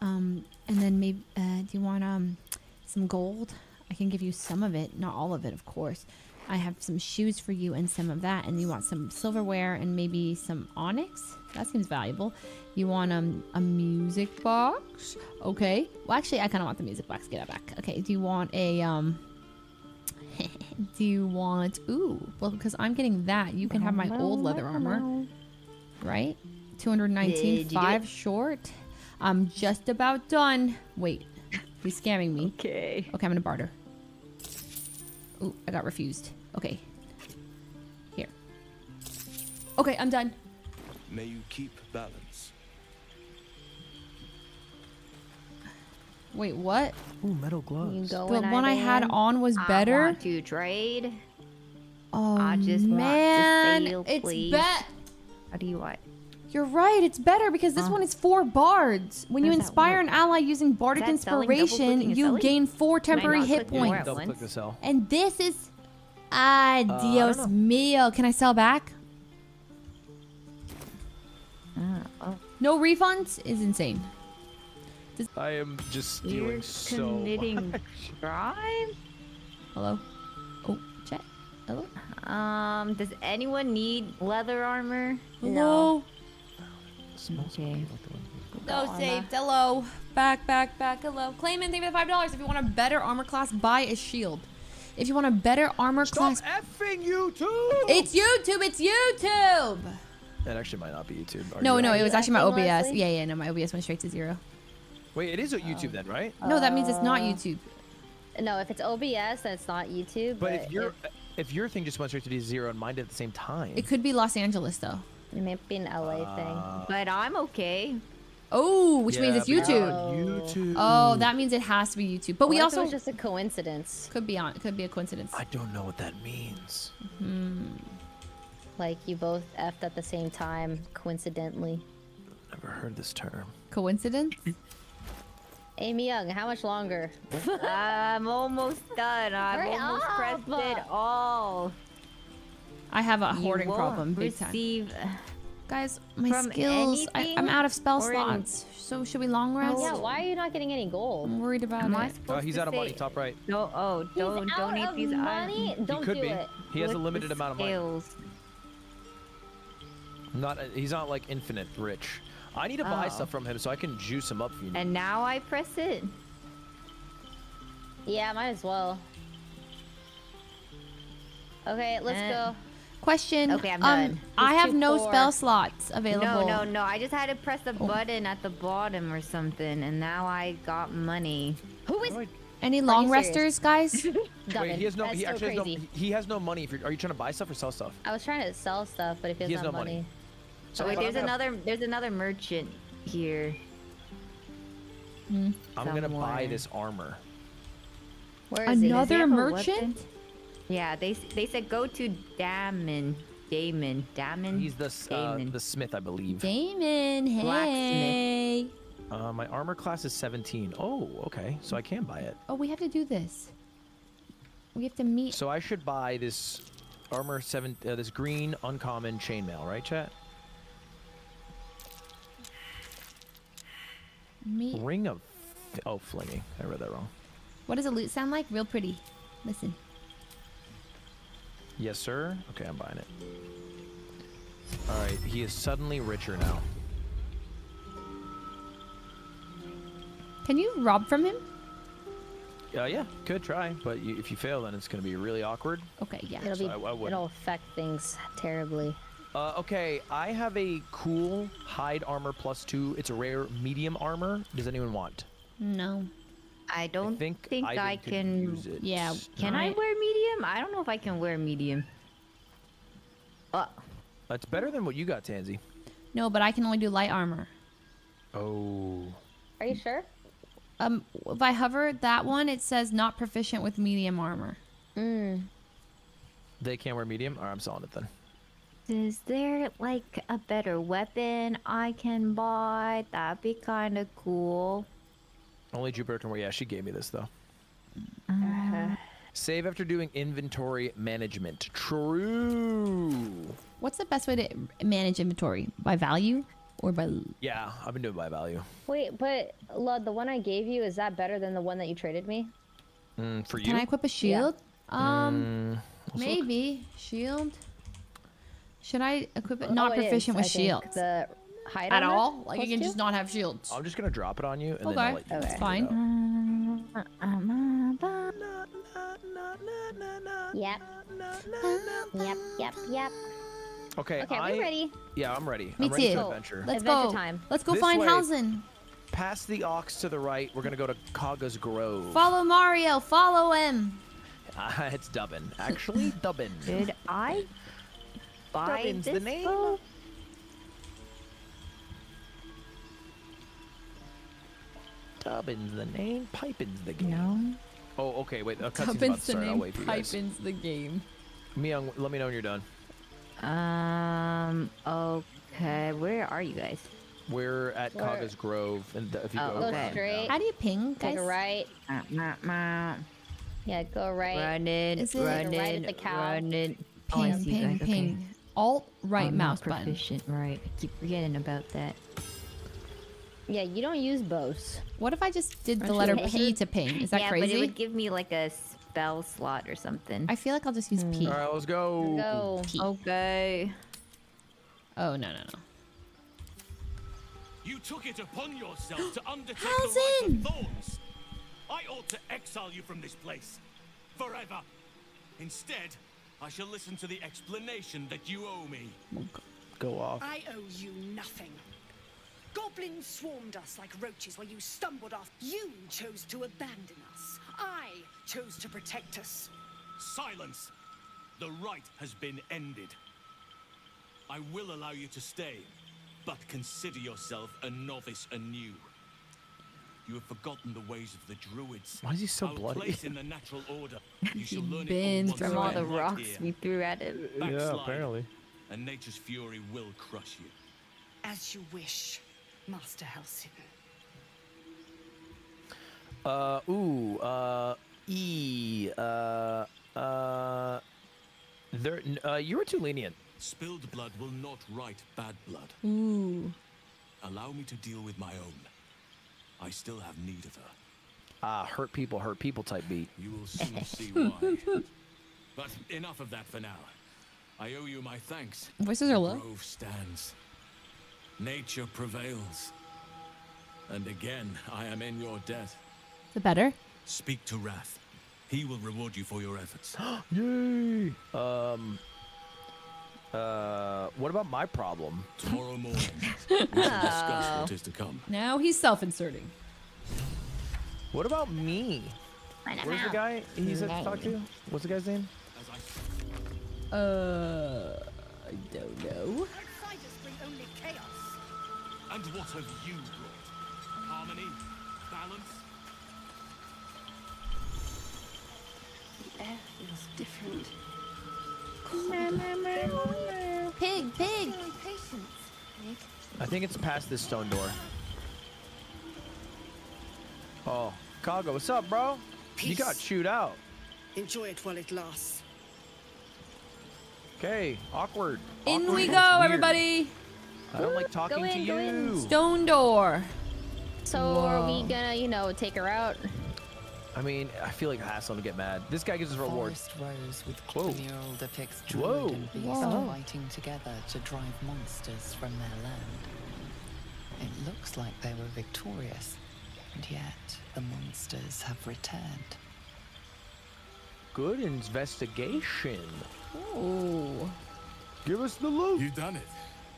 Um, and then maybe, uh, do you want um, some gold? I can give you some of it, not all of it, of course. I have some shoes for you and some of that. And you want some silverware and maybe some onyx? That seems valuable. You want um, a music box? Okay. Well, actually, I kind of want the music box. Get it back. Okay. Do you want a um? Do you want? Ooh. Well, because I'm getting that, you can have my old leather armor, right? 219, Did you get- five short. I'm just about done. Wait, he's scamming me. Okay. Okay, I'm gonna barter. Ooh, I got refused. Okay. Here. Okay, I'm done. May you keep balance. Wait, what? Ooh, metal gloves. You go The one I had Ivan? on was better. I better. want to trade. Oh I just want to man, sail, it's please. bet. How do you what? You're right. It's better because this Huh? one is four bards. When you How does that inspire an ally using bardic selling, inspiration, you selling? gain four temporary hit points. at Double once? click the cell. And this is ah don't Dios mio. Can I sell back? Ah, oh. No refunds is insane. I am just stealing You're so committing much. crime? Hello. Oh, chat. Hello. Um, does anyone need leather armor? Hello. Smells Okay. like the one- No Armor. saved. Hello. Back, back, back. Hello. Clayman, thank you for the five dollars. If you want a better armor class, buy a shield. If you want a better armor Stop class, effing YouTube! it's YouTube. It's YouTube. That actually might not be YouTube. Are No, you no, right? it was actually my OBS. Leslie? Yeah, yeah, no, my OBS went straight to zero. Wait, it is a YouTube then, right? No, that means it's not Uh, YouTube. No, if it's OBS, then it's not YouTube. But if your if your thing just went straight to be zero and mine did at the same time, It could be Los Angeles though. it may be an LA thing. But I'm okay. Oh, which means Yeah, it's it's YouTube. on YouTube. Oh, that means it has to be YouTube. But we What if also it just a coincidence. could be on. It could be a coincidence. I don't know what that means. Hmm. Like you both effed at the same time, coincidentally. Never heard this term. Coincidence? Miyoung, how much longer? I'm almost done. I've Hurry almost pressed it all. I have a hoarding problem, big time. receive Guys, my skills. I, I'm out of spell or in- slots. So should we long rest? Oh, yeah, why are you not getting any gold? I'm worried about Am I it. supposed Uh, he's out of money, top right. No, oh, don't He's out donate of these money? items. Don't could do be. it. He has a With the limited amount of money. Not he's not like infinite rich. I need to buy Oh. stuff from him so I can juice him up for you. And now I press it. Yeah, might as well. Okay, let's Eh. go. Question. Okay, I'm um, done. I have no poor. spell slots available. No, no, no. I just had to press the button at the bottom or something, and now I got money. Who is Any long resters, guys? Wait, he has no. That's He so actually has no. He has no money. If you're, are you trying to buy stuff or sell stuff? I was trying to sell stuff, but if he He has have no money. money. So So wait, there's gonna- another. There's another merchant here. Hmm. I'm gonna buy this armor. Where is he? Does he Another have a merchant? Yeah, they they said go to Dammon. Dammon. Dammon. He's the s- uh, Dammon. the smith, I believe. Dammon, hey. Uh, my armor class is 17. Oh, okay. So I can buy it. Oh, we have to do this. We have to meet. So I should buy this armor seven. Uh, this green uncommon chainmail, right, chat? Meet. Ring of. Oh, flinging. I read that wrong. What does a loot sound like? Real pretty. Listen. Yes, sir. Okay, I'm buying it. All right. He is suddenly richer now. Can you rob from him? Uh, yeah, could try, but you, if you fail, then it's gonna be really awkward. Okay, yeah. It'll be. I- I it'll affect things terribly. Uh, okay, I have a cool hide armor plus two. It's a rare medium armor. Does anyone want? No. I don't think think, I could can. use it. Yeah. Can I wear medium? I don't know if I can wear medium. Uh, That's better than what you got, Tansy. No, but I can only do light armor. Oh. Are you sure? Um, if I hover that one, it says not proficient with medium armor. Mm. They can't wear medium? Alright, I'm selling it then. Is there like a better weapon I can buy? That'd be kind of cool. Only Jupiter can wear. Yeah, she gave me this though. Uh, Save after doing inventory management. True. What's the best way to manage inventory? By value or by? Yeah, I've been doing by value. Wait, but Lud, the one I gave you is that better than the one that you traded me? Mm, for you? Can I equip a shield? Um, Mm, let's look. maybe shield. Should I equip it? Oh, Not it is, proficient with I think. The hide at all. Like you can just not have shields. I'm just gonna drop it on you and then Okay, I'll let you that's fine. Yep. Yep. Yep. Yep. out. Okay, Okay, I, we ready? Yeah, I'm ready. Me I'm ready too. to adventure. Let's Adventure go. time. Let's go This find way. Halsin. Past the ox to the right, we're gonna go to Kagha's Grove. Follow Mario. Follow him. Ah, it's Dubbin. Actually, Dubbin. Did I buy Dubbin's this the name. bow? Dubbin's the name. Pipin's the game. No. Oh, okay. Wait, a cutscene's about Tubbin's to the start. I'll wait for you guys. Pipin's the game. Miyoung, let me know when you're done. Um. Okay. Where are you guys? We're at Where- Kagha's Grove, and if you Oh, go Go Okay. straight. How do you ping, guys? Take a right. Uh, mah, mah. Yeah, go right. Running, Is it- running, Right at the cow. running. Oh, Ping, see, ping. Okay. ping. Alt right I'm not mouse button. proficient, Right. I keep forgetting about that. Yeah, you don't use bows. What if I just did the Aren't letter P to ping? Is that yeah, crazy? but it would give me like a spell slot or something. I feel like I'll just use P. All right, let's go. Go. P. Okay. Oh no no no. You took it upon yourself to undertake the How's rite in? of thorns. I ought to exile you from this place. Forever. Instead, I shall listen to the explanation that you owe me. Go off. I owe you nothing. Goblins swarmed us like roaches while you stumbled off. You chose to abandon us. I chose to protect us. Silence! The rite has been ended. I will allow you to stay, but consider yourself a novice anew. You have forgotten the ways of the druids. Why is he so Our bloody? place in the natural order. You shall He learn it bends once From all the again right rocks we threw at him. Backslide, And nature's fury will crush you. As you wish, Master Halsin. Uh, ooh, uh, E, uh, uh, there, uh, you were too lenient. Spilled blood will not right bad blood. Ooh. Allow me to deal with my own. I still have need of her. Ah, hurt people, hurt people type beat. You will soon see why. But enough of that for now. I owe you my thanks. Voices are low. The grove stands. Nature prevails. And again, I am in your debt. The better. Speak to Rath. He will reward you for your efforts. Yay! Um. Uh, what about my problem? Tomorrow morning, we shall discuss what is to come. Now he's self-inserting. What about me? Where's the guy he said to talk to? What's the guy's name? Uh, I don't know. Outsiders bring only chaos. And what have you brought? Harmony? Balance? The air feels different. Pig, pig. I think it's past this stone door. Oh, Kagha, what's up, bro? You got chewed out. Enjoy it while it lasts. Okay, awkward. In Awkward we go, weird. everybody. I don't like talking in, to go in. you. Stone door. So are we gonna, you know, take her out? I mean, I feel like Hassan to get mad. This guy gives us rewards. Forest rose with Whoa. mural depicts Whoa. druid and beast Whoa. fighting together to drive monsters from their land. It looks like they were victorious, and yet the monsters have returned. Good investigation. Ooh. Give us the loot. You've done it.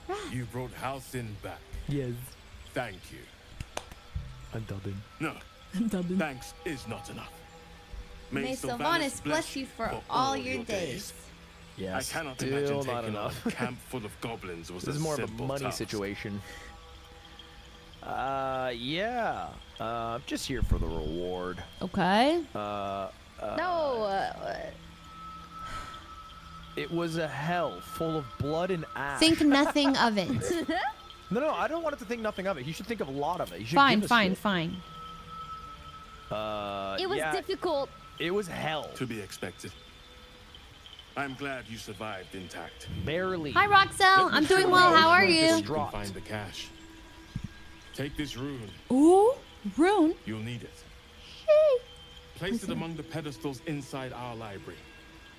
You brought Halsin back. Yes. Thank you. I'm dubbing. No, I'm thanks is not enough. May Silvanus bless you for all your days. Yes. I cannot still imagine not taking enough. a camp full of goblins was This a is more of a money task. situation. Uh, yeah. Uh, just here for the reward. Okay. Uh, uh no. Uh, It was a hell full of blood and ash. Think nothing of it. No, no, I don't want it to think nothing of it. You should think of a lot of it. You should Fine, give fine, shit. fine. Uh, it was yeah, difficult. It was hell. To be expected. I'm glad you survived intact. Barely. Hi, Roxelle. Let me I'm doing well. How are where you? You can find the cash. Take this rune. Ooh, rune. You'll need it. Hey. Place it among the pedestals inside our library.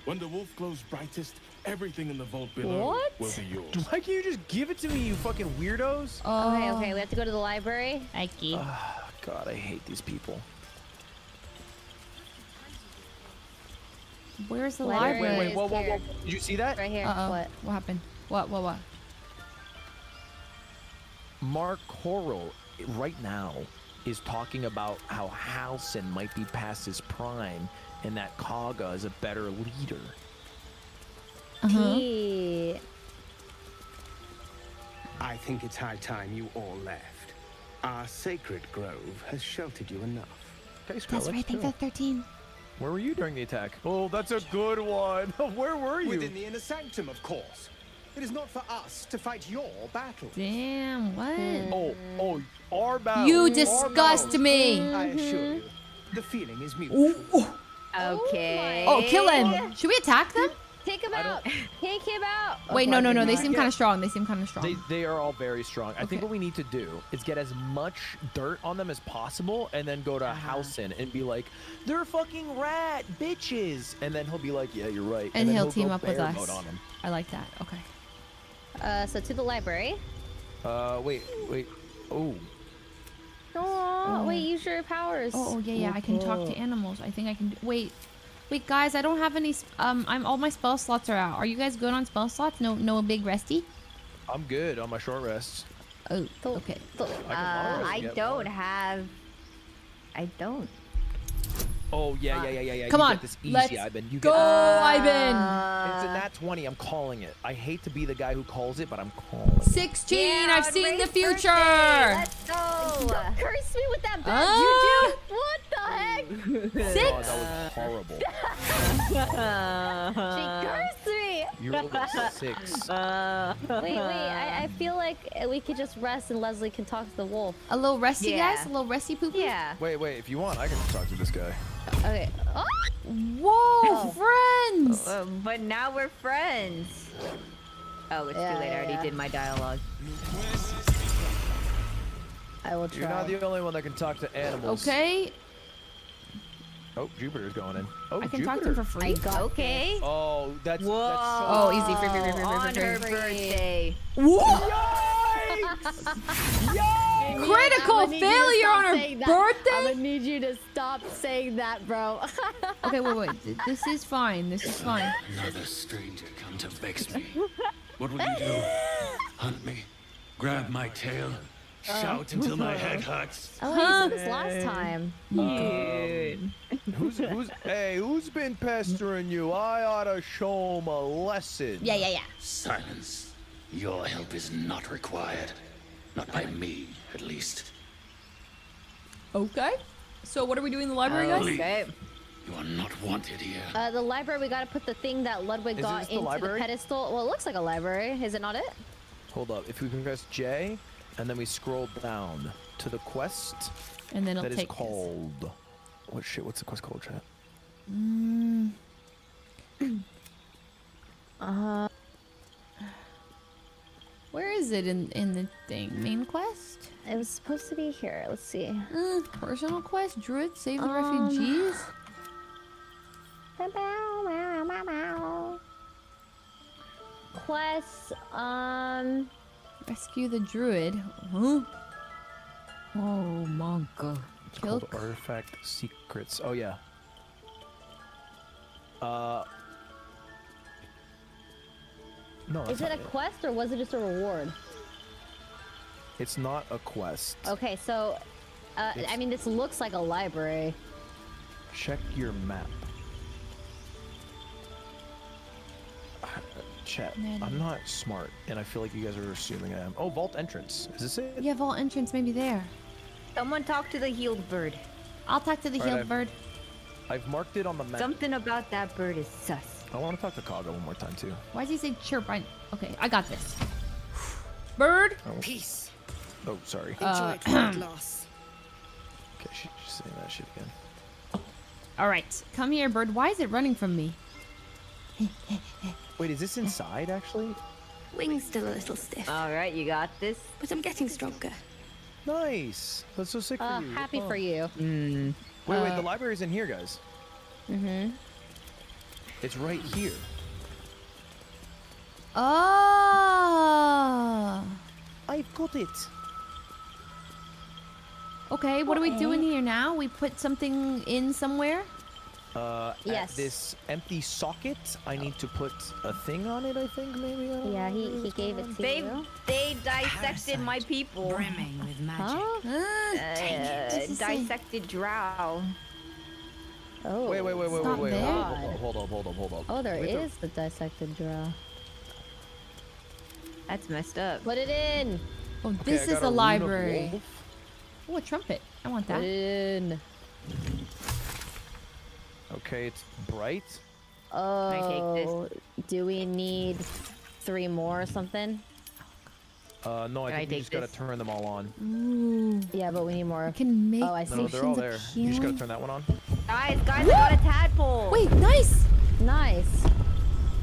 When the wolf glows brightest, everything in the vault below What? will be yours. Why can't you just give it to me, you fucking weirdos? Oh. Okay, okay, we have to go to the library. Ike. Ah, God, I hate these people. Where's the Library library? Wait, wait, is whoa, whoa, whoa. Did you see that? Right here. Uh-oh. What? What happened? What, what, what? Mark Horrell, right now, is talking about how Halsin might be past his prime and that Kagha is a better leader. Uh-huh. He- I think it's high time you all left. Our sacred grove has sheltered you enough. Okay, That's right. Thank the 13. Where were you during the attack? Oh, that's a good one. Where were you? Within the inner sanctum, of course. It is not for us to fight your battle. Damn, what? Oh, oh, our battle. You our disgust battle. me. I assure you, the feeling is mutual. Okay. Oh, kill him. Should we attack them? Take him out. Take him out. Wait, no, no, no. They seem kind of strong. They seem kind of strong. They, they are all very strong. I think what we need to do is get as much dirt on them as possible and then go to Uh-huh. Halsin and be like, they're fucking rat bitches. And then he'll be like, yeah, you're right. and then he'll go team up with us. On him. I like that. Okay. Uh, so to the library. Uh, wait, wait. Oh, Oh, wait, use your powers. Oh, oh yeah, yeah. I can talk to animals. I think I can. Do- wait, wait, guys. I don't have any. Um, I'm all my spell slots are out. Are you guys good on spell slots? No, no big resty. I'm good on my short rests. Oh, okay. Uh, mono I don't have. I don't. Oh, yeah, yeah, yeah, yeah, yeah. Come you on, Get this easy, let's Ivan. You go, get Ivan. It's a nat 20. I'm calling it. I hate to be the guy who calls it, but I'm calling it. 16. I've seen the future. Let's go. Don't curse me with that bad Ah. juju. What the heck? Oh, Six. that was horrible. she cursed me. You rolled a six. wait, wait. I, I feel like we could just rest and Leslie can talk to the wolf. A little resty, Yeah. guys. A little resty poop. Yeah. Wait, wait. If you want, I can talk to this guy. Okay. Oh. Whoa, friends. Uh, but now we're friends. Oh, it's Yeah, too late. I already yeah. did my dialogue. I will try. You're not the only one that can talk to animals. Okay. Oh, Jupiter's going in. Oh, I can Jupiter. talk to him for free. Okay. Oh, that's Whoa. that's so Oh, easy. Free, free, free, free, free, On free, her free. birthday. Critical failure on her birthday? I'm gonna need you to stop saying that, bro. Okay, wait, wait. This is fine. This is fine. Another stranger come to vex me. What will you do? Hunt me? Grab my tail? Shout until my head hurts? Oh, you said this last time. Um, who's who's hey? Who's been pestering you? I oughta show him a lesson. Yeah, yeah, yeah. Silence. Your help is not required. Not by me, at least. Okay. So what are we doing in the library, guys? Okay. You are not wanted here. Uh, the library, we gotta put the thing that Ludwig Is got this the into the pedestal. Well, it looks like a library. Is it not it? Hold up. If we can press J, and then we scroll down to the quest And then it'll that is take this. called. What shit? What's the quest called, chat? Mm. Uh, Where is it in in the thing? Main quest? it was supposed to be here. Let's see. Uh, personal quest? Druid save the Um, refugees? Quest, um, Rescue the druid. Huh? Oh, Monka. It's Kill called Artifact Secrets. Oh yeah. Uh. No, is it not a quest or was it just a reward? It's not a quest. Okay, so, uh, I mean, this looks like a library. Check your map. Chat. I'm not smart, and I feel like you guys are assuming I am. Oh, vault entrance. Is this it? Yeah, vault entrance maybe there. Someone talk to the healed bird. I'll talk to the All right, healed I've- bird. I've marked it on the map. Something about that bird is sus. I want to talk to Kagha one more time too. Why does he say chirp? I, okay, I got this. Bird. Oh. Peace. Oh, sorry. Enjoy Uh, it while it lasts. Okay, she's just saying that shit again. All right, come here, bird. Why is it running from me? Wait, is this inside actually? Wings still a little stiff. All right, you got this. But I'm getting stronger. Nice. That's so sick for Uh, you. happy Oh. for you. Mm. Wait, wait. Uh, The library's in here, guys. Mm-hmm. It's right here. Oh. I've got it. Okay, what are we doing here now? We put something in somewhere? Uh, Yes. At this empty socket, I need to put a thing on it. I think maybe. I don't Yeah, know he, he gave it to They you. they dissected my people. Brimming with magic. Huh? Uh, dissected drow. Oh. Wait, wait, wait, wait, Stop wait, wait. Hold up, hold up, hold up. Oh, there Wait, is the dissected drow. That's messed up. Put it in. Oh, Okay, this is got a the library. Oh, a trumpet. I want Put that. it in. Okay, it's bright. Oh, do we need three more or something? Uh, no, I Can I you take just gotta turn them all on. Ooh. Yeah, but we need more. I can make Oh, I see. No, they're all potions of there. You just gotta turn that one on. Guys, guys, I got a tadpole. Wait, nice. Nice.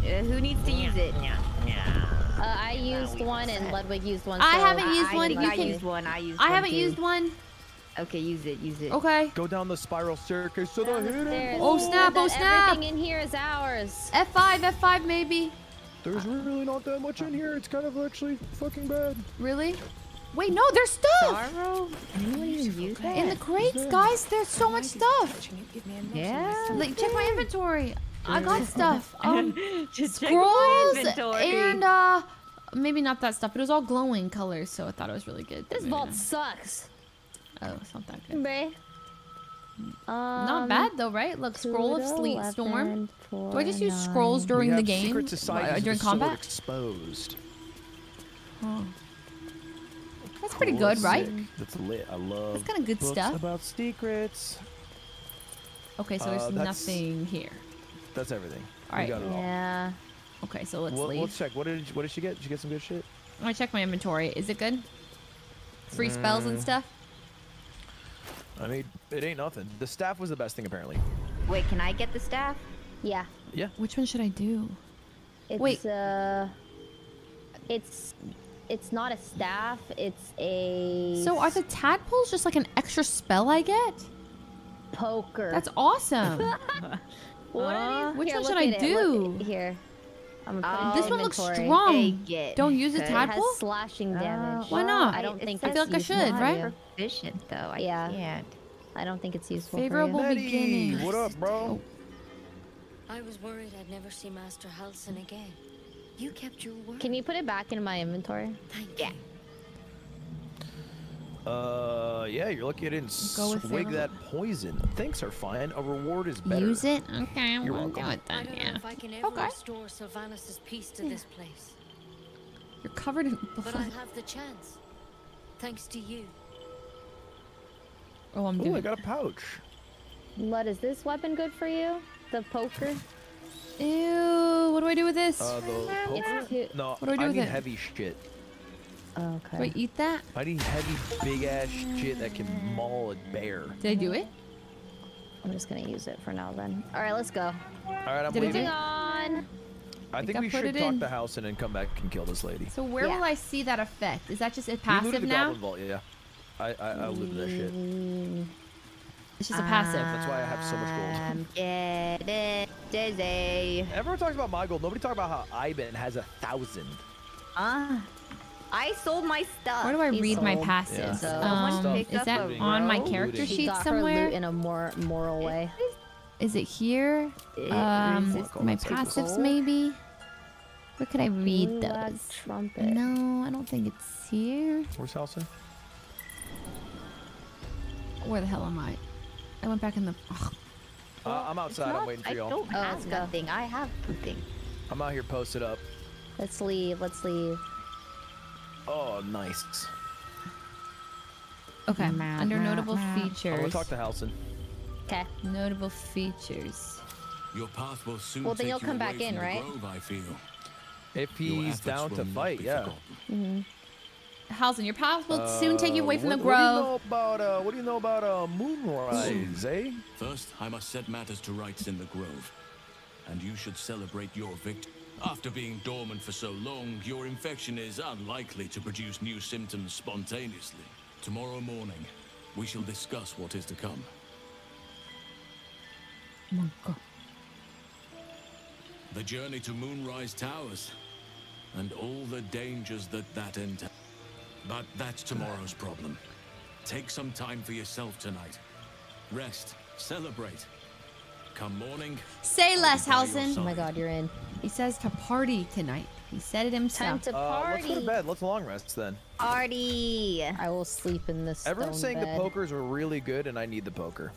Uh, who needs to use it? Uh, I used one and Ludwig used one. I haven't used I one. think You I can- used one. I used. I one haven't too. used one. Okay, use it. Use it. Okay. Go down the spiral staircase to the Down the hidden. stairs. Oh, snap, oh, snap. Everything in here is ours. F5, F5 maybe. There's really not that much in here. It's kind of actually fucking bad. Really? Wait, no, there's stuff. Sorrow? Anyone even use that? In the crates, guys, there's so much stuff. Yeah. Like, check my inventory. I got stuff. Um, scrolls and uh, maybe not that stuff, but it was all glowing colors, so I thought it was really good. This vault sucks. Oh, it's not that good. Bray. Not Um, bad though, right? Look, scroll of sleet storm. Do I just use scrolls during the game? Secret Uh, societies during of the sword combat? exposed. Oh. That's pretty Cool, good, right? sick. That's lit. I love. That's kinda good stuff. about secrets. Okay, so there's Uh, nothing here. That's everything. All right. We got it all. Yeah. Okay, so let's We'll, leave. let's check. What did what did she get? Did she get some good shit? I'm check my inventory. Is it good? Free spells and Mm. stuff? I mean, it ain't nothing. The staff was the best thing apparently. Wait, can I get the staff? Yeah. Yeah. Which one should I do? It's, Wait. uh. It's it's not a staff. It's a So are the tadpoles just like an extra spell I get? poker. That's awesome. What are these? Which Here, one should I at it, do? Here. I'm gonna put um, Oh, this one looks strong. Take. Don't use a It has It has tadpole. slashing uh, damage. Why not? I don't think says I feel like I should, right? you. Proficient though. I Yeah. can't. I don't think it's useful Favorable for you. Beginnings. what up, bro? Oh. I was worried I'd never see Master Halsin again. You kept your word. Can you put it back in my inventory? Thank Yeah. Uh, yeah, you're lucky I didn't Go with swig favorable. that poison. Thanks are fine. A reward is better. Use it. Okay, I You're won't do welcome. it I then. don't Yeah. know if I can ever Okay. restore Silvanus' peace to this place, You're covered in but. I'll have the chance. Thanks to you. Oh, I'm Ooh, I got a pouch. Lud, is this weapon good for you? The poker? Ew. What do I do with this? Uh, the poker? too- No, What do I do with need it? heavy shit. Okay. Do I eat that? I need heavy, big ass shit that can maul a bear. Did I do it? I'm just gonna use it for now then. All right, let's go. All right, I'm Did it leaving. Moving on. I think I we should it talk in. to House and then come back and kill this lady. So where Yeah. will I see that effect? Is that just a We passive looted the now? Goblin Vault, yeah. I I, I looted that shit. It's just a passive. That's why I have so much gold. Um, get it, dizzy. Everyone talks about my gold. Nobody talks about how Ivan has a thousand. Ah, I sold my stuff. Where do I He read my sold. passives? Yeah. Someone Um, is that a on my character Looting. She sheet somewhere? loot in a more moral way. Is it here? It- Um, is my let's take this. passives maybe. Where could I read Gulag those? trumpet. No, I don't think it's here. Where's Halsin? Where the hell am I? I went back in the. Ugh. Uh, I'm It's outside. I'm waiting for y'all. I don't Oh, have let's nothing. I have something. I'm out here posted up. Let's leave. Let's leave. Oh, nice. Okay, under notable I'm gonna features. talk to Halsin. Okay. Notable features. Your path will soon Well, then you'll come back in, right? Grove, I feel. If Your he's down to will fight, be yeah. forgotten. Halsin, your path will soon take you away Uh, from the grove. What do you know about uh? What do you know about uh moonrise, eh? First, I must set matters to rights in the Grove. And you should celebrate your victory. After being dormant for so long, your infection is unlikely to produce new symptoms spontaneously. Tomorrow morning, we shall discuss what is to come. The journey to Moonrise Towers, and all the dangers that that entails. But that's tomorrow's problem. Take some time for yourself tonight. Rest, celebrate. Come morning, Say less, I'll be by your Halsin. Oh my god, you're in. He says to party tonight. He said it himself. Time himself. to Uh, let's go to bed. Let's long rest then. Party. I will sleep in this Everyone's saying bed. the pokers are really good, and I need the poker.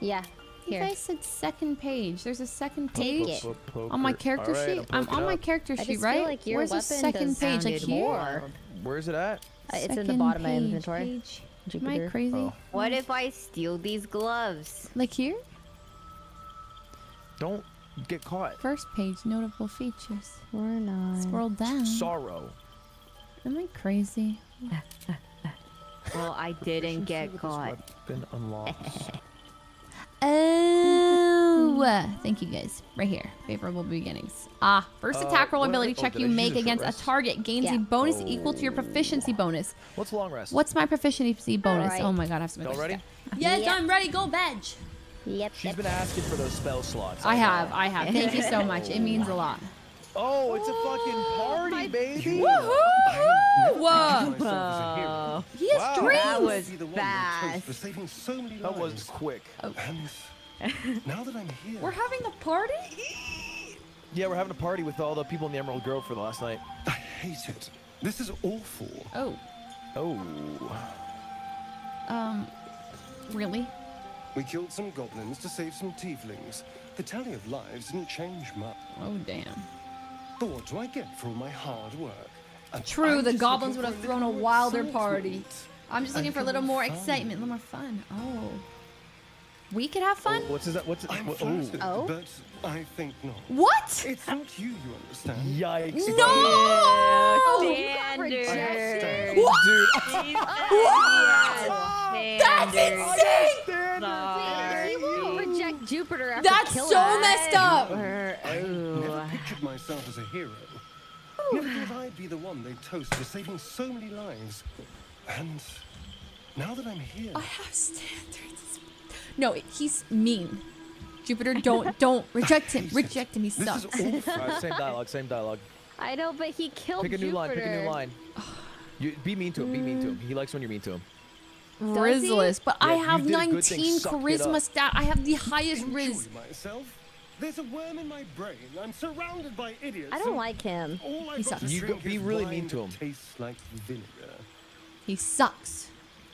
Yeah. You Here. guys said second page. There's a second page on my character All right, sheet. I'm poking on my character I sheet, right? like Where's the second page? Like here? more. Where's it at? Uh, it's in the Second bottom of my inventory. page. Am I crazy? Oh. What if I steal these gloves? Like here? Don't get caught. First page, notable features. We're not. Scroll down. Sorrow. Am I crazy? Well, I didn't get caught. Been unlocked. Oh, thank you guys. Right here, favorable beginnings. Ah, first Uh, attack roll ability oh, check did you make it for against a target gains Yeah. a bonus equal to your proficiency bonus. What's long rest? What's my proficiency bonus? Alright. Oh my god, I have some Y'all ready? Yes, Yep. I'm ready. Go veg. Yep. She's yep. been asking for those spell slots. I know. have, I have. Thank you so much. It means a lot. Oh, it's a fucking party, baby. Woohoo! Myself as. He has Wow. dreams. That was Be the one fast. toast for saving so many That was lives. quick. And now that I'm here, We're having a party? Yeah, we're having a party with all the people in the Emerald Grove for the last night. I hate it. This is awful. Oh, Oh. um, really? We killed some goblins to save some tieflings. The tally of lives didn't change much. Oh, damn. But what do I get for all my hard work? And True, I'm the goblins would have for thrown a wilder party. I'm just looking for a little more excitement, a little more fun. Oh. We could have fun? Oh, What's that? What's it? I'm what- flattered, oh. oh. but I think not. What? It's not you, you understand. Yikes. No! Standard. Dude. That's insane! You won't reject Jupiter after That's so us. messed up. I never pictured myself as a hero. Never thought I'd be the one they toast for saving so many lives. And now that I'm here, I have standards. No, he's mean. Jupiter, don't don't reject him. Reject him. He sucks. Alright, same dialogue, same dialogue. I know, but he killed Jupiter. Pick a new line. Pick a new line. You be mean to him. Be mean to him. He likes when you're mean to him. Rizzless, but I Yeah, you have did a good 19 thing, suck it charisma stat. I have the highest enjoy riz. myself. There's a worm in my brain. I'm surrounded by idiots. I don't like him. He sucks. to You go- be really mean to him. Tastes like vinegar. He sucks.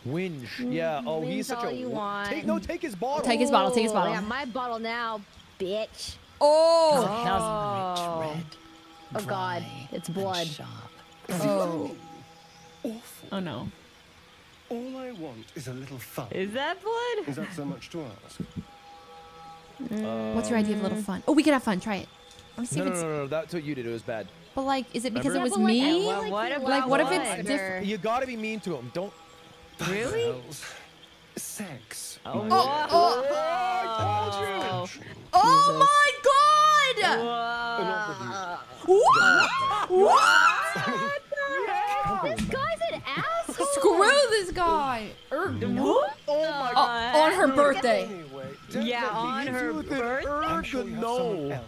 Whinge. Mm, yeah. Oh, Whinge he's such all a. you want. Take no. Take his bottle. Take his bottle, take his bottle. Yeah, my bottle now, bitch. Oh. Oh, Rich oh. red. oh God, it's blood. Oh. Oh no. All I want is a little fun. Is that blood? Is that so much to ask? Mm. What's your idea of a little fun? Oh, we can have fun. Try it. I want to see No, if no, it's. no, no. That's what you did. It was bad. But like, is it because it was Yeah, like, me? feel like What you about Like, what if it's different? You gotta be mean to him. Don't. Really? Sex. Oh, my what? Oh, Oh, oh my God! Whoa. What? What? This guy's an this guy. Er, What? Oh my Oh, on her birthday. Anyway, Yeah, on her you with it. birthday. I'm Erg sure the you have someone no.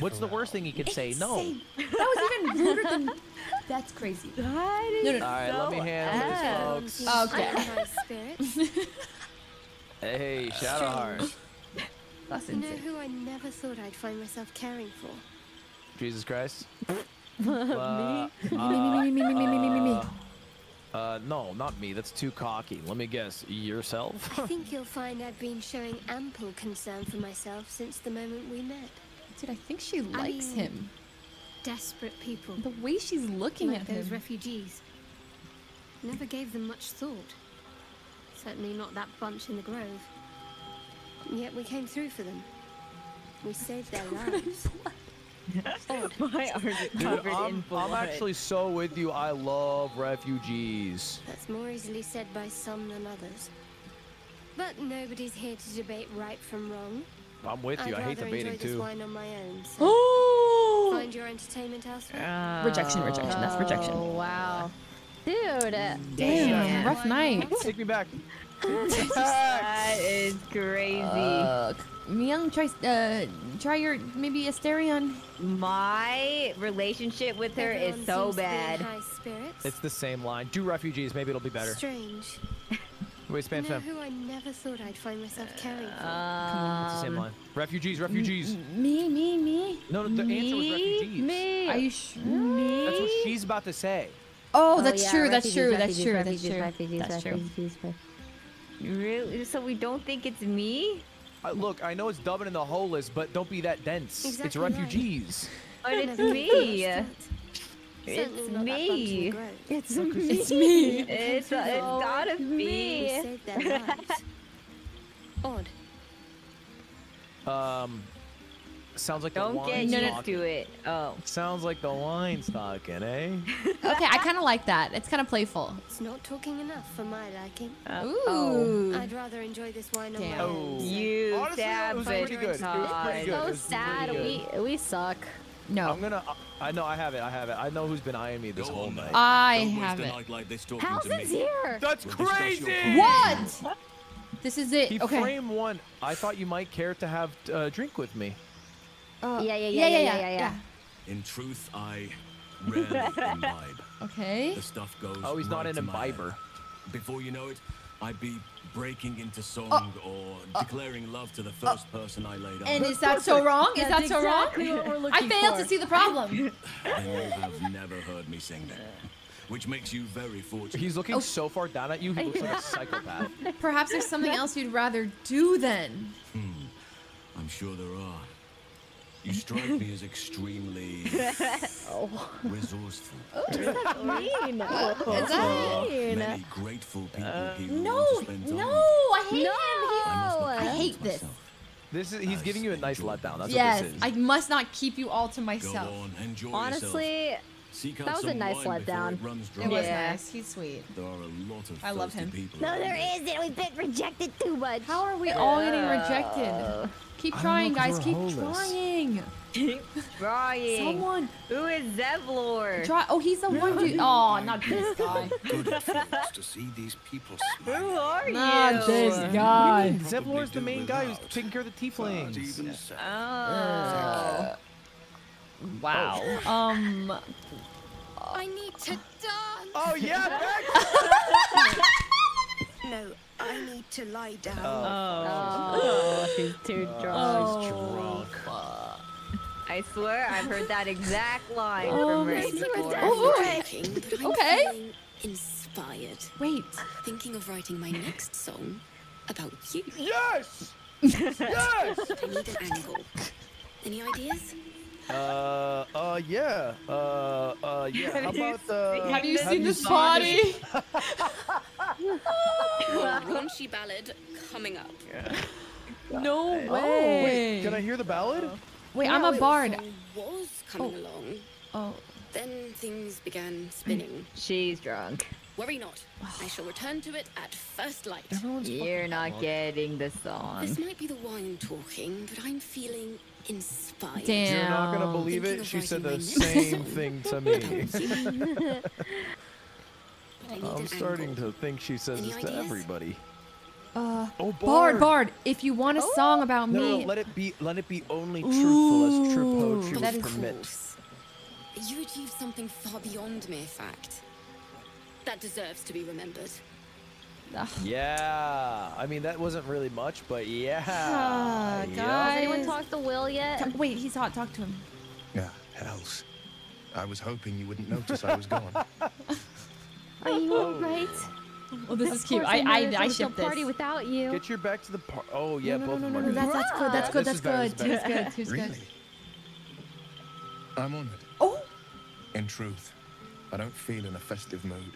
What's the worst thing he could say? No. That was even ruder than. That's crazy. That No, is no, All right, let me so handle ass. this, folks. Okay. I'm high spirits. Hey, Shadowheart. That's You know who I never thought I'd find myself caring for? Jesus Christ. Me? Uh, Me, me, me, me, me, me, me, me, me, me. Uh, no, not me. That's too cocky. Let me guess. Yourself? I think you'll find I've been showing ample concern for myself since the moment we met. Dude, I think she likes mean- him. Desperate people, The way she's looking like at those him. refugees. Never gave them much thought. Certainly not that bunch in the grove. Yet we came through for them. We saved their lives. Why are you Dude, covered I'm, blood? I'm actually so with you. I love refugees. That's more easily said by some than others. But nobody's here to debate right from wrong. I'm with you. I'd I hate debating enjoy this too. wine on my own. So Oh! find your entertainment elsewhere. Rejection, rejection. That's rejection. Oh wow, dude. Damn, rough night. Take me back. That is crazy. Uh, Young, try uh, try your maybe Astarion. My relationship with her is so seems to be in bad. high. It's the same line. Do refugees. Maybe it'll be better. Strange. Wait, spam you know spam. who I never thought I'd find myself caring for? It's the same Um, line. Refugees. Refugees. Me, me, me. No, no, the answer was refugees. Me. Are you sure? Me? That's what she's about to say. Oh, that's yeah, true. That's refugees, true. That's true. That's refugees, true. refugees, That's true. refugees, refugees. Really? So we don't think it's me? Uh, look, I know it's dubbing in the whole list, but don't be that dense. Exactly it's refugees. Right. But it's me. It's me. It's me. It's me. It's, it's gotta be. Odd. Um sounds like the Don't get wine's used talking. to it. Oh. Sounds like the wine's talking, eh? Okay, I kind of like that. It's kind of playful. It's not talking enough for my liking. Ooh. I'd rather enjoy this wine on my own. Oh. You Honestly, it was savage pretty good. It was pretty good. So was sad. good. We we suck. No. I'm gonna. I know. I have it. I have it. I know who's been eyeing me this Go wole on, night. I Don't have waste it. a night like this talking How's to me. here? That's We'll crazy. What? This is it. He okay. framed one. I thought you might care to have a drink with me. Uh, Yeah, yeah, yeah, yeah, yeah, yeah, yeah. In truth, I rarely imbibe. Okay. The stuff goes. Oh, he's not right an to imbiber. Before you know it, I'd be breaking into song Oh. or declaring love to the first person I laid And on. is that so wrong? Is That's that so wrong? exactly what we're I looking failed for. to see the problem. Then you have never heard me sing that. Which makes you very fortunate. He's Oh. looking so far down at you. He looks like a psychopath. Perhaps there's something else you'd rather do then. Hmm. I'm sure there are. You strike me as extremely oh. resourceful. Oh, mean. Is that mean? Uh, many grateful people here who No, want to no, I hate No. him. I I hate this. myself. This is. He's giving you a nice letdown. That's Yes, what this is. I must not keep you all to Go myself. on, enjoy Honestly, Seek out That was a nice letdown. It. It was Yeah. nice. He's sweet. There are a lot of I love thirsty him. people No, around there here. isn't. We've been rejected too much. How are we all getting rejected? Keep trying, guys. Keep homeless. trying. Keep trying. Someone. Who is Zevlor? Try. Oh, he's the one dude. Oh, not this guy. Good to see these people Who smiling. are you? Not this guy. do you mean? Zevlor's the main guy who's taking care of the But tieflings. even so, Oh. Wow. Um. I need to dance. Oh yeah, No, I need to lie down. Oh, she's too drunk. Oh, drunk. I swear I've heard that exact line Oh, from Ray Missy before. Oh, boy. Talking, Okay. inspired. Wait. Thinking of writing my next song about you. Yes. Yes. I need an angle. Any ideas? Uh, uh, yeah. Uh, uh, yeah. How Have you about uh? Have you have seen you this body? Raunchy ballad coming up. Yeah. No Oh, way. wait. Can I hear the ballad? Wait, No, I'm a it bard. Was coming along. Oh. Then things began spinning. She's drunk. Worry not. I shall return to it at first light. You're not getting the song. This might be the wine talking, but I'm feeling inspired. Damn. You're not gonna believe Thinking it. She said the writing same thing to me. I need I'm starting angle. to think she says Any this to everybody. Uh, Oh, Bard, Bard, if you want a song about No, no, me, let it be. Let it be only truthful as true poetry Ooh, would that is- permit. course. You achieved something far beyond mere fact. That deserves to be remembered. Yeah, I mean that wasn't really much, but yeah. Ah, Yup. Has anyone guys. talked to Will yet? Ta- Wait, he's hot. Talk to him. Yeah, hells. I was hoping you wouldn't notice I was gone. Are you alright? Oh, this is cute. I I, noticed I there was no ship this. party without you. Get your back to the par. Oh yeah, no, both no, of no, them no, are no, good. that's that's good. That's good. That's is better, good. is Two's better. good. Two's really? good. I'm honored. Oh. In truth, I don't feel in a festive mood,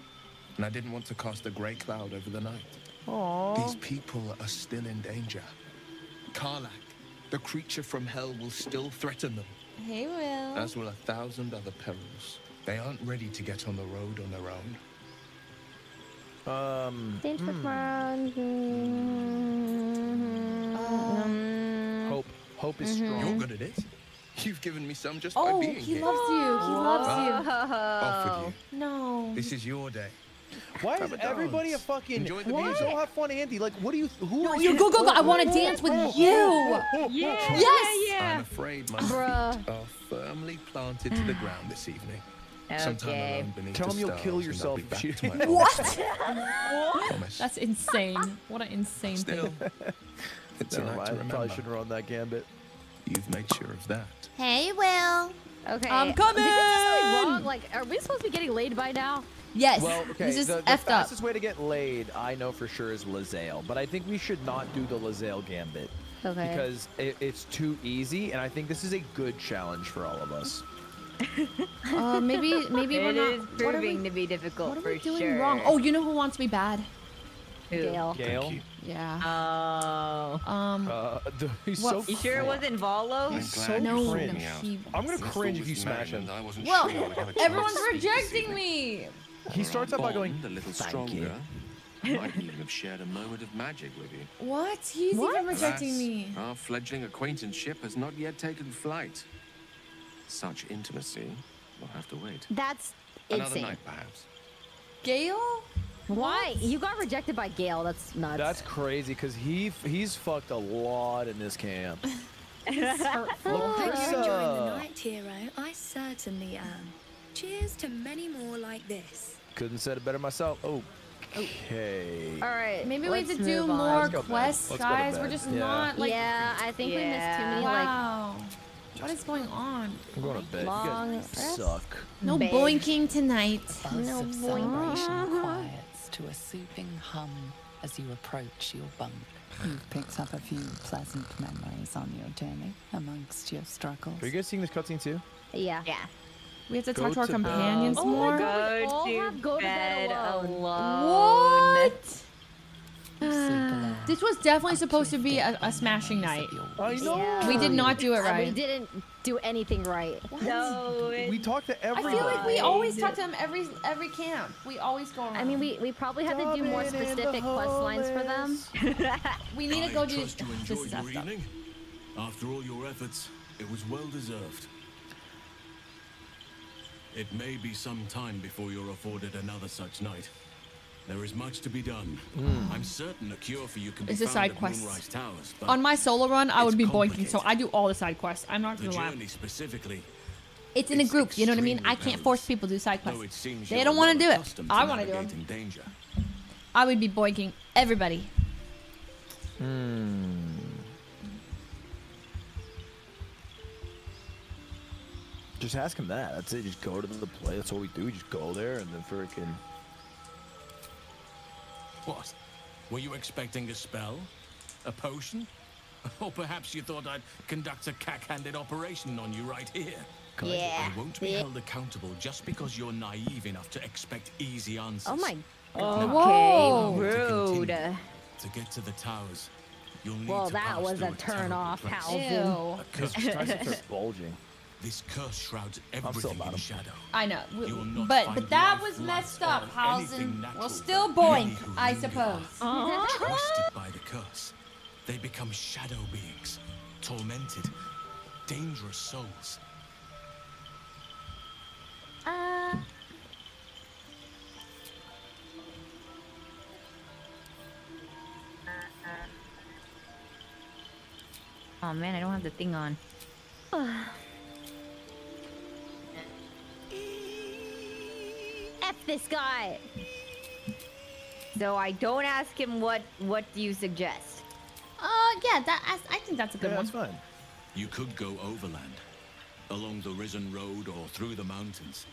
and I didn't want to cast a grey cloud over the night. These people are still in danger. Karlach, the creature from hell, will still threaten them, He Will. as will a thousand other perils. They aren't ready to get on the road on their own. Um, Dance with Um, hope. Hope is Mm-hmm. strong. You're good at it. You've given me some just Oh, by being here. he loves you. He loves you. Off with No. This is your day. Why is everybody a fucking? Enjoy the Why music. so have fun, Andy? Like, what do you? Who No, are you you? go, go, go. I want to dance with you. Yeah. Yes. Yeah, I'm afraid my Bruh. feet are firmly planted to the ground this evening. Okay. Tell the him you'll kill yourself if back you- to my old What? That's insane. What an insane Still, thing. it's a Never night mind, to I probably shouldn't run that gambit. You've made sure of that. Hey, Will. Okay. I'm Did we do something coming. wrong? Like, are we supposed to be getting laid by now? Yes. Well, okay. This is the, the effed up. fastest way to get laid, I know for sure, is Lae'zel. But I think we should not do the Lae'zel gambit Okay. because it, it's too easy, and I think this is a good challenge for all of us. Uh, maybe, maybe we're It not. is what are proving we, to be difficult what are for we doing sure. wrong? Oh, you know who wants me bad? Who? Gale. Gale. Yeah. Oh. Um. Uh, the, he's What- so. You sure it wasn't Volo? He's so No, cringe. no, she- I'm gonna cringe if you smash him. I wasn't Well, sure I would have a chance everyone's to speak rejecting evening. me. He starts out by going, a little "Thank stronger. you." I might even have shared a moment of magic with you. What? He's even rejecting Alas, me. Our fledgling acquaintanceship has not yet taken flight. Such intimacy will have to wait. That's Another insane. night, perhaps. Gale? Why? You got rejected by Gale. That's nuts. That's crazy because he he's fucked a lot in this camp. It's Hope you're enjoying the night, hero. I certainly am. Cheers to many more like this. couldn't said it better myself. Oh. Okay. All right. Maybe we have let's to do on. more Let's go bed. quests, Let's go to guys. We're just Yeah. not like. yeah, I think we missed too many like Wow. What is going on? I'm going to bed. Long you suck. No Babe. boinking tonight. Buzz No of boy. celebration quiets to a soothing hum as you approach your bunk. You've picked up a few pleasant memories on your journey amongst your struggles. Are you guys seeing this cutscene too? yeah. Yeah. We have to Go talk to our to bed. companions Oh more. my God. we all to have go to bed bed alone. alone. What? This was definitely supposed to be a, a smashing night. I know. Yeah. We did not do it Uh, We right. didn't do anything right. No. We talked to everyone. I feel like we always talk to them every every camp. We always go around. I mean, we, we probably have to do more Dublin in the specific quest lines for them. we need to go do trust you this enjoyed is your evening. After all your efforts, it was well deserved. It may be some time before you're afforded another such night. There is much to be done. I'm certain a cure for you can be It's a found side at quest. Moonrise Towers, but On my solo run, I would be boinking, so. I do all the side quests. I'm not the gonna lie. journey specifically, It's in a group, you know what I mean? I can't force people to do side though it quests. seems They don't want to do it. I want to do it. danger. I would be boinking everybody. Hmm. Just ask him that. That's it. Just go to the play. That's all we do. We just go there and then freaking. What? Were you expecting a spell? A potion? Or perhaps you thought I'd conduct a cack-handed operation on you right here? Yeah. I won't be Yeah. held accountable just because you're naive enough to expect easy answers. Oh my. Now, Okay, to rude. To get to the towers, you'll need Well, to that was a turn terrible off, place. Halvin. Ew. A curse His triceps are bulging. This curse shrouds still everything in shadow. I know, You will not but but that was messed up, anything Halsin. Well, still for boink, who I linger. suppose. Twisted by the curse, they become shadow beings, tormented, dangerous souls. Uh, Oh man, I don't have the thing on. F this guy. So I don't ask him what what do you suggest? Uh, yeah, that I, I think that's a good Yeah, one. that's fine. You could go overland, along the Risen Road or through the mountains.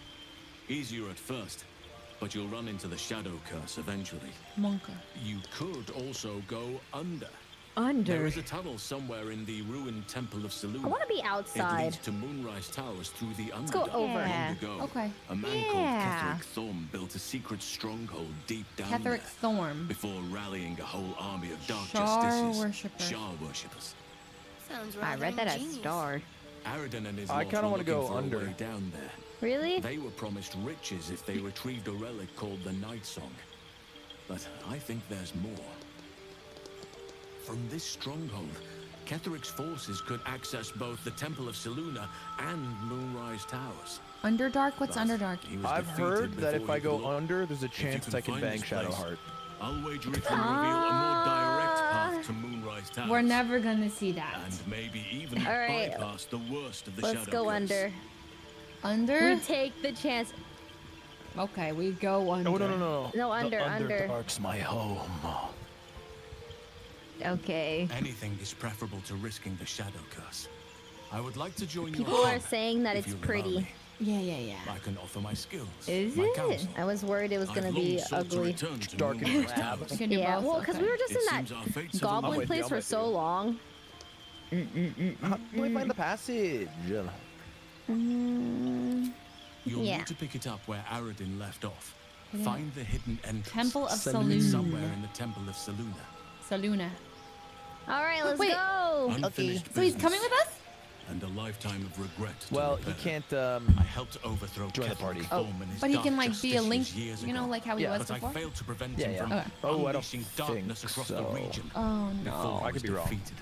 Easier at first, but you'll run into the Shadow Curse eventually. Monka. You could also go under. Under. There is a tunnel somewhere in the ruined Temple of Selûne. I want to be outside. It leads to Moonrise Towers through the Let's go Underdark. over. Long Yeah. ago, Okay. A man Yeah. called Ketheric Thorm built a secret stronghold deep down Ketheric there Thorm. before rallying a whole army of dark Shar justices, worshippers. Shar worshippers. Sounds right. I read that as star. Aradin and his I lot kinda wanna go under. way down there. Really? They were promised riches if they retrieved a relic called the Night Song. But I think there's more. From this stronghold, Ketheric's forces could access both the Temple of Selûne and Moonrise Towers. Underdark? What's But Underdark? he I've heard that if I go could look. under, there's a chance can I can find bang this place, Shadowheart. I'll wager it will reveal a more direct path to Moonrise Towers. We're never gonna see that. And maybe even All right. bypass the worst of the Let's Shadow go Curse. under. Under? We take the chance. Okay, we go oh, under. Oh no no no No, under, the under. Underdark's my home. Okay. Anything is preferable to risking the Shadow Curse. I would like to join People your are saying that it's pretty. Yeah, yeah, yeah. I can offer my skills. Is my it? counsel. I was worried it was gonna be sought to ugly. to Dark and Moonrise drab. Towers. You can do Yeah, well, because we were just It in seems our fates that goblin place I'm for with so you. long. How do I find the passage? Mm, You'll Yeah. need to pick it up where Aradin left off. Yeah. Find the hidden entrance. Temple of Selûne. It's somewhere in the Temple of Saluna. Saluna. All right, let's Wait. go. Unfinished So he's coming with us? And a lifetime of regret. to Well, he can't. Um, I helped overthrow Join the party. Thorm and his But he can like be a link, years you know, like how he Yeah. was But I before. failed to prevent Yeah, him yeah. from Okay. Oh, I don't darkness think across so. the region. Oh Before no. I could be wrong. defeated.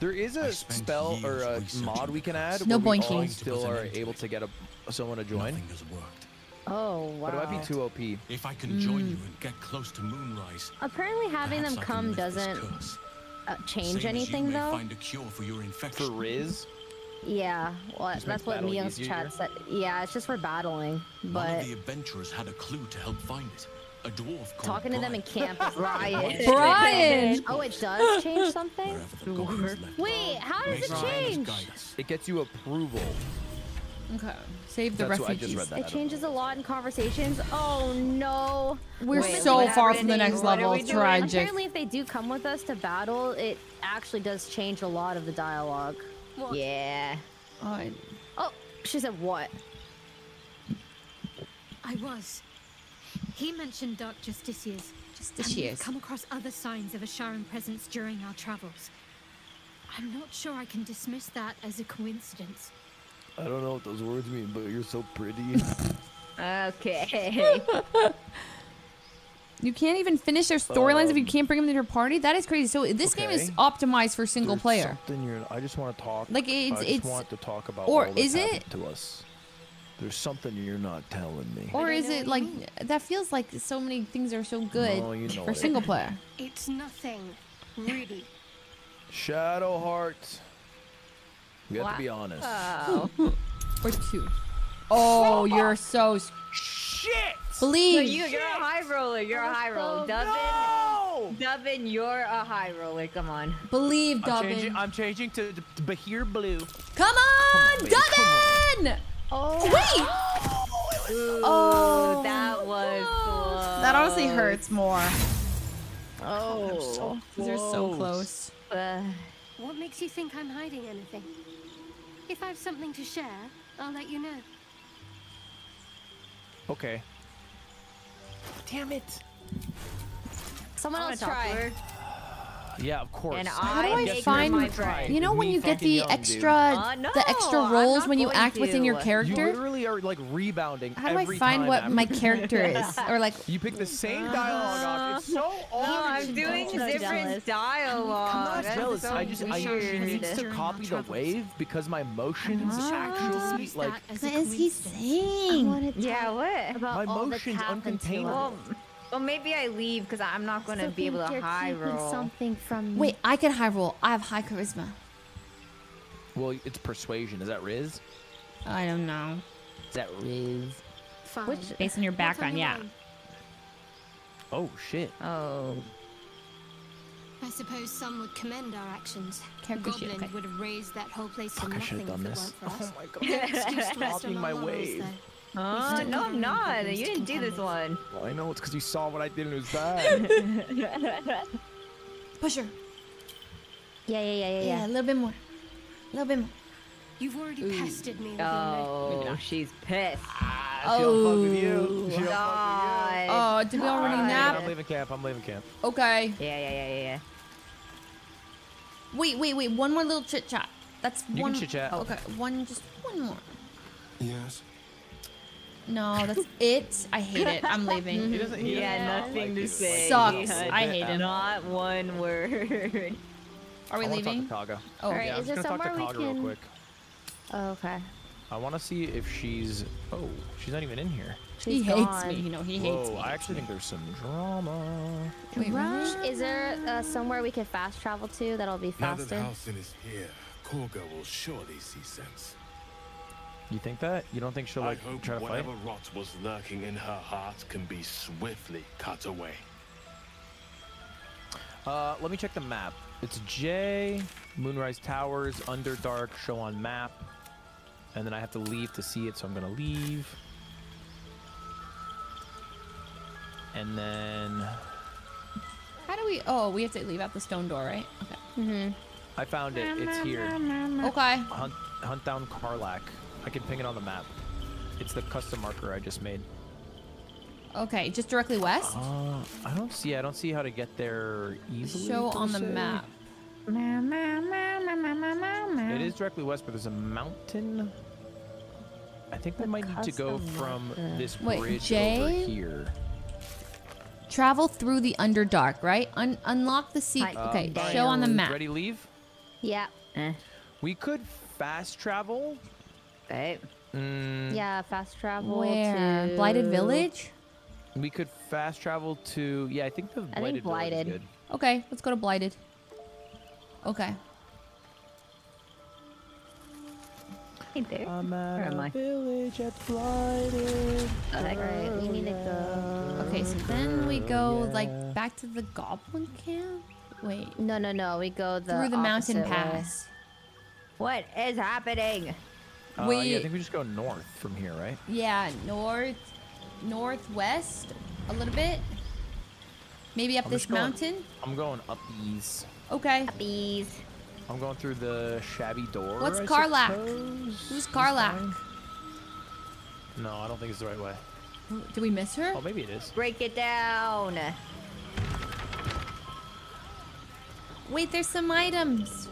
There is a spell or a mod we can add. No where we all still are able to get a someone to join. Nothing has worked. Oh wow. But it might be too OP. If I can join you and get close to Moonrise, Apparently, having them come doesn't curse. Uh, change Same anything, you may though. Find a cure for your infection. For Riz, Yeah, well, Just that's what battling Mion's easier? chat said. Yeah, it's just for battling. One But of the adventurers had a clue to help find it. A dwarf called talking to them in Brian. camp is Brian. Brian! Oh, it does change something? Wherever the goblins left Wait, how does May it change? it gets you approval. Okay. Save the That's refugees. just read that. It changes a lot in conversations. Oh no. We're Wait, so far from the next What are level. we doing? Tragic. Apparently, if they do come with us to battle, it actually does change a lot of the dialogue. Yeah. I- Oh, she said what? I was. He mentioned Dark Justiciars. Justiciars. And we've come across other signs of a Sharran presence during our travels. I'm not sure I can dismiss that as a coincidence. I don't know what those words mean, but you're so pretty. Okay. You can't even finish their storylines if you Um, can't bring them to your party. That is crazy. So this game is optimized for single There's player. Something you're, I just want to talk. Like, it's- I just it's- want to talk about. or all is it- to us? There's something you're not telling me. Or is it like that feels like so many things are so good No, you know for it. single player? It's nothing, really. Shadowheart. We have Wow. to be honest. or two. Oh, you're so shit. Believe. So you, you're a high roller. You're a high roller. Dubbin, Dubbin, you're a high roller. Come on. Believe, I'm Dubbin. changing, I'm changing to, to Bahir Blue. Come on, baby, come Dubbin! Oh, wait. Ooh, Oh. that was close. That honestly hurts more. Oh, They're so close. What makes you think I'm hiding anything? If I've something to share, I'll let you know. Okay. Damn it. Someone I'm else gonna talk to try. Yeah, of course. And How do I I find you know when you get the young, extra Uh, no, the extra I'm rolls when you going act within your to. You character? literally are like rebounding. How do I find what my character is? Or like You pick the same dialogue off. It's so No, obvious. I'm doing so different jealous. dialogue. I'm not That's jealous. so I just I, she weird. needs to copy the wave because my motions actually like What is he saying? Yeah, what? About My all that's motion's happened to uncontainable. us. Well, well, maybe I leave because I'm not gonna be able to you're high roll. something from me. Wait, I can high roll. I have high charisma. well, it's persuasion. Is that Riz? I don't know. Is that Riz? Fine. Which- Based on your background, yeah. mind? Oh shit. Oh, I suppose some would commend our actions. Character sheet, Goblin okay. would have raised that whole place to Fuck, I nothing should've done it this. weren't for us. Oh my god, excuse to rest on Copying our my laurels, wave. though. uh, no, I'm not. You didn't do this one. Well, I know it's because you saw what I did and it was bad. Push her. Yeah, yeah, yeah, yeah, Yeah, yeah. a little bit more. A little bit more. You've already pestered me with your Oh, she's pissed. She'll fuck with you. She'll fuck God. Oh, did we already God. nap? I'm leaving camp. I'm leaving camp. Okay. Yeah, yeah, yeah, yeah, yeah. Wait, wait, wait. One more little chit chat. That's You can one. chit-chat. Okay, one, just one more. Yes. No, that's it. I hate it. I'm leaving. He doesn't. He Yeah, nothing like to say. Sucks. I hate him. Not one word. Are we I leaving? Talk to Kagha. Oh. Alright, yeah, I'm is just there gonna talk to somewhere we real can- quick. Oh, okay. I want to see if she's. Oh, she's not even in here. He hates gone. me. You know, he hates me. I actually think there's some drama. Wait, really? Is there uh, somewhere we can fast travel to that'll be Now that faster? Halsin is here, Kagha will surely see sense. You think that? You don't think she'll I like hope try to fight? whatever rot was lurking in her heart can be swiftly cut away. Uh, let me check the map. It's J, Moonrise Towers, Underdark, show on map. And then I have to leave to see it, so I'm gonna leave. And then How do we? Oh, we have to leave out the stone door, right? Okay. Mm-hmm. I found it. It's here. Okay. Hunt, hunt down Karlach. I can ping it on the map. It's the custom marker I just made. Okay, just directly west. Uh, I don't see. I don't see how to get there easily. Show on the se. map. It is directly west, but there's a mountain. I think we might need to go custom from this Wait, bridge over Jay? here. Travel through the Underdark, right? Un- unlock the secret. Uh, okay, fine. show on the map. Ready, leave? Yeah. Eh. We could fast travel. Right. Mm, Yeah, fast travel Where? to Blighted Village? We could fast travel to. Yeah, I think the think blighted. Village is Blighted. good. Okay, let's go to Blighted. Okay. Hey there. I'm Where am a I? village at blighted. Alright, we need to go. Okay, so then we go like back to the Goblin Camp. Wait, No, no, no. We go the through the mountain opposite way. pass. What is happening? Uh, We- yeah, I think we just go north from here, right? Yeah, north, northwest, a little bit. Maybe up I'm this just going- mountain. I'm going up these. Okay. Bees. I'm going through the shabby door. What's I Karlach? suppose. Who's Is Karlach? No, I don't think it's the right way. Did we miss her? Oh, maybe it is. Break it down. Wait, there's some items.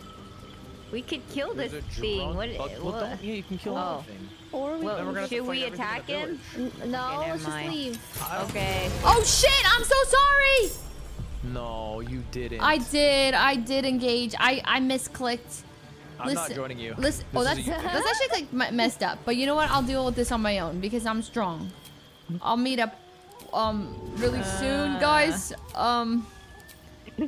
We could kill this There's a thing. drunk What? well, don't- yeah, you can kill oh. anything. Or we Well, Then we're gonna should we attack him? No, Okay, let's just leave. Okay. Oh shit! I'm so sorry. No, you didn't. I did. I did engage. I I misclicked. I'm not joining you. Listen. Oh, that's you that's actually like messed up. But you know what? I'll deal with this on my own because I'm strong. I'll meet up um really soon, guys. Um.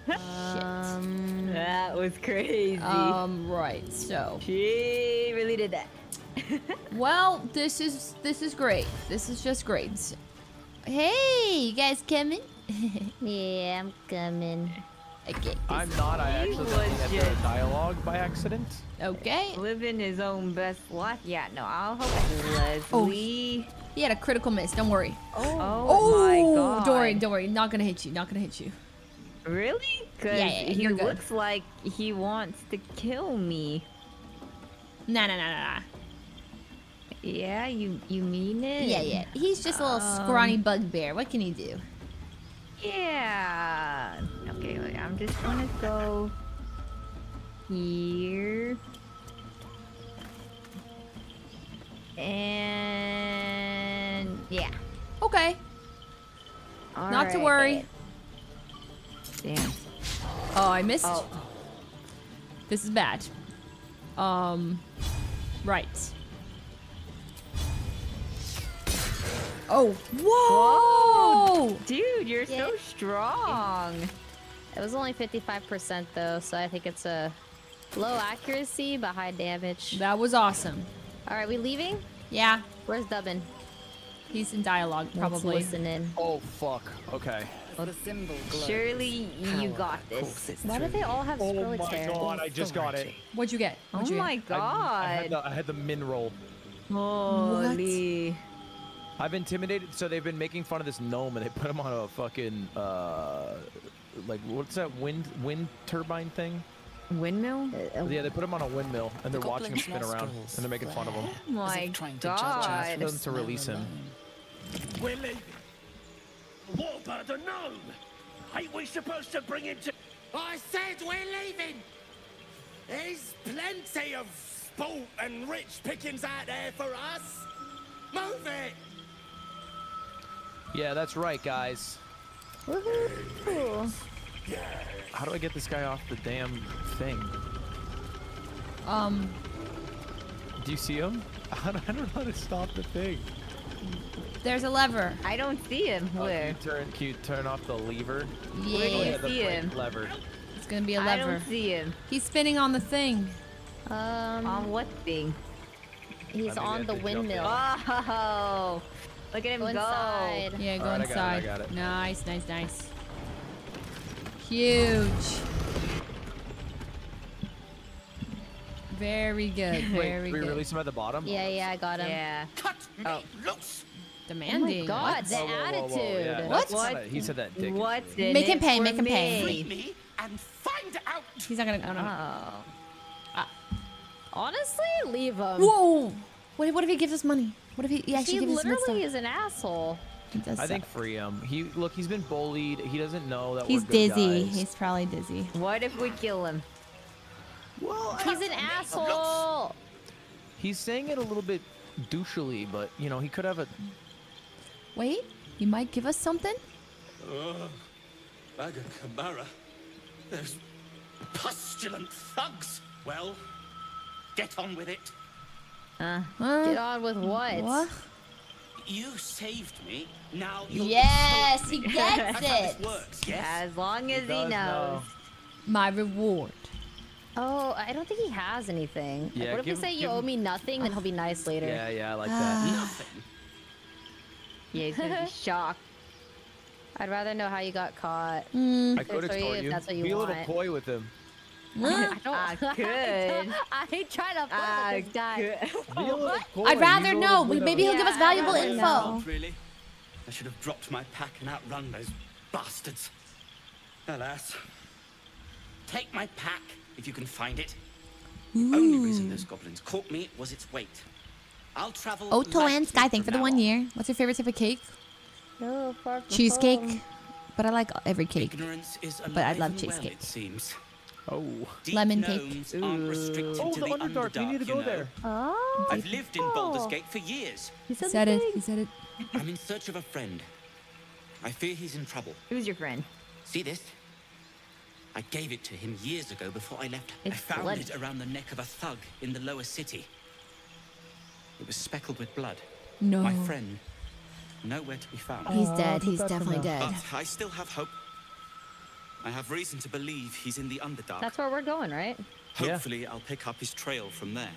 Um, that was crazy. Um. Right. So. She really did that. Well, this is this is great. This is just great. Hey, you guys coming? yeah, I'm coming. Okay. I'm not. I actually was looking at the dialogue by accident. Okay. Living his own best life. Yeah, no, I'll help Oh, Leslie. he had a critical miss. Don't worry. Oh, my god. Don't worry. Don't worry. Not gonna hit you. Not gonna hit you. Really? Because Yeah, yeah, he good. looks like he wants to kill me. Nah, nah, nah, nah, nah. Yeah, you you mean it? Yeah, yeah. He's just a little Um, scrawny bugbear. What can he do? Yeah. Okay, wait, I'm just gonna go here. And yeah. Okay. Not to worry. Damn. Oh, I missed. Oh. This is bad. Um. Right. Oh. Whoa! Dude, you're so strong. It was only 55% though, so I think it's a low accuracy but high damage. That was awesome. All right, we leaving? Yeah. Where's Dubbin? He's in dialogue, probably. Let's listen in. Oh fuck. Okay. The symbol glows. Surely you got this. Why do they all have Oh Skrillex my hair? god! I just got it. What'd you get? Oh What'd you my get? I, I god. had the, I had the min roll. Holy. I've intimidated. So they've been making fun of this gnome, and they put him on a fucking uh, like what's that wind wind turbine thing? Windmill? Yeah, they put him on a windmill, and The they're watching him spin around, and they're making fun of him. Oh my trying to judge god. us For them to release him. We're leaving. What about the gnome? Ain't we supposed to bring him to... I said we're leaving. There's plenty of sport and rich pickings out there for us. Move it. Yeah, that's right, guys. Woohoo! How do I get this guy off the damn thing? Um. Do you see him? I don't, know how to stop the thing. There's a lever. I don't see him. Oh, can you turn? Can you turn off the lever? Yeah. Where do you the see him? Lever. It's gonna be a lever. I don't see him. He's spinning on the thing. Um, On what thing? he's on the windmill. Oh, look at him Go go. inside. Yeah, go Alright, I got it, I inside. got it. Nice, nice, nice. Huge. Very good. Wait, Very we release him at the bottom? Yeah, yeah, I got him. Yeah. Cut me Oh. loose. Demanding. Oh God, What? the Whoa, whoa, whoa, whoa, attitude. yeah, What? that's kinda- he said that. Dick. What's in Make him pay, for make him pay. Free me? me and find out. He's not gonna. Oh, no. Oh. Honestly, leave him. Whoa! What, what if he gives us money? What if he, he actually he gives us good literally stuff? is an asshole. He does I think free him. He look. He's been bullied. He doesn't know that he's we're good dizzy. guys. He's probably dizzy. What if we kill him? Well, He's an asshole. he's saying it a little bit douchely, but you know he could have a. Wait, you might give us something? Ugh. Bag of Kamara. There's pustulant thugs. Well, get on with it. Uh, Huh? Get on with what? What? You saved me. Now you'll Yes, he gets That's how it. this works, yes? As long as he, does knows. know. My reward. Oh, I don't think he has anything. Like, what if give we say him- you give owe me nothing, then he'll be nice later? Yeah, yeah, I like that. Nothing. Yeah, he's gonna be shocked. I'd rather know how you got caught. Mm. I could Good for you extort if you. that's what you Be a little coy with him. I don't. I could. I ain't trying to fuck I with this guy. could. Be a little coy. I'd rather know. Maybe he'll give us Yeah, I valuable info. Really. I should have dropped my pack and outrun those bastards. Alas. Take my pack if you can find it. The only reason those goblins caught me was its weight. I'll travel. Oh, Toan lightly Sky, thank for the one on. year. What's your favorite type of cake? No, far Cheesecake. home. But I like every cake. Ignorance is But I love and well, cheesecake. it seems. Oh. Deep Lemon cake. aren't restricted Oh, to the the Underdark. We need to you go know. there. Oh. I've lived in Baldur's Gate for years. He He said it. He said it. I'm in search of a friend. I fear he's in trouble. Who's your friend? See this? I gave it to him years ago before I left. I found blood. it around the neck of a thug in the lower city. It was speckled with blood. No. My friend, nowhere to be found. He's dead. Oh, he's definitely dead. But I still have hope. I have reason to believe he's in the Underdark. That's where we're going, right? Hopefully, I'll pick up his trail from there.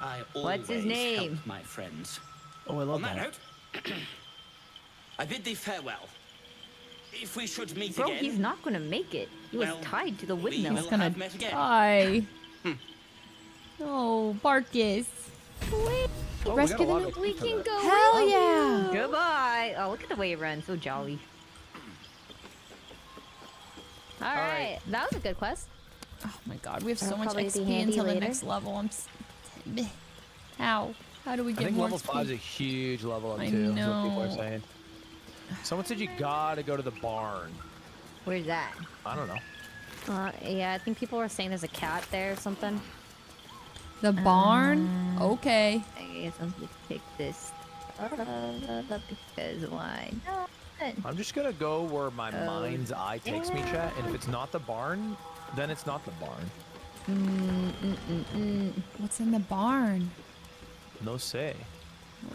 I always What's his name? help my friends. Oh, I love On that, that. note, I bid thee farewell. If we should meet Bro, again, he's not gonna make it. He was Well, tied to the windmill. He's gonna have met again. die. Hmm. Oh, Barcus. Wait. Oh, Rescue got a lot them. We can go. Hell with yeah. Goodbye. Oh, look at the way he runs. So jolly. All right. That was a good quest. Oh my god, we have so That'll much probably be XP handy until the next level. I'm. s- How? How do we get I get think more level XP? five is a huge level up I too. Is what people are know. saying. Someone said you gotta go to the barn. Where's that? I don't know. Uh, yeah, I think people were saying there's a cat there or something. The barn? Um, okay. I guess I'm just pick this. Uh, because why not? I'm just gonna go where my Oh, mind's eye takes me, chat. And if it's not the barn, then it's not the barn. Mm, mm, mm, mm. What's in the barn? No say.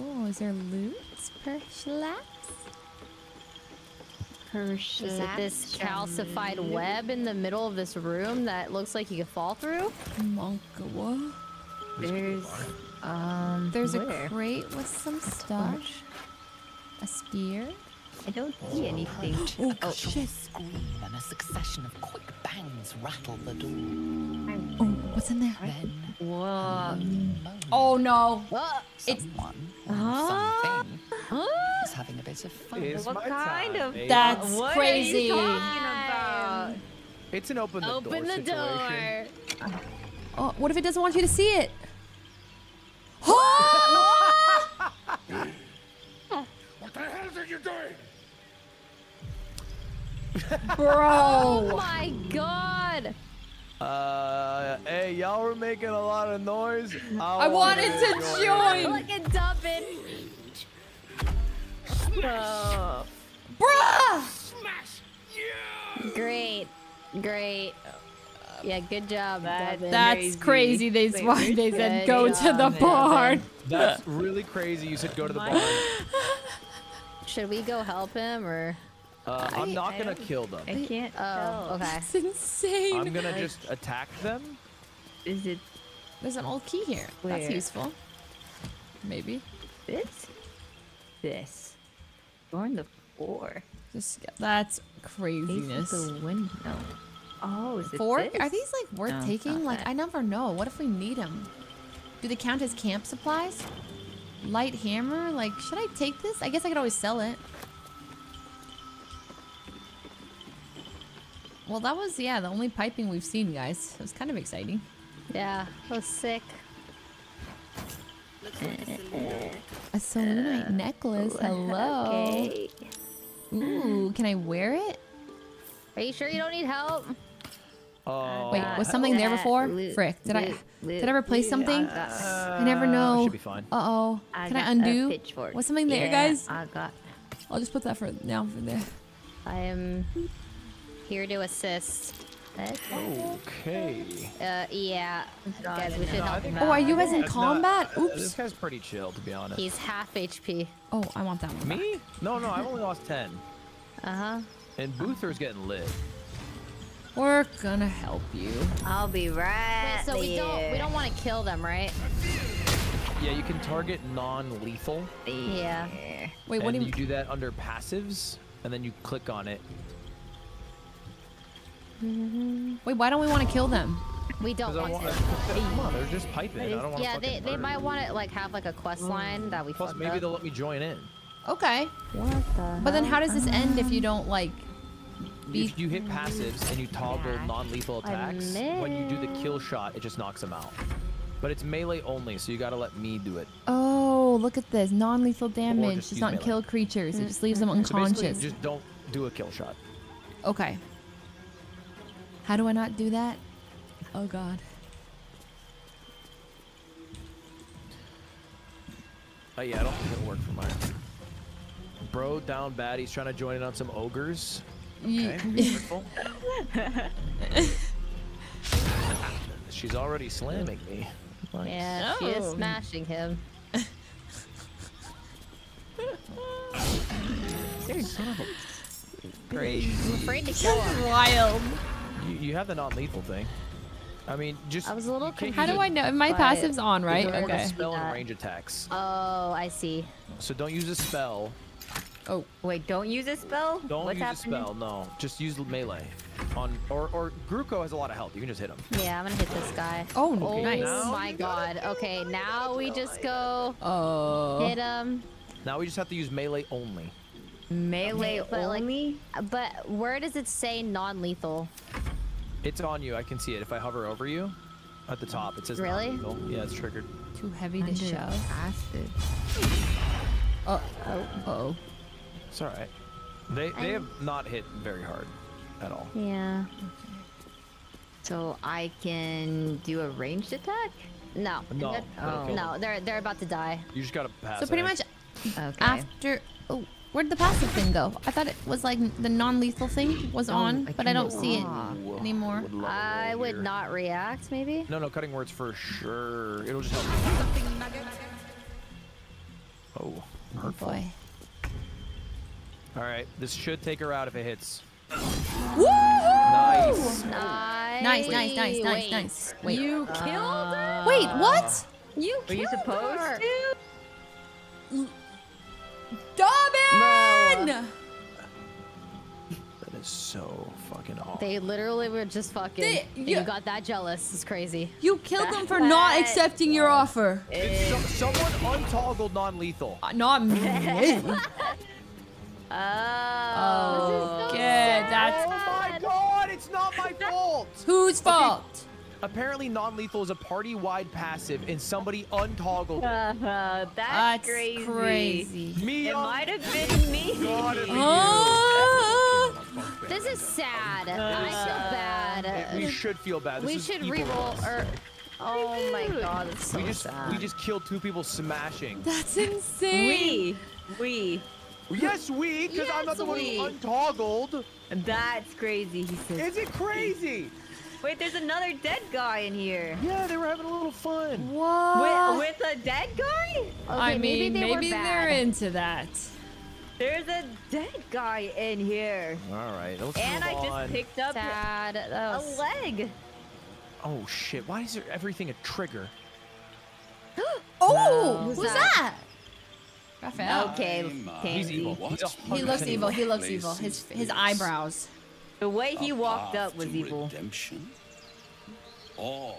Oh, is there loot? Perhaps? Is it this calcified web in the middle of this room that looks like you could fall through? Monkawa. There's um. There's where? a crate with some stuff. A spear. I don't see anything. Oh, a shit. scream and a succession of quick bangs rattle the door. Oh, what's in there? Then, Whoa. Oh no. It's someone or something is having a bit of fun. It's What kind time, of? baby. That's what crazy. Are you talking about? It's an open the Open door the situation. door. Oh, what if it doesn't want you to see it? What the hell are you doing? Oh my god! Uh, hey, y'all were making a lot of noise. I, I wanted to join. Look at Dubbin. Oh, Bruh! great, great. Yeah, good job. That's- That's crazy. They Wait, why they said go to the man. barn. That's really crazy. You said go to the barn. Should we go help him or? Uh, I'm not I gonna kill them. I can't. Oh, tell. okay. That's insane. I'm gonna just attack them. Is it There's an old key here. That's useful. Maybe. this? This. Door on the floor. Just that's Face craziness. of the window. Oh, is it Fork? this? Are these like worth No, taking? Like that. I never know. What if we need them? Do they count as camp supplies? Light hammer? Like should I take this? I guess I could always sell it. Well, that was yeah the only piping we've seen, guys. It was kind of exciting. Yeah, that was sick. A eh, selenite eh. uh, necklace. Hello. Okay. Ooh, can I wear it? Are you sure you don't need help? Oh. Wait, was something there before? loot, Frick, did I loot, did I replace loot. something? I I never know. should be fine. Uh oh. I Can I undo? pitchfork. Was something there, Yeah, guys? I got. I'll just put that for now for there. I am here to assist. Okay. Uh, yeah, guys, we should help him Oh, are you guys in combat? not- Oops. This guy's pretty chill, to be honest. He's half HP. Oh, I want that one. Me? No, no, I've only lost 10. Uh huh. And Boother's getting lit. We're gonna help you. I'll be right Wait, so we don't we don't want to kill them, right? Yeah, you can target non-lethal. Yeah. Wait, what do you? you do that under passives, and then you click on it. Wait, why don't we want to kill them? We don't want want- to. Come on, they're just piping. I don't want Yeah, to they, they might want to like have like a quest mm. line that we Plus, maybe up. they'll let me join in. Okay. What the But then how does this end if you don't like? Be If you hit passives and you toggle non-lethal attacks, when you do the kill shot, it just knocks them out. But it's melee only, so you gotta let me do it. Oh, look at this. Non-lethal damage just does not melee. kill creatures. It just leaves them unconscious. So basically, unconscious. just don't do a kill shot. Okay. How do I not do that? Oh god. Oh yeah, I don't think it'll work for mine. Bro, down bad. He's trying to join in on some ogres. Ye- Okay, be careful. She's already slamming me. Nice. Yeah, she is Oh. smashing him. Great. I'm afraid to kill him. Wild. You, you have the non-lethal thing. I mean, just. I was a little you can't How do it- I know? My passive's on, right? can only Okay. Spell and range attacks. Oh, I see. So don't use a spell. Oh. Wait, don't use a spell? Don't What's use happening? a spell. No, just use melee. On or or Gruko has a lot of health. You can just hit him. Yeah, I'm gonna hit this guy. Oh, Oh nice. my god. Okay, now we just go Oh. hit him. Now we just have to use melee only. Melee Okay, but, like, only? But where does it say non-lethal? It's on you. I can see it. If I hover over you, at the top, it says Really? Yeah, it's triggered. Too heavy to Under shove. acid. Oh. Oh. Oh. It's all right. They they have not hit very hard, at all. Yeah. So I can do a ranged attack? No. No, oh. That- No, they're they're about to die. You just gotta pass. So pretty it. much Okay. after. Oh, where'd the passive thing go? I thought it was like the non-lethal thing was Oh, on, I but I don't see it Ah. anymore. Would I would here. not react, maybe. No, no, cutting words for sure. It'll just help. Oh, Oh hurtful. boy. All right, this should take her out if it hits. Woo! Nice. Nice. Nice, nice, nice, nice, Wait. nice. Wait. You killed her? Wait, what? You Were you supposed her. to? Dobbin! That is so fucking awful. They literally were just fucking. They- you- you got that jealous. It's crazy. You killed them for not What? accepting your offer. It's so- someone untoggled non-lethal. Uh, not me. Oh. Okay, that's Oh my god, it's not my fault. whose fault? Apparently, non-lethal is a party-wide passive, and somebody untoggled it. Uh, that's, That's crazy. crazy. Me, It might have been me. God, be Oh! This is sad. I feel bad. We should feel bad. This we should re-roll. us. Or, oh my god, it's so we just sad. we just killed two people smashing. That's insane. We. We. Yes, we, because I'm not Yes, the one who untoggled. That's crazy, he says. Is it crazy? Wait, there's another dead guy in here. Yeah, they were having a little fun. What? With, with a dead guy? Okay, I maybe mean, they were maybe they're into that. There's a dead guy in here. All right, let's And move I just picked up Sad. A leg. Oh shit! Why is there everything a trigger? Oh, Who's who's that? that? Raphael. Okay, He's evil. He's He looks evil. He looks evil. His his eyebrows. The way he A walked path up was to evil. Redemption, or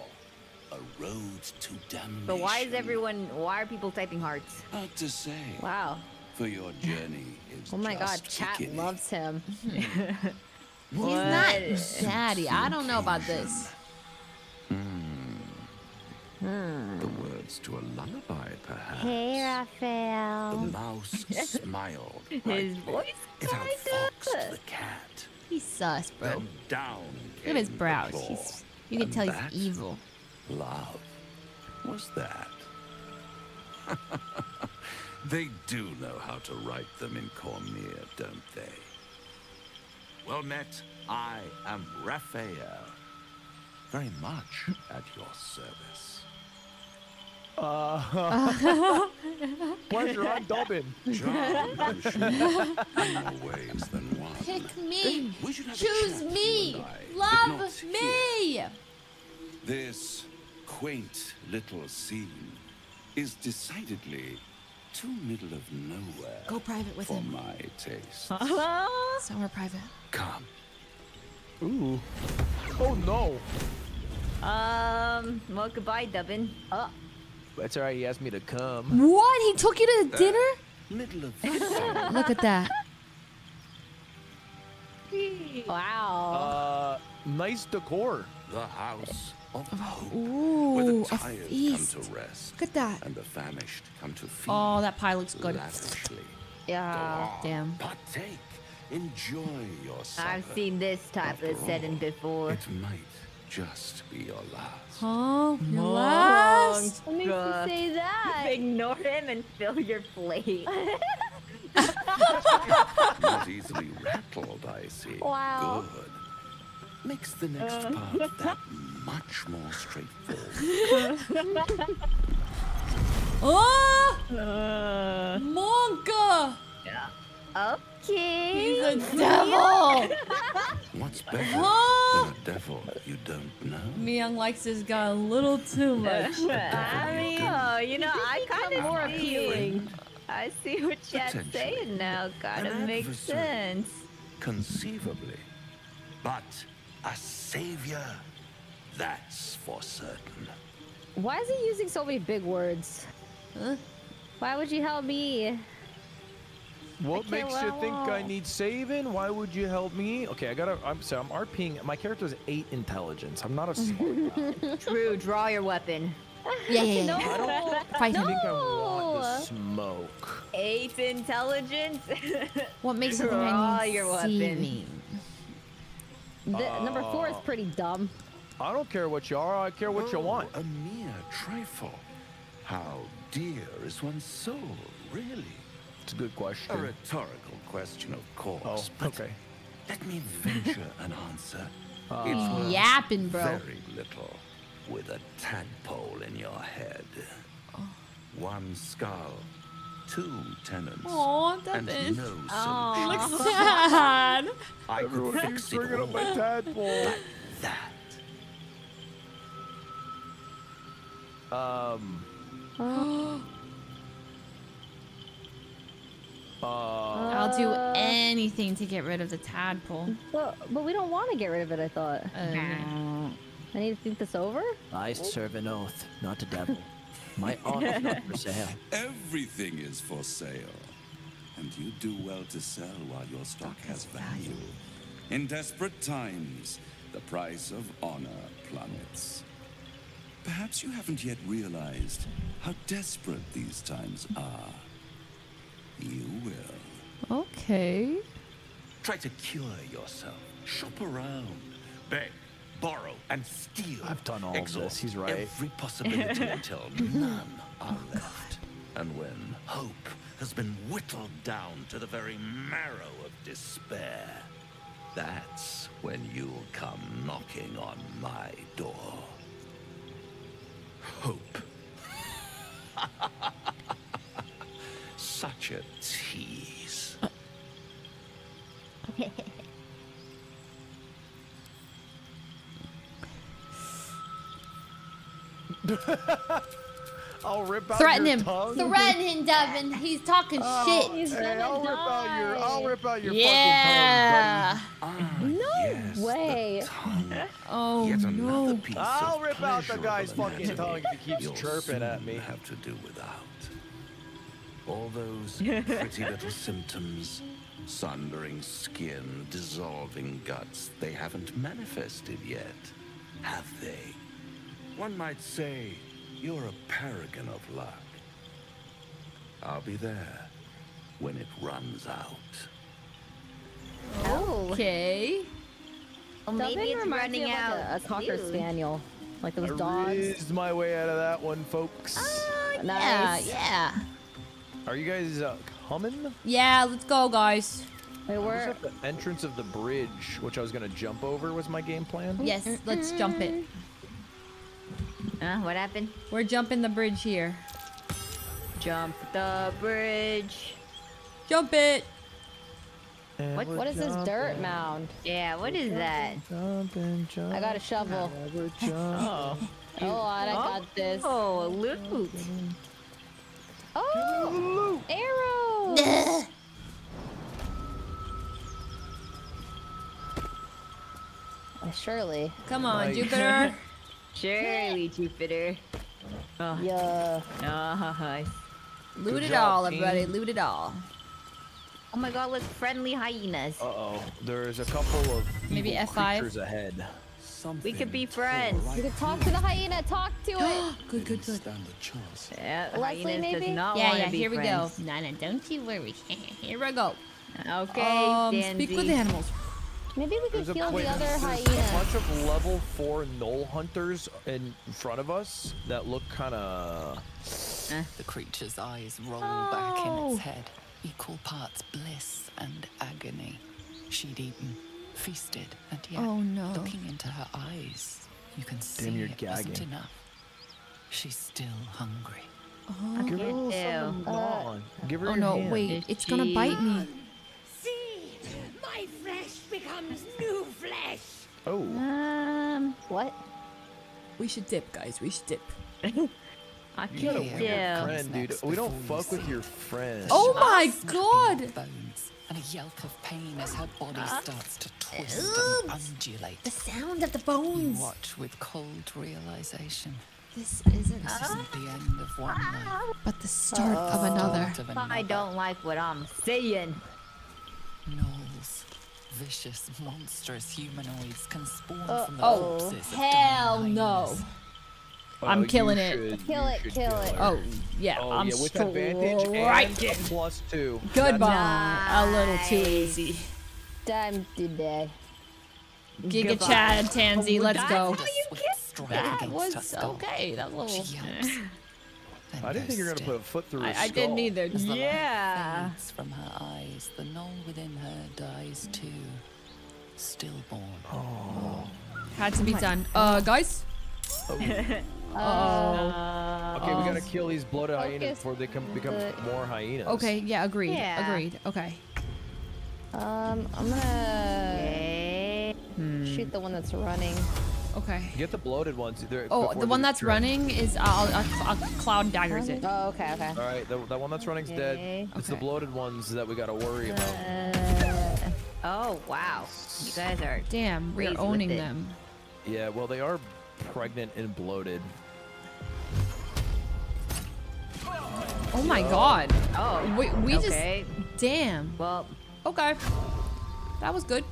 a road to damnation. But why is everyone? Why are people typing hearts? Hard to say. Wow. For your journey is Oh my god, just chat beginning. loves him. He's not daddy. I don't know about this. Hmm. The words to a lullaby, perhaps. Hey, Raphael. The mouse smiled. His voice It outfoxed the cat. He's sus, bro. Down Look at his brows. He's you can tell he's evil. Love What's that. they do know how to write them in Cormyr, don't they? Well met, I am Raphael. Very much at your service. Uh, pleasure. I'm Dubbin. Charmed, you should in more ways than one. Pick me. We should have Choose me. I, Love not me. This quaint little scene is decidedly too middle of nowhere Go private with for him. my taste. Somewhere private. Come. Ooh. Oh no. Um. Well, goodbye, Dubbin. Oh. That's alright. He asked me to come. What? He took you to dinner? Middle of Look at that. Wow. Uh, nice decor. the house of hope, where Ooh, the a tired come to rest Look at that. and the famished come to feed Oh, that pie looks good. lavishly. yeah. Damn. Partake Enjoy your supper. I've seen this type of setting before. It might just be your last. Huh? Your Monk. last? What makes you say that? Ignore him and fill your plate. Not easily rattled, I see. Wow. Good. Makes the next Uh. part that much more straightforward. Oh! Uh. Monka! Okay. He's a devil! What's better Huh? than a devil you don't know? Miyoung likes this guy a little too much. I mean, oh, you know, I kind of more appealing. I see what Chad's Potentially. saying now. Kind of An makes sense. Conceivably. But a savior, that's for certain. Why is he using so many big words? Huh? Why would you help me? What makes you think I need saving? Why would you help me? Okay, I gotta. I'm so I'm RPing. My character's eight intelligence. I'm not a smart guy. True, draw your weapon. Yeah, yeah, No. yeah. I don't Fight I think I want the smoke. Eight intelligence. What makes you think I need your weapon? saving? The, number four is Uh, pretty dumb. I don't care what you are. I care what you Oh, want. A mere trifle. How dear is one's soul, really? It's a good question. A rhetorical question, of course. Oh, but okay. Let me venture an answer. Uh, it's yapping, bro. Very little. With a tadpole in your head. One skull, two tenants, Aw, and Devin. no Aw. solution. Looks sad. I could fix it bringing up my all. tadpole. Like that. Um. Uh, I'll do anything to get rid of the tadpole. But, but we don't want to get rid of it, I thought. Uh, I need to think this over? I serve an oath, not a devil. My honor's not for sale. Everything is for sale. And you do well to sell while your stock has value. In desperate times, the price of honor plummets. Perhaps you haven't yet realized how desperate these times are. You will. Okay. Try to cure yourself. Shop around. Beg, borrow, and steal. I've done all of Exhaust this, he's right. Every possibility until none are left. And when hope has been whittled down to the very marrow of despair, that's when you'll come knocking on my door. Hope. Such a tease. I'll rip out Threaten your him. tongue. Threaten him, Devin. He's talking Oh, shit. hey, I'll rip out your. I'll rip out your Yeah. fucking tongue, ah, No way. Oh Yet no. piece. I'll rip out the guy's fucking tongue if he keeps chirping at me. have to do without. All those pretty little symptoms, sundering skin, dissolving guts, they haven't manifested yet, have they? One might say you're a paragon of luck. I'll be there when it runs out. Oh. Okay. Well, maybe Devin it's running of out. like a, a cocker soon. spaniel, like those I dogs. rizzed my way out of that one, folks. Yeah, Nice. yeah. Are you guys uh, coming? Yeah, let's go, guys. Wait, I was at the entrance of the bridge, which I was gonna jump over, was my game plan. Yes, let's jump it. Uh, what happened? We're jumping the bridge here. Jump the bridge. Jump it. And What- we're What is this dirt mound? Yeah, what is that? Jumping, jumping, I got a shovel. we're. Hold on, I got this. Oh, loot. Oh, arrows! Uh, Surely. Come on, Nice. Jupiter. Surely, Jupiter. Oh, Yeah. nice. Loot it job, all, team. everybody. Loot it all. Oh my god, look, friendly hyenas. Uh oh, there's a couple of Maybe evil F5? creatures ahead. We could be friends. We could talk to the hyena. Talk to it. Good, good, good. Stand a chance. Yeah, Leslie, hyenas maybe? does not Yeah, yeah, to be here we go. friends. Nana, don't you worry. here we go. Okay, Um, speak with the animals. Maybe we There's could a, kill wait, the other there's hyena. a bunch of level four gnoll hunters in front of us that look kind of. The creature's eyes roll back in its head, equal parts bliss and agony. She'd eaten, feasted, and yet, Oh, no. looking into her eyes, you can see you're it wasn't gagging. enough. She's still hungry. Give her a little something to gnaw on. Give her Oh no, hand. wait, it's gonna bite me. See, my flesh becomes new flesh. Oh. Um, what? We should dip, guys. We should dip. I You got a can't weird do. friend, dude. We don't fuck with your friends. Oh my god! Bones and a yelp of pain as her body Ah. starts to twist and undulate. The sound of the You bones. watch with cold realization. This isn't. This isn't the end of one life. But the start of another. Start of I don't like what I'm saying. Gnolls. Vicious, monstrous humanoids can spawn Uh, from the oh, corpses of hell dying no. Hyenas. I'm you killing it. should- Kill it, should kill it. Oh yeah, Oh I'm yeah, with advantage and striking. a plus two. Goodbye. A little too easy. Time to die. Giga Goodbye. Chad Tansy, let's go. With a swift That was okay. That was a little. yelps, I didn't think you were gonna put a foot through I, his I didn't either. As the Yeah. from her eyes, the gnoll within her dies too. Stillborn. Oh. Had to be done. Uh, guys. Oh. Okay, we gotta kill these bloated hyenas before they come become the- more hyenas. Okay. Yeah. Agreed. Yeah. Agreed. Okay. Um, I'm gonna shoot the one that's running. Okay. Get the bloated ones. They're- Oh, the one that's destroy. running is I'll, I'll, I'll cloud daggers it. Oh, okay, okay. All right, the, that one that's running's Okay. dead. It's the bloated ones that we gotta worry about. Uh, Oh wow, you guys are Damn, We're owning them. Yeah, well, they are pregnant and bloated. Oh my god. Oh, We, we okay. just. Damn. Well, Okay. That was good.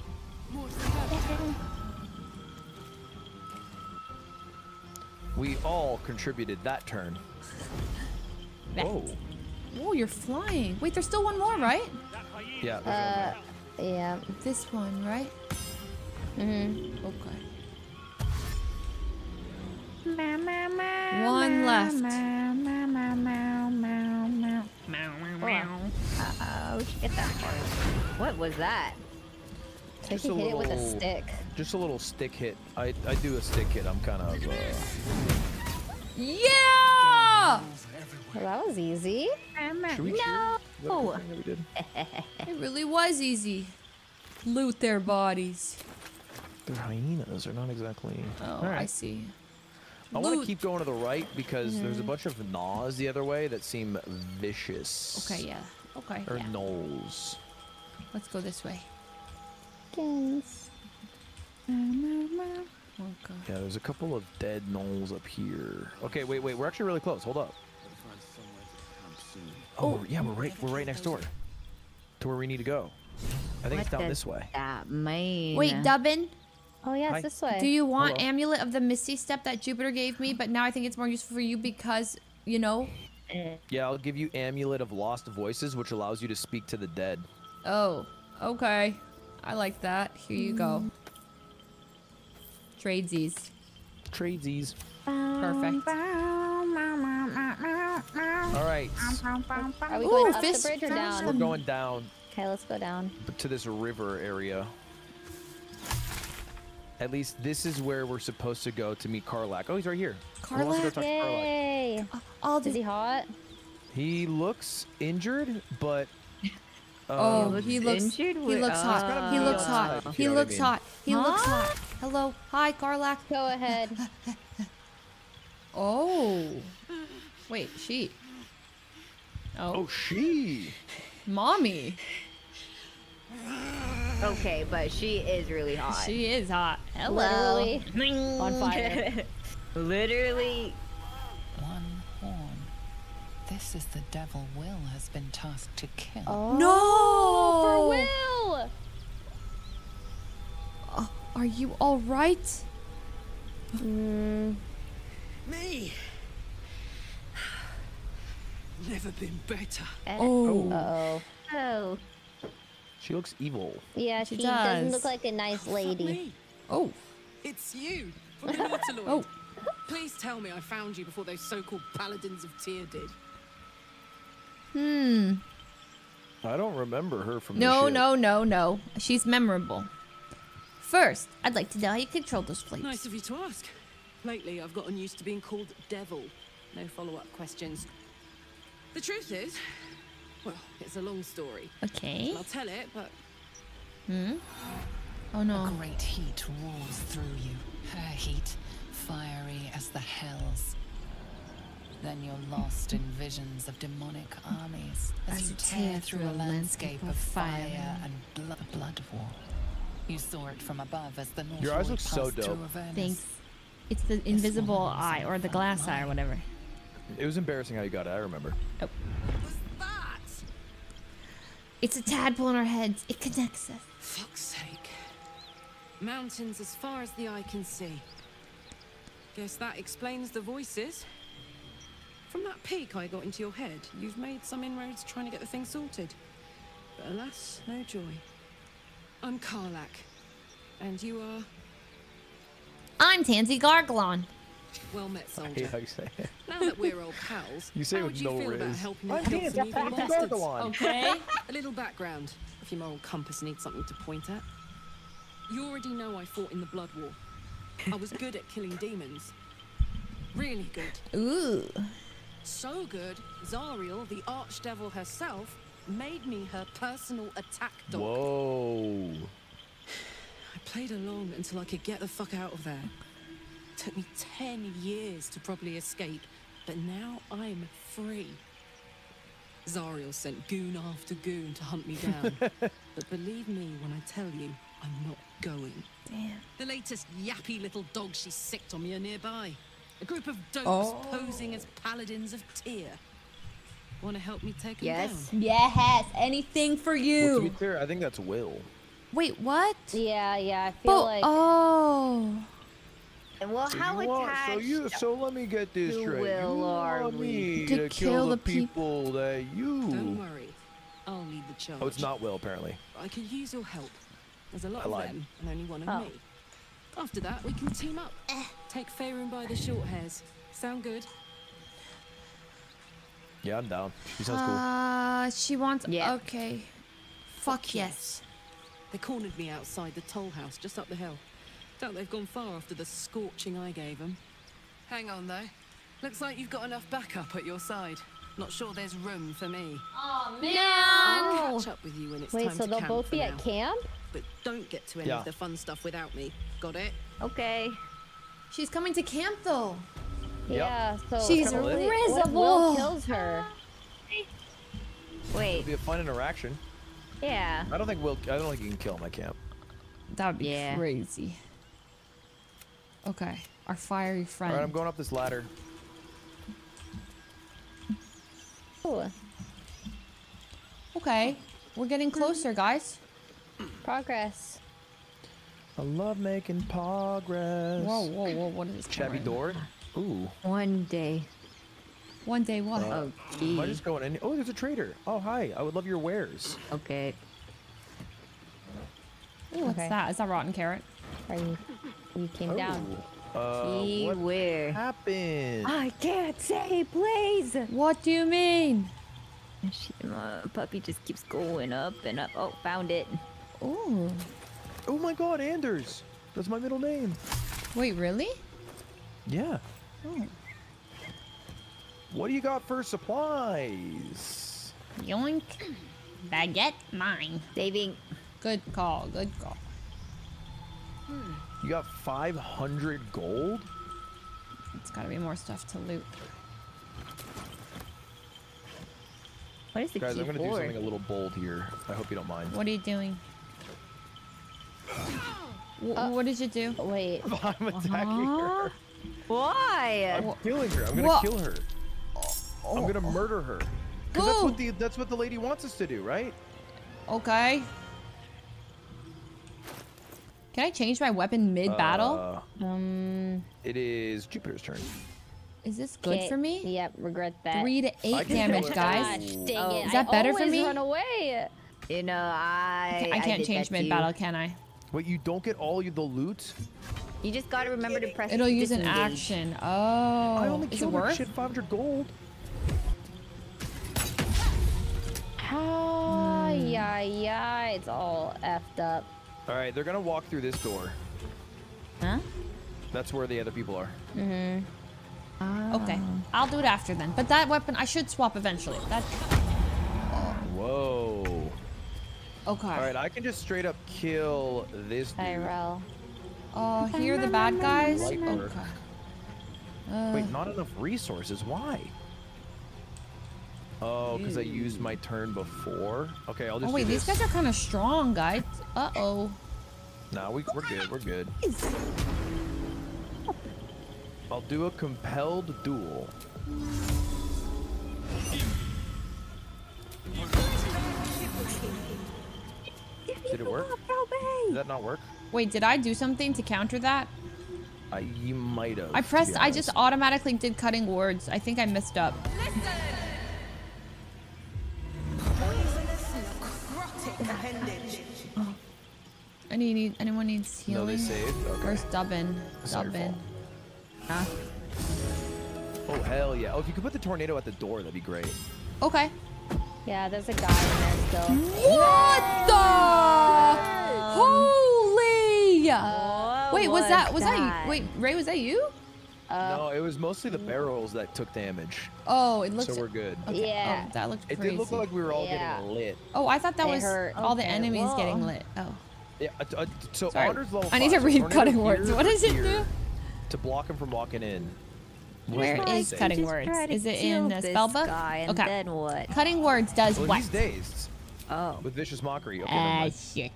We all contributed that turn. Whoa. Oh, you're flying. Wait, there's still one more, right? Yeah. uh, yeah. This one, right? Mm-hmm. Okay. One left. uh-oh, she get that part. What was that? So Just you a hit it with a little- stick. Just a little stick hit. I, I do a stick hit. I'm kind of. Uh, Yeah! Well, that was easy. should we that everything that we did? It really was easy. Loot their bodies. They're hyenas. They're not exactly. Oh, All I see. I want to keep going to the right because there's a Mhm. bunch of gnaws the other way that seem vicious. Okay, yeah. Okay, Or yeah. gnolls. Let's go this way. Yes. Okay. Yeah, there's a couple of dead gnolls up here. Okay, wait, wait. We're actually really close. Hold up. Oh, yeah, we're right. We're right next door to where we need to go. I think it's down does this way. That mean. Wait, Dubbin, Oh, yeah, Hi. this way. do you want Hello. Amulet of the Misty Step that Jupiter gave me, but now I think it's more useful for you because, you know? Yeah, I'll give you Amulet of Lost Voices, which allows you to speak to the dead. Oh, okay. I like that. Here you go. Mm. Tradesies. Tradesies. Perfect. All right, Are we going up the bridge or down? We're going down Okay, let's go down. to this river area. At least this is where we're supposed to go to meet Karlach. Oh, he's right here. Who wants to to Yay! I'll Is he hot? He looks injured, but. Oh, um, he looks. injured He looks hot. gotta He looks hot. He you know what I looks hot. He looks hot. Hello. Hi, Karlach. Go ahead. Oh. Wait, she. Oh, Oh, she. mommy. Okay, but she is really hot. She is hot. Hello. Literally on fire. Literally. One horn. This is the devil Will has been tasked to kill. Oh, No. For Will! Uh, Are you all right? Mm, Me! Never been better. Oh. uh-oh. Oh. She looks evil. Yeah, she, She doesn't look like a nice lady. Oh. It's you, from the Nautilus. Oh. Please tell me I found you before those so-called paladins of Tyr did. Hmm. I don't remember her from the No, ship. no, no, no. She's memorable. First, I'd like to know how you control those flames. Nice of you to ask. Lately, I've gotten used to being called Devil. No follow-up questions. The truth is, well, it's a long story. Okay. I'll tell it, but Hmm. Oh no. A great heat roars through you. Her heat, fiery as the hells. Then you're lost in visions of demonic armies as, As you you tear tear through through a a landscape landscape of of fire fire. and blood. The blood war. You saw it from above as the North Your eyes look so dope. Thanks. It's the invisible eye or the glass eye or whatever. It was embarrassing how you got it. I remember. Oh. It's a tadpole in our heads. It connects us. fuck's sake. Mountains as far as the eye can see. Guess that explains the voices. From that peak I got into your head, you've made some inroads trying to get the thing sorted. But alas, no joy. I'm Karlach. And you are I'm Tansy Garglon. Well met, I hate soldier. how you say it. Now that we're old pals, You say it how with would you no feel about riz. helping I'm me kill Tansy some evil fucking bastards? Gargalon. Okay. A little background, if your moral compass needs something to point at. You already know I fought in the Blood War. I was good at killing demons. Really good. Ooh. So good, Zariel, the archdevil herself, made me her personal attack dog. Whoa. I played along until I could get the fuck out of there. Took me 10 years to properly escape, but now I'm free. Zariel sent goon after goon to hunt me down. but believe me when I tell you, I'm not going. Damn. The latest yappy little dogs she sicked on me are nearby. A group of dopes Oh. posing as paladins of Tyr. Want to help me take 'em Yes. down? Yes. Yes. Anything for Well, to you. be clear, I think that's Will. Wait, what? Yeah, yeah. I feel But, like. oh. Well, So how you want- attached? so you so let me get this to straight. Will you are want me To to, kill kill, the the peop- people that you. Don't worry. I'll lead the charge. Oh, it's not Will apparently. I could use your help. There's a lot I of lied. them, and only one of Oh. me. After that, we can team up. Take Faerun by the short hairs. Sound good? Yeah, I'm down. She sounds cool. Uh, she wants. Yeah. Okay. Fuck yes. They cornered me outside the toll house just up the hill. Doubt they've gone far after the scorching I gave them. Hang on, though. Looks like you've got enough backup at your side. Not sure there's room for me. Oh I'll catch up with you when it's Wait, time so to they'll camp both be now. at camp? But don't get to any Yeah. of the fun stuff without me. Got it? Okay. She's coming to camp though. Yep. Yeah. So She's so wait, risible. what Will kills her. Wait. It'll be a fun interaction. Yeah. I don't think Will. I don't think you can kill my camp. That would be Yeah. crazy. Okay. Our fiery friend. right, I'm going up this ladder. Ooh, Okay. We're getting closer, guys. progress. I love making progress. Whoa, whoa, whoa. What is this? Chevy door. Ooh. One day. One day what? Uh, Am I just going in? Oh, there's a trader. Oh, hi. I would love your wares. Okay. Ooh, what's okay. that? Is that rotten carrot? Are you? You came down. Uh, Gee what whiz. happened? I can't say, please. What do you mean? She, uh, puppy just keeps going up and up. Oh, found it. Ooh. Oh my God, Anders. That's my middle name. Wait, really? Yeah. Oh. What do you got for supplies? Yoink. Baguette, mine. Saving. Good call. Good call. You got 500 gold? It's gotta be more stuff to loot. What is the Guys, key I'm gonna do something a little bold here. I hope you don't mind. What are you doing? Wh- uh, what did you do? Wait. I'm uh-huh. attacking her. Why? I'm killing her. I'm gonna Wha- kill her. I'm gonna murder her. Because that's what the that's what the lady wants us to do, right? Okay. Can I change my weapon mid battle? Uh, Um. it is Jupiter's turn. Is this good Okay, for me? Yep. Regret that. Three to eight damage, guys. Gosh, dang Oh. it. Is that I better for always me? Run away. You know, I. I can't did change mid battle, can I? Wait, you don't get all the loot? You just gotta remember to press. It'll use an action. Oh, I only is it killed her worth? shit 500 gold. Ah, yeah, yeah, it's all effed up. All right, they're gonna walk through this door. Huh? That's where the other people are. Mm-hmm. Okay, I'll do it after then. But that weapon, I should swap eventually. That. Whoa. Okay. All right, I can just straight up kill this dude. Tyrell. Oh, here are the bad guys. Okay. Uh, Wait, not enough resources. Why? Oh, because I used my turn before. Okay, I'll just. Oh wait, do these guys are kind of strong, guys. Uh oh. Nah, we, we're good. We're good. I'll do a compelled duel. Did it work? Did that not work? Wait, did I do something to counter that? I, you might have. I pressed. I just automatically did cutting words. I think I messed up. Oh. Any need? Anyone needs No, healing? they saved? Okay. Where's Dubbin? It's not your Dubbin. Huh? Oh hell yeah! Oh, if you could put the tornado at the door, that'd be great. Okay. Yeah, there's a guy in there still. What the? Holy! Oh, Wait, was was that was that? that? you? Wait, Rae, was that you? No, it was mostly the barrels that took damage. Oh, it looks. So we're good. Okay. Yeah. Oh, that looked It crazy. did look like we were all Yeah. getting lit. Oh, I thought that They was hurt. all the enemies whoa. getting lit. Oh. Yeah. Uh, uh, so Sorry. Honors level I need five, to read tornado cutting words. What does it do? To block him from walking in. Where is Just cutting words? Is it in uh, this spellbook? guy, and okay. then what? Cutting words does Well, what? he's dazed. Oh. With vicious mockery. Okay, never Ah, mind. shit.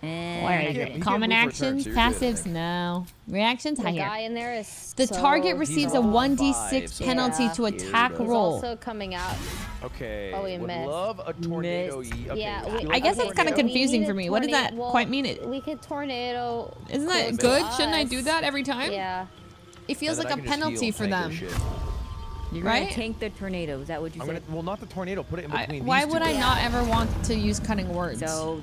Where You is can't- it? you Common can't move for a turn, actions, so you're good, I passives, no. Reactions, The higher. guy in there is The so target receives a 1d6 five, penalty Yeah. to attack He's He's roll. also coming out. Okay. Oh, we would missed. love a tornado. ye- Okay. yeah, we, I guess a it's kinda confusing for me. What does that well, quite mean? It- We could tornado. Isn't that good? to Shouldn't I do that every time? Yeah. It feels like then a I can just penalty heal for them. You're Right? gonna tank the tornado. Is that what you I'm said? gonna. Well, not the tornado. Put it in I- between. why would two I guys. not ever want to use cutting words? So,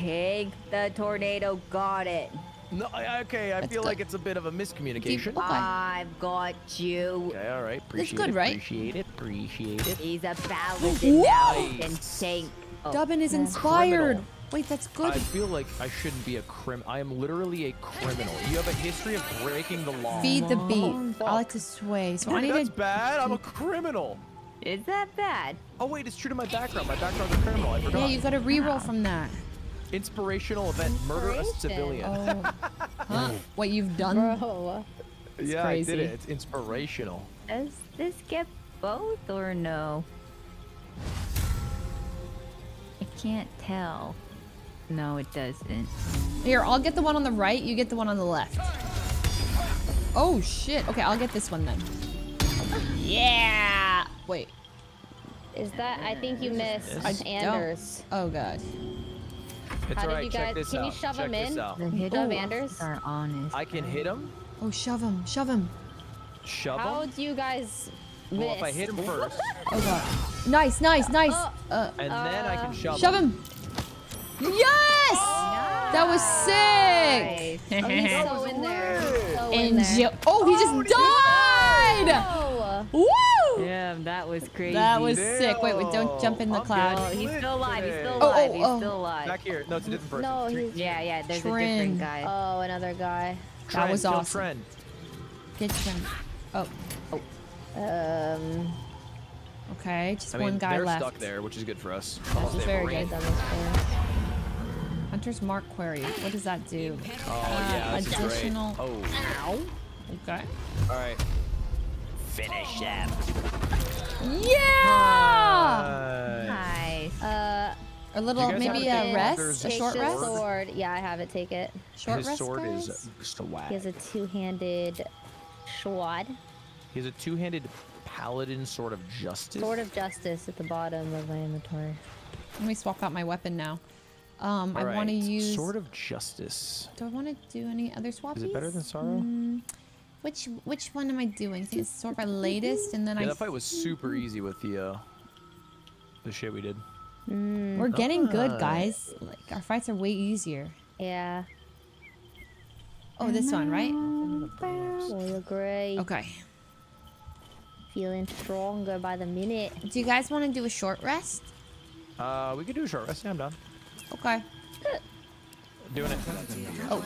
take the tornado. Got it. No. I, okay. I That's feel good. like it's a bit of a miscommunication. Okay. I've got you. Okay. All right. Appreciate good, it. right? Appreciate it. Appreciate it. He's a paladin now. He can tank. Oh. Dubbin is Yeah. inspired. Criminal. Wait, that's good. I feel like I shouldn't be a crim. I am literally a criminal. You have a history of breaking the law. Feed the Oh, beat. I like to sway. So I need that's to... bad. I'm a criminal. Is that bad? Oh wait, it's true to my background. My background's a criminal. I forgot. Yeah, you got to reroll ah. from that. Inspirational event: murder a civilian. Oh. huh? What you've done? Bro. yeah, I did it. It's inspirational. Does this get both or no? I can't tell. No, it doesn't. Here, I'll get the one on the right. You get the one on the left. Oh shit. Okay, I'll get this one then. Yeah. Wait. Is that? I think you missed I don't- Anders. Oh god. It's How did alright. you guys? this Can out. you shove Check him in? out. The Shove Anders. are honest. I can hit him, Oh, shove him. Shove him. shove How him. do you guys miss? Well, if I hit him first, Oh god. Nice, nice, nice. Uh, and then I can shove, shove him. Yes! That was sick. Oh, he's so in there. So in there. Oh, he just died. Oh. Woo! Yeah, that was crazy. That was sick. Wait, wait, don't jump in the I'm cloud. Oh, he's still alive. He's still Oh, alive. oh, he's oh. still alive. Back here. No, it's a different person. No, Tr- he's. Yeah, yeah. There's a different guy. Oh, another guy. That was kill awesome. Trent. Get Trent. Oh, Oh. Um. okay. Just I mean, one guy they're left. stuck there, which is good for us. That's Unless they have a very good. That was fair. Hunter's Mark Query. What does that do? Oh Uh, yeah, this is great. additional. Oh, Ow. Okay. all right. Finish him. Yeah. Nice. Uh, A little, maybe a a- rest, a short rest. sword. Yeah, I have it. Take it. Short His rest, sword guys? is swag. He has a two-handed sword. He has a two-handed paladin sword of justice. Sword of justice at the bottom of my inventory. Let me swap out my weapon now. Um, I All want to use. sword of justice. Do I want to do any other swaps? Is it better than sorrow? Mm, which which one am I doing? I think it's sort by latest, and then Yeah, I. that fight was super easy with the uh, the shit we did. We're getting good, Ah. guys. Like our fights are way easier. Yeah. Oh, this one, right? Royal Grey. Okay. Feeling stronger by the minute. Do you guys want to do a short rest? Uh, we could do a short rest. Yeah, I'm done. Okay. Doing it. Oh.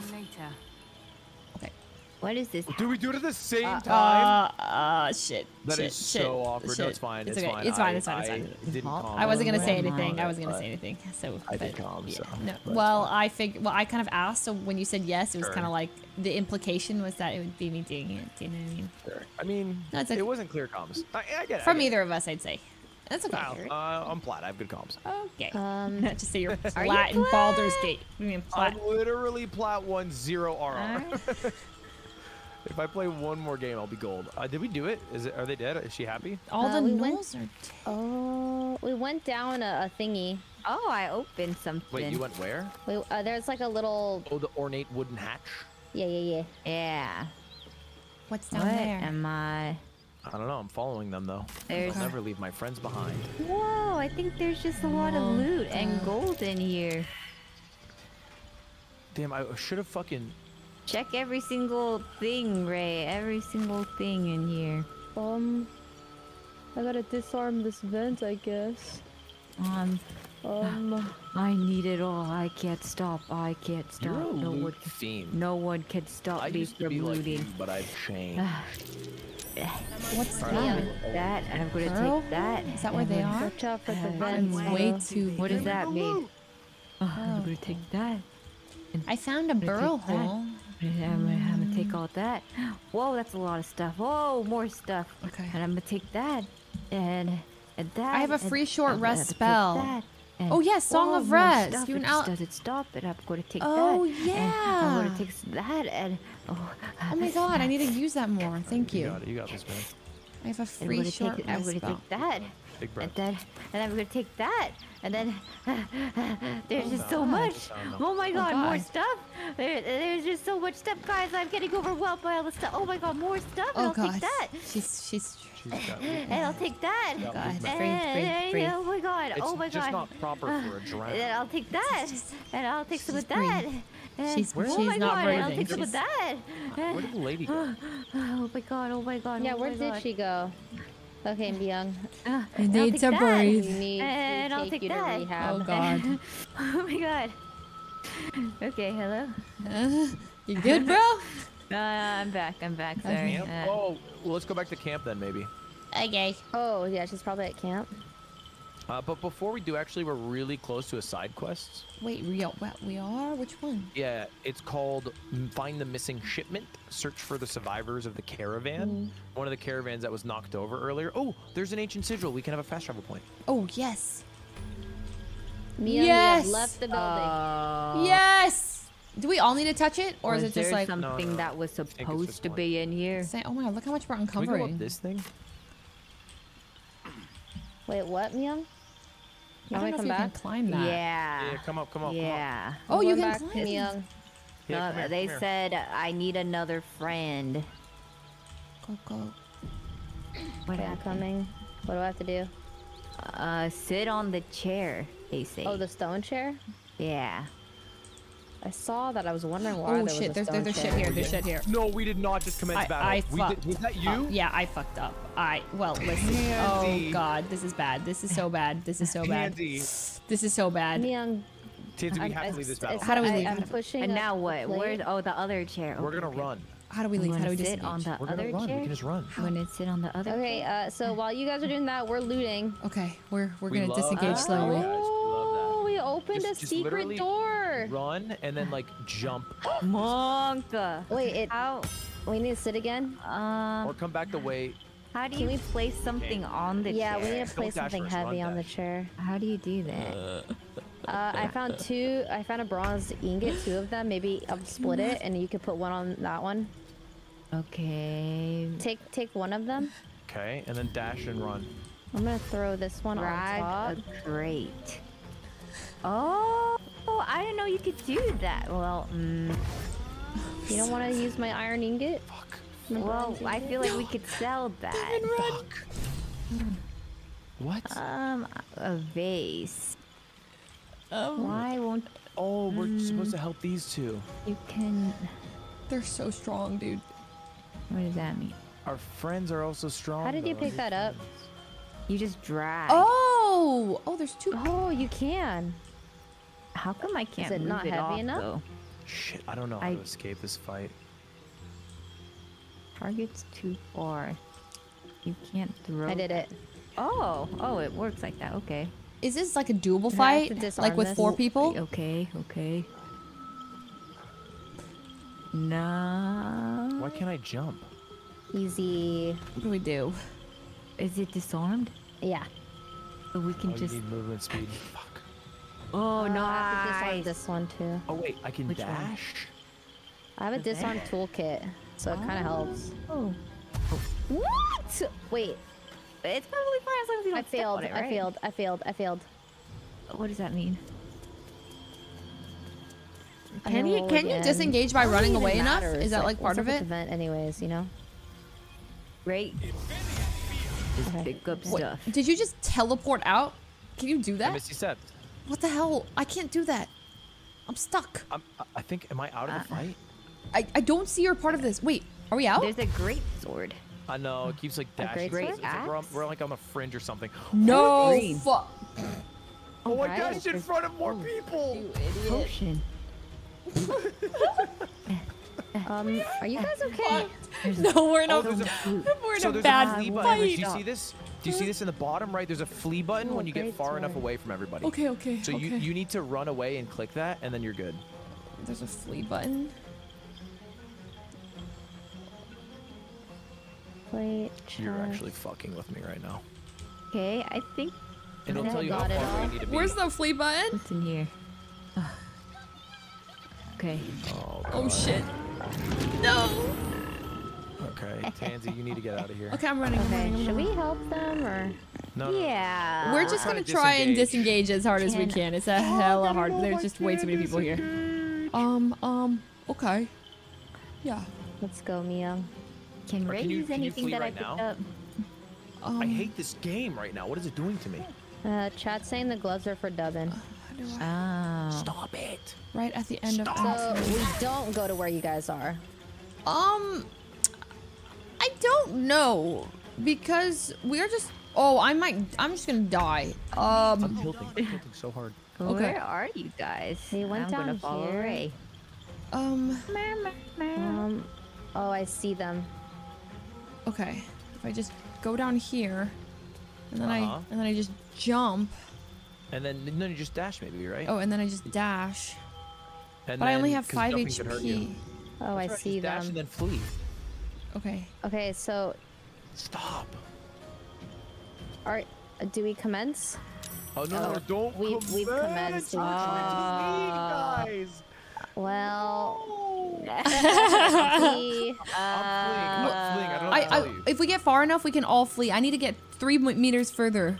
What is this? Do we do it at the same Uh, time? Uh, uh, shit. That shit, is shit, so awkward. No, it's fine, It's, it's okay. fine. It's fine. I- It's fine. It's I fine. didn't calm I wasn't gonna say anything. I wasn't gonna say anything. So I did but, calm, yeah, so No. Well, I fig. Well, I kind of asked. So when you said yes, it was Sure. kind of like the implication was that it would be me doing it. Do you know what I mean? Sure. I mean, No, okay. it wasn't clear comms. I, I get it. From get it. either of us, I'd say. That's okay. Well, uh, I'm plat. I have good comms. Okay. Um, Not to say you're Are you plat in plat? Baldur's Gate. I mean, plat. I'm literally plat one zero RR. if I play one more game, I'll be gold. Uh, did we do it? Is it? Are they dead? Is she happy? All Uh, the we went- gnolls are. Oh, we went down a, a thingy. Oh, I opened something. Wait, you went where? We, uh, there's like a little. Oh, the ornate wooden hatch. Yeah, yeah, yeah. Yeah. What's What down there? am I? I don't know. I'm following them though. There's- I'll never leave my friends behind. Whoa, I think there's just a lot of loot and gold in here. Damn, I should have fucking. Check every single thing, Rae. Every single thing in here. Um, I gotta disarm this vent, I guess. Um, Um, I need it all. I can't stop. I can't stop. You're a no one, loot fiend. no one can stop I me used to from be like looting. you, but I've changed. What's that? I'll- I'll- that, and I'm gonna Pearl? take that. Is that where they are? watch out for the Uh, vents. I'm way too. What does that mean? Oh, I'm gonna take that. I found a I'm gonna burrow take that. hole. I'm gonna, I'm gonna- take all that. Whoa, that's a lot of stuff. Whoa, more stuff. Okay. And I'm gonna take that. And, and that. I have a free short I'm rest spell. Oh, yeah, Song Whoa, of Rest. Stuff. You it and just Al- doesn't stop, and I'm gonna take Oh, that. And I'm gonna take that, and oh. Oh my god, I need to use that more. Thank You you. got it. You got this, man. I have a I'm free gonna short take, I'm rest gonna spell. take that. Big breath. And then, and I'm gonna take that, and then there's just so oh, much. Oh my Oh god, more stuff. There, there's just so much stuff, guys. I'm getting overwhelmed by all the stuff. Oh my god, more stuff. and Oh I'll god. take that. She's she's. She's got And I'll take that. Yeah, God, big breath. breathe, breathe, breathe. Oh my god. It's oh my just not proper for a And drown. then I'll take that. and I'll take some of that. breathe. And, She's- oh she's my not god, and I'll take some of that. Where did the lady go? Oh my god, oh my god. Yeah, oh where my did she go? Okay, Miyoung. Uh, You and I'll need take to that. breathe. Need And to I'll take take you that. to rehab. Oh god. oh my god. Okay, hello. you good, bro? Uh, I'm back. I'm back. Sorry. Camp? Uh, Oh, well, let's go back to camp then, maybe. Okay. Oh, yeah, she's probably at camp. Uh, but before we do, actually, we're really close to a side quest. Wait, we are, we are? Which one? Yeah, it's called Find the Missing Shipment. Search for the survivors of the caravan. One of the caravans that was knocked over earlier. Oh, there's an ancient sigil. We can have a fast travel point. Oh yes. Miyoung, Yes! we have left the building. uh, Yes. Do we all need to touch it, or was is it just like? something No, no, that was supposed to one. be in here? Say, oh my god, look how much we're Can we go uncovering. up this thing? Wait, what, Miyoung? I Want don't to know come if you back? can climb that. Yeah. Yeah, come up, come up, come up. Yeah. Oh, you going can back, climb. Miyoung. Yeah, No, come here, they here. said I need another friend. Go go. What Okay, I'm coming. What do I have to do? Uh, sit on the chair. They say. Oh, the stone chair? yeah. I saw that. I was wondering why Oh there was shit, a there's, there's shit here. There's shit here. No, we did not just commence I, battle. I we fucked. did, was that you? uh, yeah, I fucked up. I well, listen. Oh god, this is bad. This is so bad. This is so bad. Candy. This is so bad. Miyoung, Tansy, we I'm- have to leave this it's- battle. How do we leave? I'm pushing. And now what? plate. Where's oh the other chair? We're gonna okay. run. How do we leave? How do gonna we sit on the We're gonna other run. chair. We can just run. I'm gonna sit on the other. Okay, chair. uh, so while you guys are doing that, we're looting. Okay, we're we're We gonna disengage that. slowly. guys. We Oh, love we opened Just- a just secret door. Run and then like jump Monka. Wait, it. How? We need to sit again. Uh, or come back the way. how do you can we- place something on the Yeah, chair? we need to place something first, heavy on the chair. How do you do that? Uh, I found two. I found a bronze ingot, two of them. Maybe I'll split it, and you could put one on that one. Okay. Take take one of them. Okay, and then dash and run. I'm gonna throw this one Drag on top. a crate. Oh, oh, I didn't know you could do that. Well, mm, You don't want to use my iron ingot? Fuck. My well, bronze I feel like we could sell that. Fuck. What? Um, a vase. Um, Why won't Oh, we're supposed to help these two. you can? They're so strong, dude. What does that mean? Our friends are also strong. How did you though. pick that up? You just drag. Oh, oh, there's two. Oh, you can. How come I can't it move not it heavy off, enough? though? Shit, I don't know how I- to escape this fight. Target's too far. You can't throw. I did it. Oh, oh, it works like that. Okay. Is this like a doable And I have to fight? Like with this. four people? Okay, okay. Nah. Why can't I jump? Easy. What do we do? Is it disarmed? Yeah. So we can oh, just. you need movement speed. Fuck. Oh, no. I have to disarm this one too. Oh wait, I can Which one? dash. I have a What's disarm that? toolkit, so it kind of oh. helps. Oh. What? Wait, It's probably fine as long as you don't I step failed. on it, I right? failed. I failed. I failed. What does that mean? Can you roll can you disengage by running even away enough? Is that like what's part of it? The vent, anyways. You know. Right. Just pick up Wait, stuff. did you just teleport out? Can you do that? I that? miscept. What the hell? I can't do that. I'm stuck. I'm, I- I think. Am I out of the fight? I, I don't see you're part of this. Wait, are we out? There's a great sword. I know. It keeps like A dashing. great It's like we're, on, we're like on the fringe or something. no green. fuck. Oh my Right. gosh! In front of more people. Potion. Um, are you guys okay? No, we're in a, Oh, a- we're in so a bad a flea fight. Do you see this? Do you see this in the bottom right? There's a flee button Oh, when you get great far enough away from everybody. Okay, okay, So you okay. you need to run away and click that, and then you're good. There's a flee button. Wait. You're actually fucking with me right now. Okay, I think. And it'll I tell you how got it far away all. you need to be. Where's the flee button? What's in here? Okay. Oh, Oh shit. No. Okay, Tansy, you need to get out of here. Okay, I'm running. I'm Okay, running, should we help them or? No, no, no. Yeah. We're just gonna to try and disengage. disengage as hard as we Can- can. It's a hell hella hard. There's just way too many people here. Um, um, okay. Yeah. Let's go, Mia. Can Or Rae use anything flee that I right picked now? up? Um, I hate this game right now. What is it doing to me? Uh, chat saying the gloves are for Dubbin. Oh. Stop it. right at the end So of. we don't go to where you guys are. Um, I don't know because we're just. Oh, I might. I'm just gonna die. I'm Um, tilting. I'm tilting so hard. Okay. Where are you guys? He went I'm down gonna follow here. Rae. um. Um. Oh, I see them. Okay. If I just go down here, and then Uh-huh. I and then I just jump. And then then you just dash maybe, right? Oh, and then I just dash. And But I only have five jumping could hurt you. HP. Oh, I right, see just dash them. and then flee. Okay. Okay, so Stop. are do we commence? Oh no, no, Oh, don't. we- come we've commenced. You're trying to leave, guys. Well, I'm fleeing. I'm fleeing. I I, what to tell I if we get far enough, we can all flee. I need to get three meters further.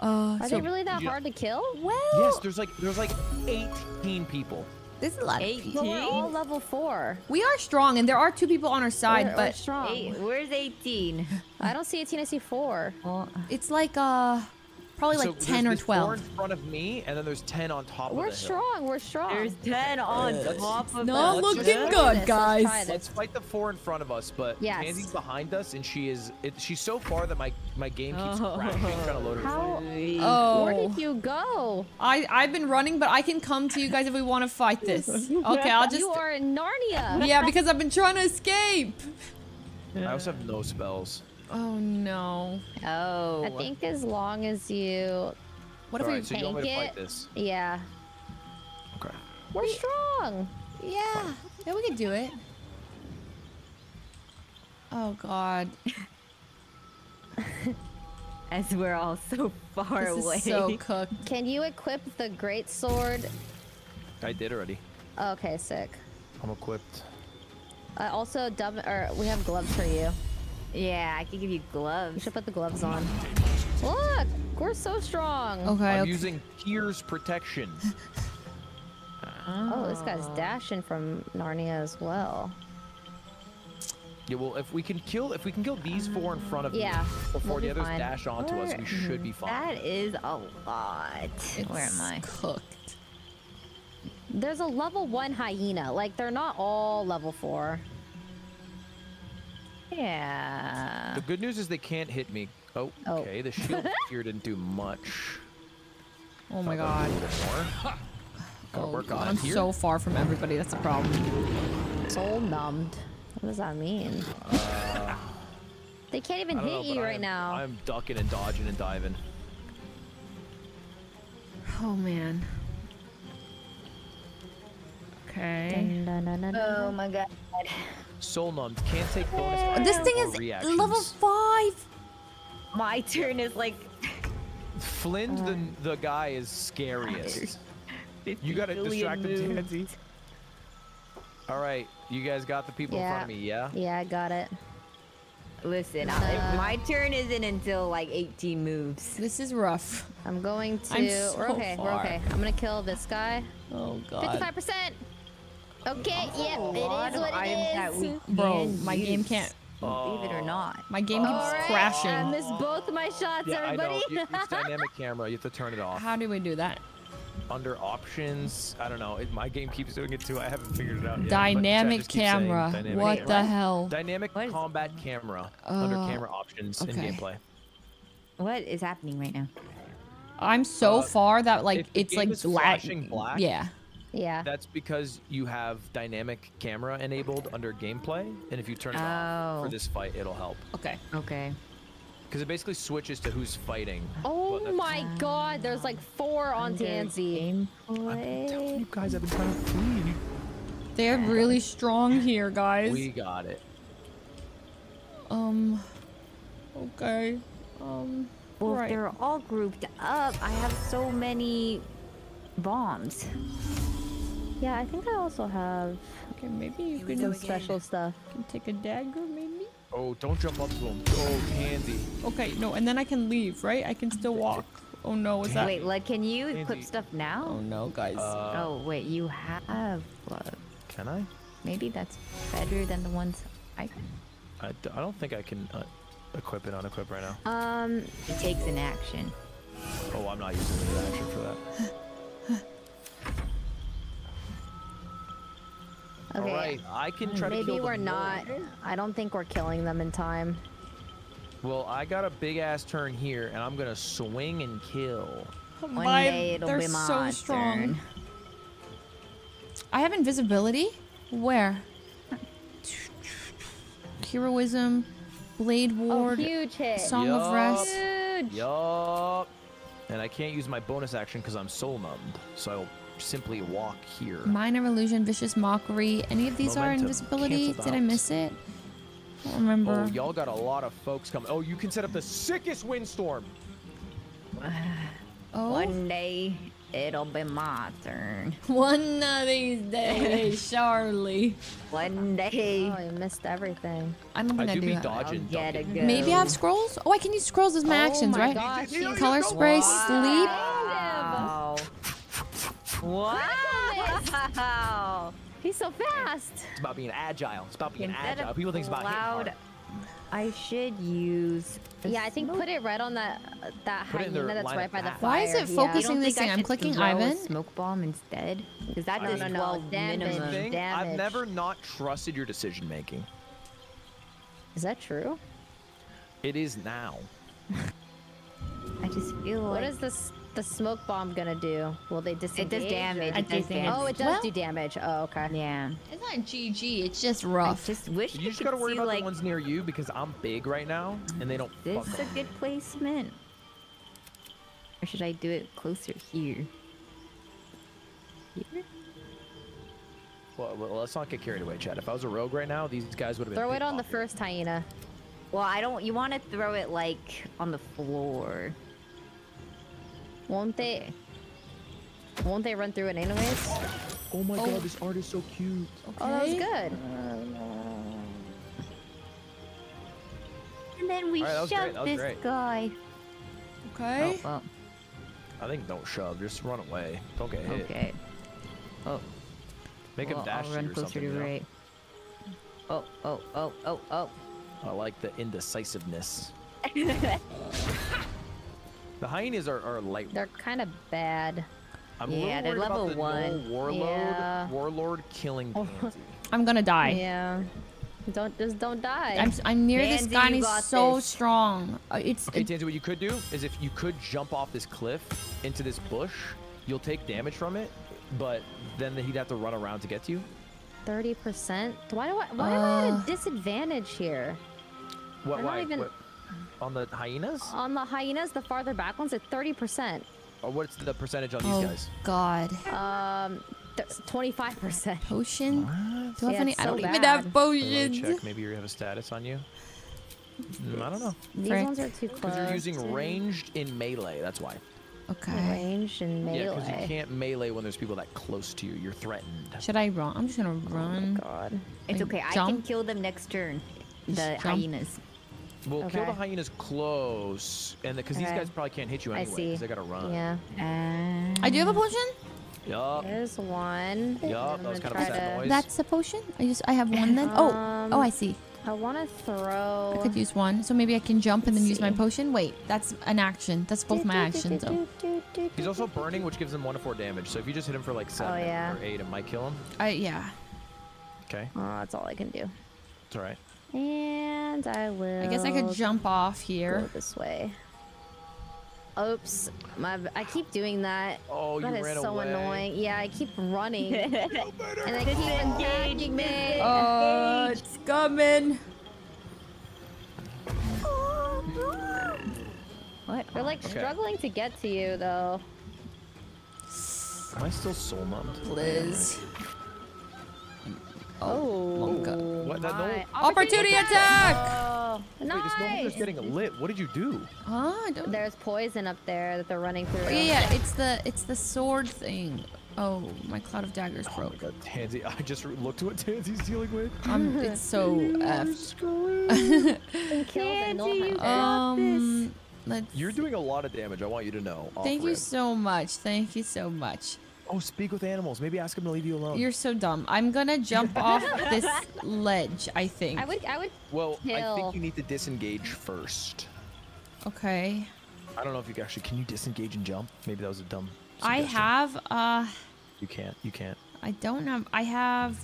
Uh, are so, they really that you- hard to kill? well, Yes, there's like there's like 18 people. There's a lot of Eight. people. We're all level four. We are strong, and there are two people on our side, We're- we're but strong. Eight. Where's 18? I don't see 18. I see four. Well, it's like uh, probably So like ten or there's- there's Four twelve. in front of me, and then there's 10 on top We're of the hill. strong. We're strong. there's 10 on Let's- top of Not us. let's looking just- good, Let's guys. try this. Let's fight the four in front of us, but Yes. Tansy's behind us, and she is it, she's so far that my my game keeps Oh. crashing trying to load her. How? Oh, Where did you go? I I've been running, but I can come to you guys if we want to fight this. Okay, I'll just. You are in Narnia. Yeah, because I've been trying to escape. I also have no spells. Oh no. Oh. I think as long as you, What if Alright, we so you want me to tank fight it? this? yeah, Okay. we're strong. Yeah, yeah, we can do it. Oh God, As we're all so far this away. is so cooked. Can you equip the great sword? I did already. Okay, sick. I'm equipped. Uh, also, dub or we have gloves for you. Yeah, I can give you gloves. You should put the gloves on. Look, we're so strong. Okay, I'm okay. using Tears Protection. Oh, this oh. guy's dashing from Narnia as well. Yeah, well, if we can kill, if we can kill these four in front of Yeah, you before we'll the others fine. dash onto us, we should be fine. That is a lot. Where am I? Cooked. There's a level one hyena. Like they're not all level four. Yeah. The good news is they can't hit me. Oh, okay. The shield here didn't do much. Oh my god. that would do a more. Gotta Oh, work God, on I'm here. so far from everybody. That's the problem. Soul numbed. What does that mean? Uh, They can't even hit know, you but I right am- now. I'm ducking and dodging and diving. Oh man. Okay. Oh my god. Soul numbed. Can't take bonus. This thing or is reactions. level five. My turn is like. Flint, the the guy, is scariest. You gotta distract him, moves. Tansy. All right, you guys got the people in front of me, yeah? Yeah, I got it. Listen, I, my turn isn't until like 18 moves. This is rough. I'm going to. I'm we're so okay. We're far. okay. I'm gonna kill this guy. Oh Fifty-five percent. Okay. Yep. a It lot is of what items it that is. we Bro, can my game can't. Believe it or not. My game keeps Alright, crashing. I missed both my shots, Yeah, I everybody. know. You- It's dynamic camera. You have to turn it off. How do we do that? Under options, I don't know. It, my game keeps doing it too. I haven't figured it out yet. Dynamic chat just keeps saying camera. dynamic What camera. the hell? Dynamic combat camera under Uh, camera options in gameplay. What is happening right now? I'm so Uh, far that like it's like flashing black, Yeah. Yeah. That's because you have dynamic camera enabled under gameplay, and if you turn it off Oh. for this fight, it'll help. Okay. Okay. Because it basically switches to who's fighting. Oh But that's- my god, there's like four on Tansy. You guys I've been trying to flee. They're really strong here, guys. We got it. Um. Okay. Um. Well, right. if they're all grouped up, I have so many bombs. Yeah, I think I also have Okay, maybe you can some special stuff. can take a dagger, maybe. Oh, don't jump up to him. Oh, Candy. Okay, no, and then I can leave, right? I can still walk. Oh no, is that? Wait, like, can you Andy. equip stuff now? Oh no, guys. Uh, oh, wait, you have. Uh, Can I? maybe that's better than the ones I. I, d- I don't think I can uh, equip it, unequip right now. Um, it takes an action. Oh, I'm not using an action for that. Okay. All right, I can try to Maybe kill the we're not. mole. I don't think we're killing them in time. Well, I got a big ass turn here, and I'm gonna swing and kill. One My- day it'll they're be my so strong. turn. I have invisibility. Where? Heroism, Blade oh, Ward, oh, huge hit. Song of Rest. Huge. Yup. And I can't use my bonus action because I'm soul numbed, so I'll simply walk here. Minor Illusion, Vicious Mockery. Any of these are invisibility? Did I miss it? I don't remember. Oh, y'all got a lot of folks coming. Oh, you can set up the sickest windstorm. oh, One day it'll be my turn. one of these days, Charlie. One day. Oh, you missed everything. I don't think I, I do be that. dodging. Get a ducking. go. Maybe I have scrolls. Oh, I can use scrolls as my Oh actions, my right? gosh, Color spray, sleep. Wow. Wow. He's so fast. It's about being agile. It's about being Instead agile. People think it's about hitting hard. I should use. Yeah, I think smoke- put it right on that that Put it in their hyena that's right of by the fire. Why is it focusing don't this thing? I I'm clicking Ivan. smoke bomb instead? Because that No, does no, no, 12 damage. minimum. Thing, I've never not trusted your decision making. Is that true? It is now. I just feel What like is this the smoke bomb gonna do? Will they disengage? it does damage. It does damage. Oh, it does Well- do damage. Oh, okay. Yeah. It's not GG. It's just I rough. just wish You I just could gotta worry see, about like, the ones near you because I'm big right now and they don't This fuck a good placement? Or should I do it closer here? Here? Well, well, let's not get carried away, Chad. If I was a rogue right now, these guys would have been. Throw it on the pickpocketed. first hyena. Well, I don't. You want to throw it like on the floor. Won't they? Won't they run through it anyways? Oh my Oh. god, this art is so cute. Oh, that was good. And then we Alright, that was great, shove this great. guy. Okay. Oh, well, I think don't shove, just run away. Don't get hit. okay. Oh, Make well, him dash I'll to run you or closer something. to you know? right. oh, oh, oh, oh, oh. I like the indecisiveness. The hyenas are, are light. They're kind of bad. I'm Yeah, a little they're worried about level the one. Warlord, Yeah. warlord killing Pansy. I'm gonna die. Yeah. Don't just don't die. I'm, I'm near this guy and you so this. strong. Uh, It's Okay, it- Tansy, what you could do is if you could jump off this cliff into this bush, you'll take damage from it, but then he'd have to run around to get to you. Thirty percent. Why do I? Why am I at Uh. a disadvantage here? What? I'm not why? even- what- on the hyenas? On the hyenas, the farther back ones at thirty percent. Or what's the percentage on these oh guys? God. Um, twenty-five percent. Potion? Do I have Yeah, any? it's I don't even have potions. check. Maybe you have a status on you. Mm, I don't know. These Frick. ones are too close. Because you're using to- ranged in melee. That's why. Okay. Range and melee. Yeah, because you can't melee when there's people that close to you. You're threatened. Should I run? I'm just gonna run. Oh god. It's Like, okay. I can kill them next turn. The Just jump? Hyenas. Well, kill the Okay. hyenas close, and because these Okay. guys probably can't hit you I anyway. see. Because they gotta run. Yeah. I do have a potion. Yup. There's one. Yup. I'm That was gonna kind of a sad to- noise. That's a potion. I just I have one then. Oh, Um, oh, I see. I want to throw. I could use one, so maybe I can jump and then use my potion. Wait, that's an action. That's both my actions. though. He's also burning, which gives him one to four damage. So if you just hit him for like seven Oh, yeah. or eight, it might kill him. I yeah. Okay, Oh, that's all I can do. it's all right. And I will. I guess I could jump off here. Go this way. Oops, my I keep doing that. Oh, That you is ran so away. annoying. Yeah, I keep running, and I keep attacking me. Oh, it's coming. What? They're like Okay. struggling to get to you though. Am I still soul numbed? Liz. Oh, What? That my. no. Opportunity attack! Oh, Wait, this nice. Nolander's getting lit. What did you do? Huh? I don't. There's poison up there that they're running through. Oh, yeah, yeah. It's the it's the sword thing. Oh, my cloud of daggers Oh broke. god, Tansy! I just looked at what Tansy's dealing with. Um, it's so effed. Kill the Gnoll Hunter. um, let's. You're doing a lot of damage. I want you to know. Thank you so much. Thank you so much. Oh, speak with animals. Maybe ask them to leave you alone. You're so dumb. I'm gonna jump off this ledge. I think. I would, I would. well, I think you need to disengage first. Okay. I don't know if you can actually can you disengage and jump. Maybe that was a dumb. I have. Uh, You can't. You can't. I don't have. I have.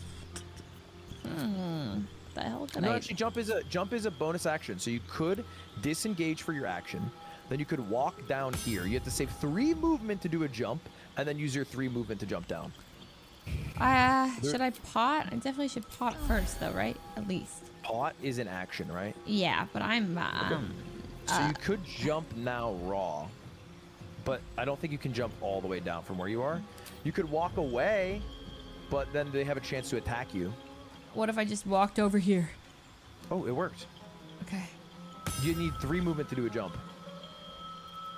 Hmm. The hell can No, I? actually, jump is a jump is a bonus action. So you could disengage for your action. Then you could walk down here. You have to save three movement to do a jump, and then use your three movement to jump down. Uh, should I pot? I definitely should pot first, though, right? At least. Pot is an action, right? Yeah, but I'm. Um, So uh, you could jump now raw, but I don't think you can jump all the way down from where you are. You could walk away, but then they have a chance to attack you. what if I just walked over here? Oh, it worked. Okay. You need three movement to do a jump.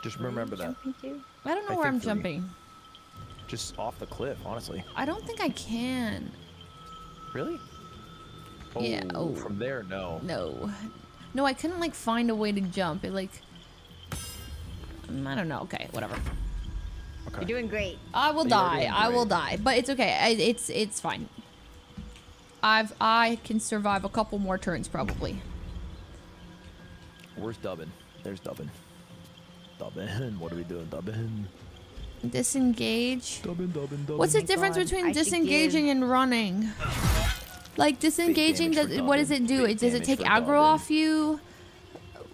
Just remember that. I don't know I where I'm three. jumping. Just off the cliff, honestly. I don't think I can. Really? Oh, Yeah, oh. From there, no. No. No, I couldn't like find a way to jump. It like. Mm, I don't know. Okay, whatever. Okay. You're doing great. I will You are die. I will die. But it's okay. I, it's it's fine. I've I can survive a couple more turns probably. Where's Dubbin? There's Dubbin. Dubbin. What are we doing, Dubbin? Disengage. What's the difference between I disengaging and running? Like disengaging, does, what does it do? It does it take aggro Dubbin. off you?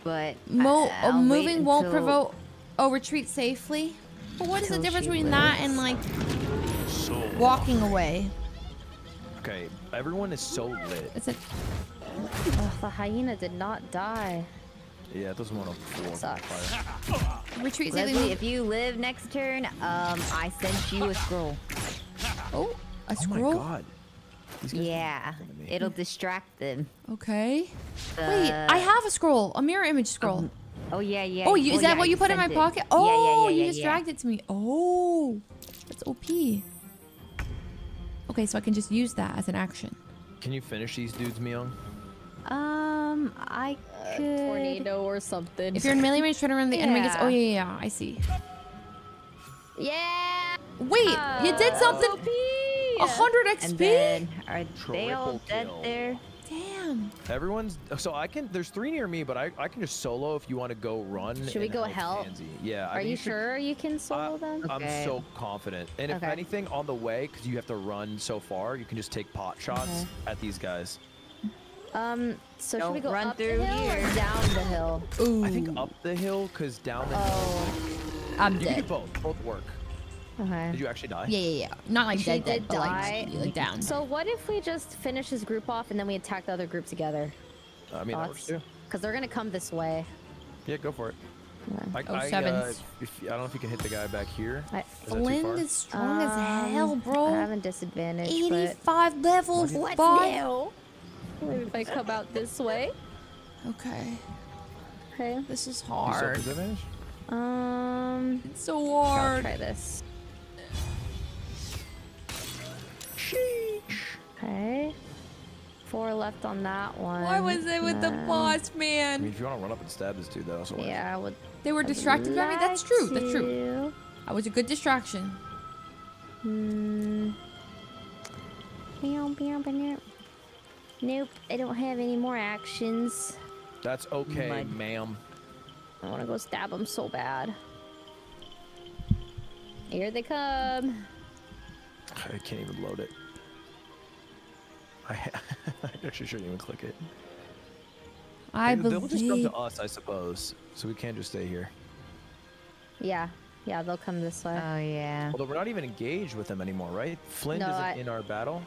But Mo- uh, I'll wait moving won't provoke. Oh, retreat safely. But what is the difference she between that and like So walking away? Okay, everyone is so lit. It's a Ugh, the hyena did not die. Yeah, it doesn't want to fall on Sucks. fire. retreat Leslie, safely. if you live next turn, um, I sent you a scroll. Oh, a Oh scroll. my god. These guys are Yeah, it'll distract them. Okay. Wait, Uh, I have a scroll, a mirror image scroll. Oh yeah, yeah. oh, you, is yeah, that what I you put in my it. pocket? Yeah, yeah, Oh, yeah, you yeah, just yeah. dragged it to me. Oh, that's OP. Okay, so I can just use that as an action. Can you finish these dudes, Miyoung? Um, I could. Tornado or something. If you're in melee range, try to run the enemy gets. Oh Yeah. yeah, yeah, yeah, I see. Yeah. Wait, you did something. A hundred XP? And XP. then are they all dead kill. there? Damn. Everyone's so I can. There's three near me, but I, I can just solo if you want to go run. Should we go help? Pansy. Yeah. I Are think you should- sure you can solo them? I'm so confident. And if Okay. anything, on the way, because you have to run so far, you can just take pot shots Okay. at these guys. Um, so should we Don't go run up through the hill here. or down the hill? Ooh. I think up the hill, because down the Oh. hill. I'm you can do dead. both. Both work. Okay. Did you actually die? Yeah, yeah, yeah. Not like She dead, dead, did but like, like down. So what if we just finish this group off and then we attack the other group together? I mean, that works too. Because they're gonna come this way. Yeah, go for it. I, Oh, I, uh, if, I don't know if you can hit the guy back here. I, Is Flynn is strong as Um, hell, bro. I have a disadvantage, but 85 levels. What bud. New? Maybe if I come out this way. Okay. Okay. This is You still have hard. Um. It's so I'll hard. try this. Okay. Four left on that one. Why was it with the boss, I man? mean, if you want to run up and stab this dude, that also works. Yeah, I would. They were I would distracted by me. That's like true. That's true. to. I was a good distraction. Hmm. Nope, I don't have any more actions. That's okay, Mud. ma'am. I want to go stab them so bad. Here they come. I can't even load it. I, I actually shouldn't even click it. I They- They'll just come to us, I suppose. So we can't just stay here. Yeah, yeah, they'll come this way. Oh yeah. Although we're not even engaged with them anymore, right? Flynn No, isn't I- in our battle.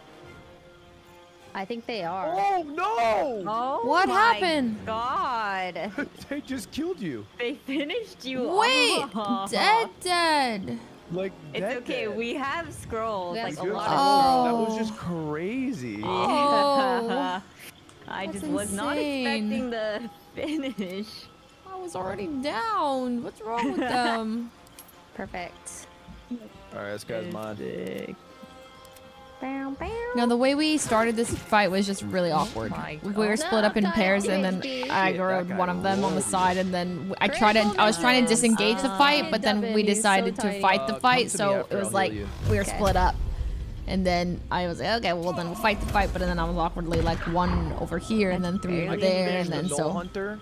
I think they are. Oh no! Oh What my happened? God. they just killed you. They finished you Wait, off. dead, dead. Like It's dead, okay. dead. We have scrolls. We have like a Good lot scroll. of That Oh. was just crazy. Oh. I That's just was not expecting the finish. I was already down. What's wrong with them? Perfect. All right, this guy's mine. Bow, bow. Now the way we started this fight was just really awkward. my we were God. split up in pairs, and then I Shit, grabbed one of them on the side, and then I tried to. I was trying to Critical disengage the fight, but then we he's so decided to fight Uh, the fight, to so it was like we were Okay. split up. And then I was like, okay, well then we'll fight the fight, but then I was awkwardly like one over here and then three over there, and then so Hunter.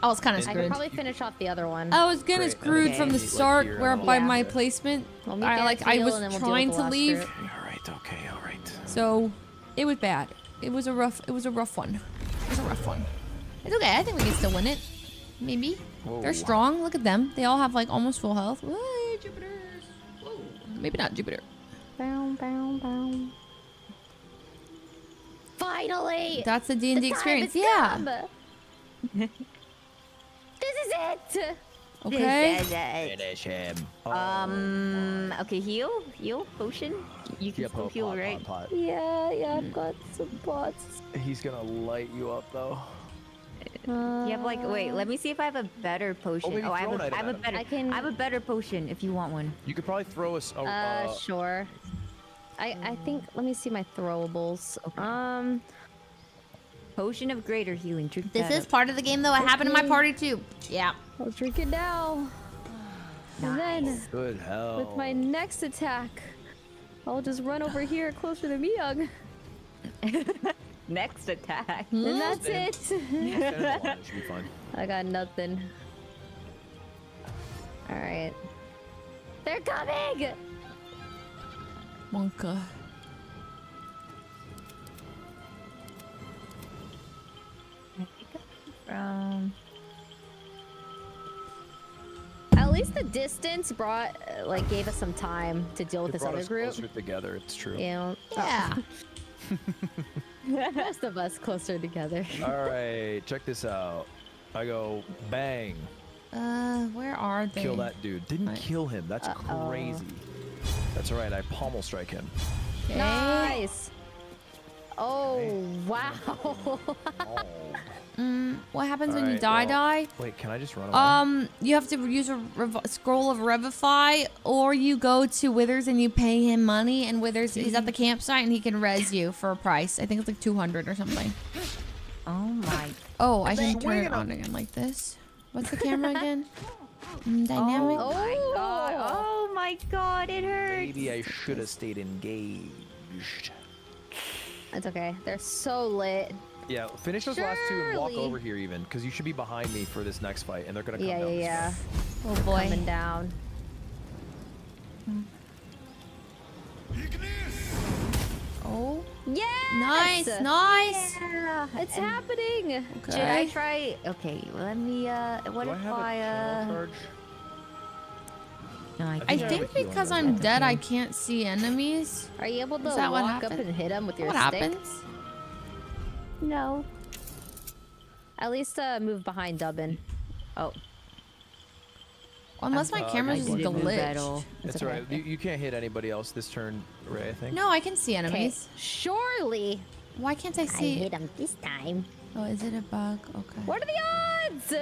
I was kind of And I could screwed. probably finish off the other one. I was kind of screwed okay. from the start, here, where by I'll- my placement, well, I like I was we'll trying to last leave, group. Okay, all right. so it was bad. It was a rough. It was a rough one. It was a rough one. It's okay. I think we can still win it. Maybe. Whoa. They're strong. Look at them. They all have like almost full health. Whoa, Jupiters. Whoa. Maybe not Jupiter. Bow, bow, bow. Finally! That's the D and D experience. Yeah. this is it! Okay. Finish him. Um. Okay. Heal. Heal. Potion. You can Yeah, still pot, heal, pot, right? pot, pot. Yeah, yeah, I've got some pots. He's gonna light you up though. You have like. Wait. Let me see if I have a better potion. maybe Oh, I have throw a, an I have a better. him. I can- I have a better potion if you want one. You could probably throw us. A, Uh, uh, sure. I I think let me see my throwables. Um, Potion of greater healing. Drink This is up. part of the game though. It happened in my party too. Yeah. I'll drink it now. And then good hell. with my next attack, I'll just run over here closer to Miyoung. next attack. And hmm? that's it. stand in the line, it should be fine. I got nothing. All right. They're coming. Monka. From. At least the distance brought, uh, like, gave us some time to deal with It this brought other us group. closer together. It's true. Yeah. know, Yeah. most of us closer together. All right, check this out. I go bang, Uh, where are they? kill that dude. Didn't Right. kill him. That's Uh-oh. crazy. That's all right. I pommel strike him. Okay. Nice. Oh wow. Mm, what happens when you die? well, Die. Wait, can I just run away? Um, you have to use a rev- scroll of revivify, or you go to Withers and you pay him money, and Withers he's at the campsite and he can res you for a price. I think it's like two hundred or something. Oh my. Oh, I can turn it on again like this. What's the camera again? Mm, dynamic. Oh my god. Oh my god. It hurts. Maybe I should have stayed engaged. It's okay. They're so lit. Yeah, finish those last two and walk over here even, because you should be behind me for this next fight, and they're gonna come Yeah, down. yeah, this yeah. way. Oh boy. Coming down. Oh. Yeah. Nice, nice. Yeah, it's happening. Okay. Should I try? Okay, let me. Uh, what Do I if have a I? Uh, no, I I think I think because. I'm dead, I can't see enemies. Are you able to Is that what walk up and hit them with your What stick? happens? No. At least uh, move behind Dubbin. Oh. Unless my Uh, camera's just didn't move at glitched. That's, It's It's alright. You, you can't hit anybody else this turn, Rae. I think. No, I can see Okay. enemies. Surely. Why can't I see? I hit him this time. Oh, is it a bug? Okay. What are the odds?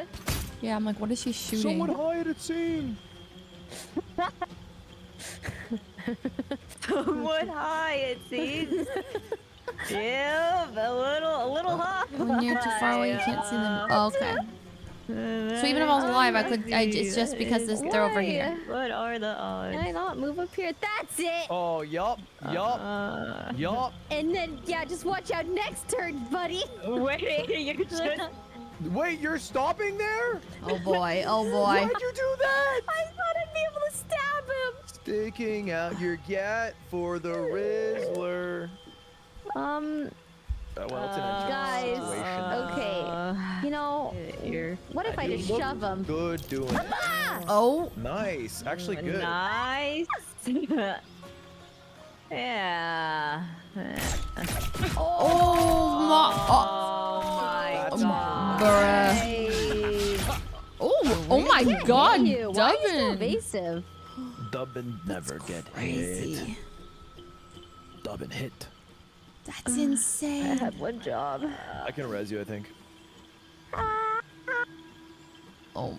Yeah, I'm like, what is she shooting? Someone hide it seemed. Someone high, it seems. yeah, a little, a little high. When you're too far away, you can't see them. Oh, okay. So even if I was alive, I could. I, it's just because this, they're over here. What are the odds? Can I not move up here? That's it. Oh, yup, yup, Uh, yup. And then yeah, just watch out next turn, buddy. Wait, you're just. Wait, you're stopping there? Oh boy. Oh boy. Why'd you do that? I thought I'd be able to stab him. Sticking out your gat for the Rizzler. Um, Uh, well, it's an interesting guys. situation. Okay. You know, Here. what if I, You just look shove him? Good doing it. Oh. Nice. Actually good. Nice. yeah. Oh my. Oh my god. Bruh. Oh. Oh my God, hear you. Why are you so Dubbin. evasive? Dubbin never get hit. Crazy. Dubbin hit. That's I insane. had one job. I can res you, I think. Oh.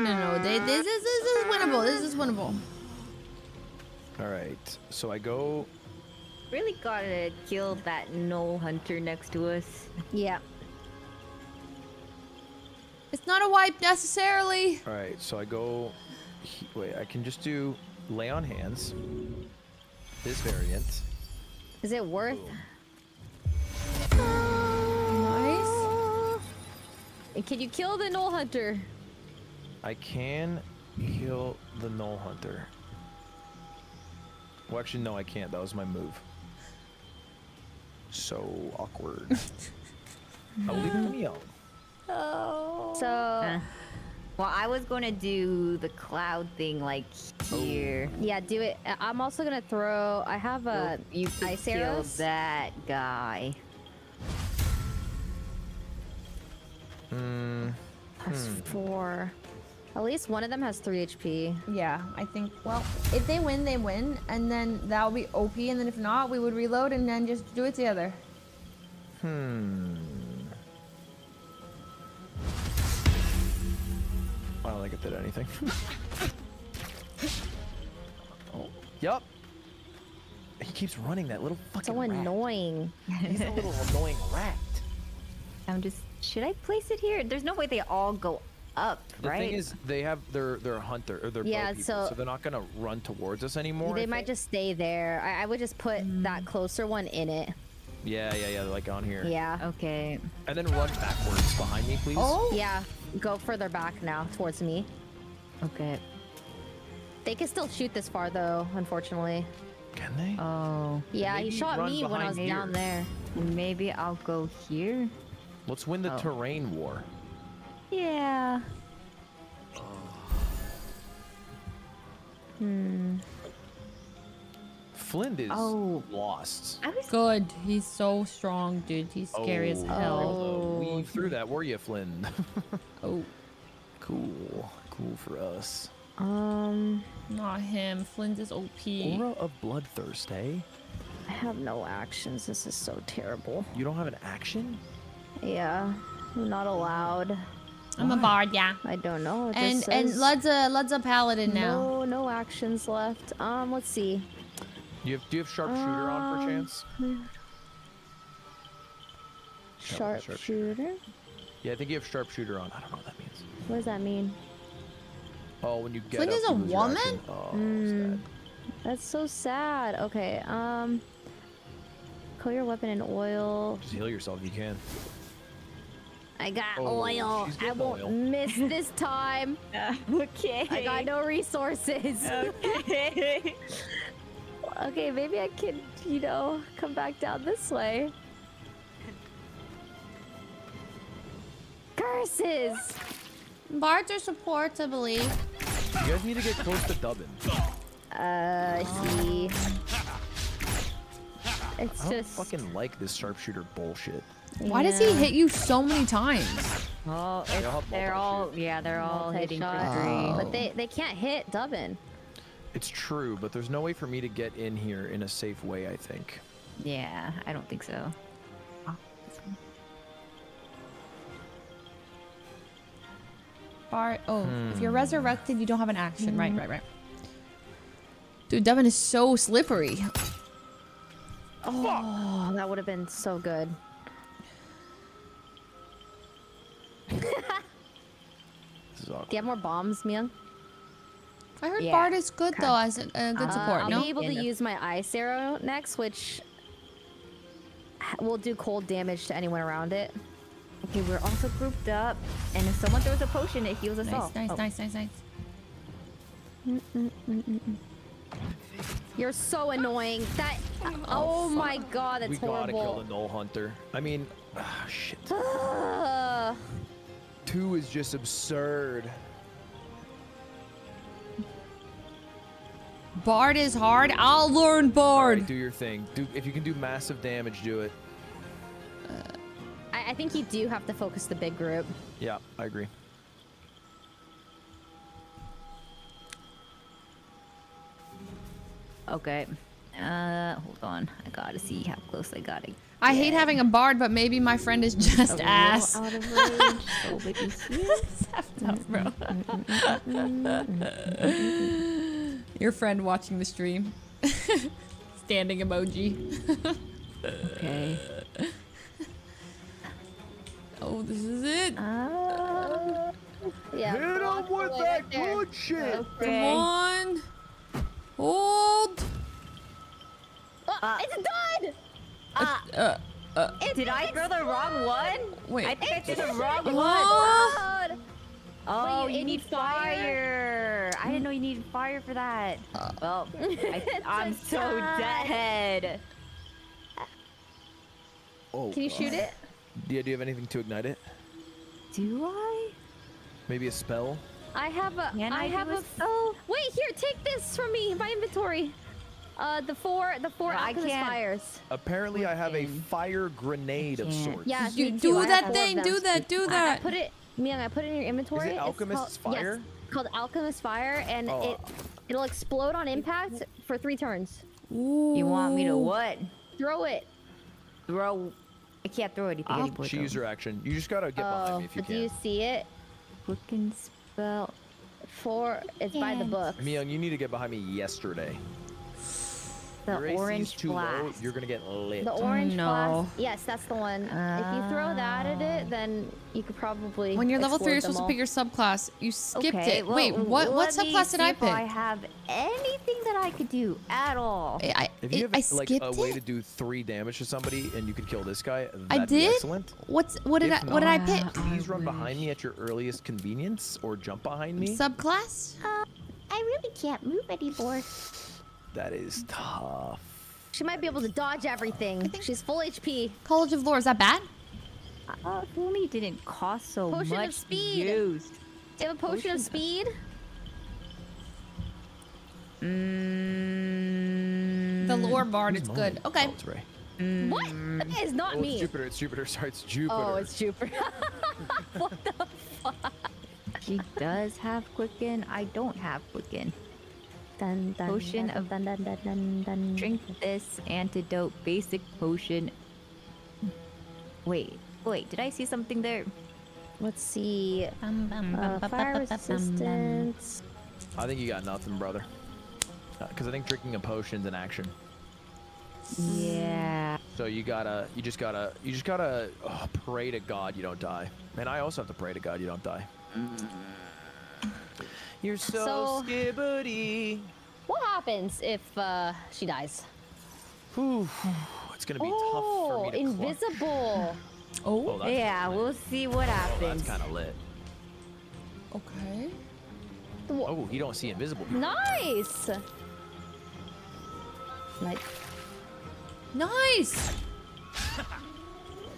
No, no. They, this, is, this is winnable. This is winnable. All right. So I go. Really gotta kill that gnoll hunter next to us. Yeah. It's not a wipe necessarily. All right. So I go. Wait. I can just do lay on hands. This variant. Is it worth? Nice. And Can you kill the gnoll hunter? I can kill the Gnoll Hunter. Well, actually, no, I can't. That was my move. So awkward. I'll leave it to me. Oh. So. Uh, well, I was gonna do the cloud thing like here. Yeah, do it. I- I'm also gonna throw. I have a You could kill that guy. Hmm. Plus four. At least one of them has three HP. Yeah, I think. Well, if they win, they win, and then that'll be OP. And then if not, we would reload and then just do it together. Hmm. I don't think it did anything. oh. Yup. He keeps running that little fucking So rat. annoying. He's a little annoying rat. I'm just. Should I place it here? There's no way they all go up, The right? The thing is, they have their their hunter or their Yeah, people, so- so they're not gonna run towards us anymore. they I might think. just stay there. I, I would just put mm. that closer one in it. Yeah, yeah, yeah. Like on here. Yeah. Okay. And then run backwards behind me, please. Oh. Yeah. Go further back now towards me. Okay. They can still shoot this far though, unfortunately. Can they? Oh. Yeah, he shot me when I was behind down there. Maybe I'll go here. Let's win the Oh. terrain war. Yeah. Hmm. Flint is Oh. lost. I was Good. He's so strong, dude. He's scary as Oh, hell. Weave through that, were you, Flynn? Oh. cool. Cool for us. Um, Not him. Flint is OP. Aura of Bloodthirst, eh? I have no actions. This is so terrible. You don't have an action? Yeah, I'm not allowed. I'm a bard, yeah. I don't know. It And just and Lud's a Lud's a paladin now. No, no actions left. Um, let's see. You have, do you have sharpshooter on Um, for chance? Sharpshooter. Yeah, I think you have sharpshooter on. I don't know what that means. What does that mean? Oh, when you get Flint up, is a woman? Oh, Mm, that's so sad. Okay. Um. coat your weapon in oil. Just heal yourself if you can. I got Oh, oil. I won't oil. miss this time. okay. I got no resources. Okay. okay, maybe I can, you know, come back down this way. Curses! Bards are supports, I believe. You guys need to get close to Dubbin. Uh, I see. It's I don't just. fucking like this sharpshooter bullshit. Why does he hit you so many times? Oh, they they're all yeah, they're all hitting for Multi-shot. But they, they can't hit Dubbin. It's true, but there's no way for me to get in here in a safe way, I think. Yeah, I don't think so. Bard. Oh, if you're Hmm. resurrected, you don't have an action. Right, right, right. Dude, Devin is so slippery. Oh, that would have been so good. This is awkward. Do you have more bombs, Miyoung? I heard Yeah. Bard is good Okay. though as a, a good Uh, support. I'll no. be able to use my ice arrow next, which will do cold damage to anyone around it. Okay, we're also grouped up, and if someone throws a potion, it heals us Nice, all. nice, Oh. nice, nice, nice. You're so annoying. That. Oh, my god, that's we gotta kill the Gnoll Hunter. I mean, ah, shit. Two is just absurd. Bard is hard. I'll learn Bard. Alright, do your thing. Do if you can do massive damage, do it. I, I think you do have to focus the big group. Yeah, I agree. Okay. Uh, hold on. I gotta see how close I gotta. I hate having a Bard, but maybe my friend is just little ass. out of range. Oh, baby, bro. Your friend watching the stream. Standing emoji. okay. Oh, this is it. Uh, yeah. Hit him with that good shit. Come on. Hold. Oh, it's done! Uh, uh, Did I throw the wrong one? Wait. I think I threw the wrong Huh? one. God. Oh, Wait, you it need fire? fire. I didn't know you needed fire for that. well, I, I'm so dead. Oh. Can you shoot it? Yeah, do you have anything to ignite it? Do I? Maybe a spell? I have a. Can I I have a a. Oh, wait! Here, take this from me. My inventory. Uh, the four, the four No, I alchemist fires. Apparently, I have a fire grenade of sorts. Yeah, You do. I that thing, do that, do I- I that. put it, Miyoung. I put it in your inventory. It's Alchemist's called- Fire? Yes, called alchemist fire, and Oh. it it'll explode on impact for three turns. Ooh. You want me to what? Throw it. Throw. I can't throw anything anymore. She used her action. You just gotta get behind Oh, me if you but do you see it? Quicken spell. Four. It's by the book. Miyoung, you need to get behind me yesterday. The Your orange too low, you're gonna get lit. The orange no. blast. Yes, that's the one. if you throw that at it, then you could probably. When you're level three, you're explode supposed to pick your subclass. You skipped okay, it. well, Wait, what? What subclass did see I if pick? I have anything that I could do at all. I, I, If you have I like skipped a way it. to do three damage to somebody and you could kill this guy, that'd I be did. excellent. What's what did If I what did I pick? Please run behind me at your earliest convenience or jump behind me. Subclass? Uh, I really can't move anymore. That is tough. She might be able to dodge everything. She's full HP. College of Lore is that bad? Uh, if only it didn't cost so much. Potion of speed. used. Do you have a potion, of speed? Mm, The lore bard is good. Okay. Oh, it's Rae. What? That is not Oh, me. it's Jupiter. It's Jupiter. Sorry, it's Jupiter. Oh, it's Jupiter. what the fuck? She does have quicken. I don't have quicken. Dun, dun, Potion dun, of dun, dun, dun, dun, dun. Drink this antidote basic potion. Wait, wait, did I see something there? Let's see. Uh, fire resistance. I think you got nothing, brother. Because I think drinking a potion's an action. Yeah. So you gotta, you just gotta, you just gotta oh, pray to God you don't die. And I also have to pray to God you don't die. You're so, So- skibbity. What happens if uh, she dies? Whew. It's gonna be oh, tough for me to clutch. invisible. Oh, that's yeah, we'll see what Oh, happens. that's kind of lit. Okay. Oh, you don't see invisible. people. Nice. Nice. Nice.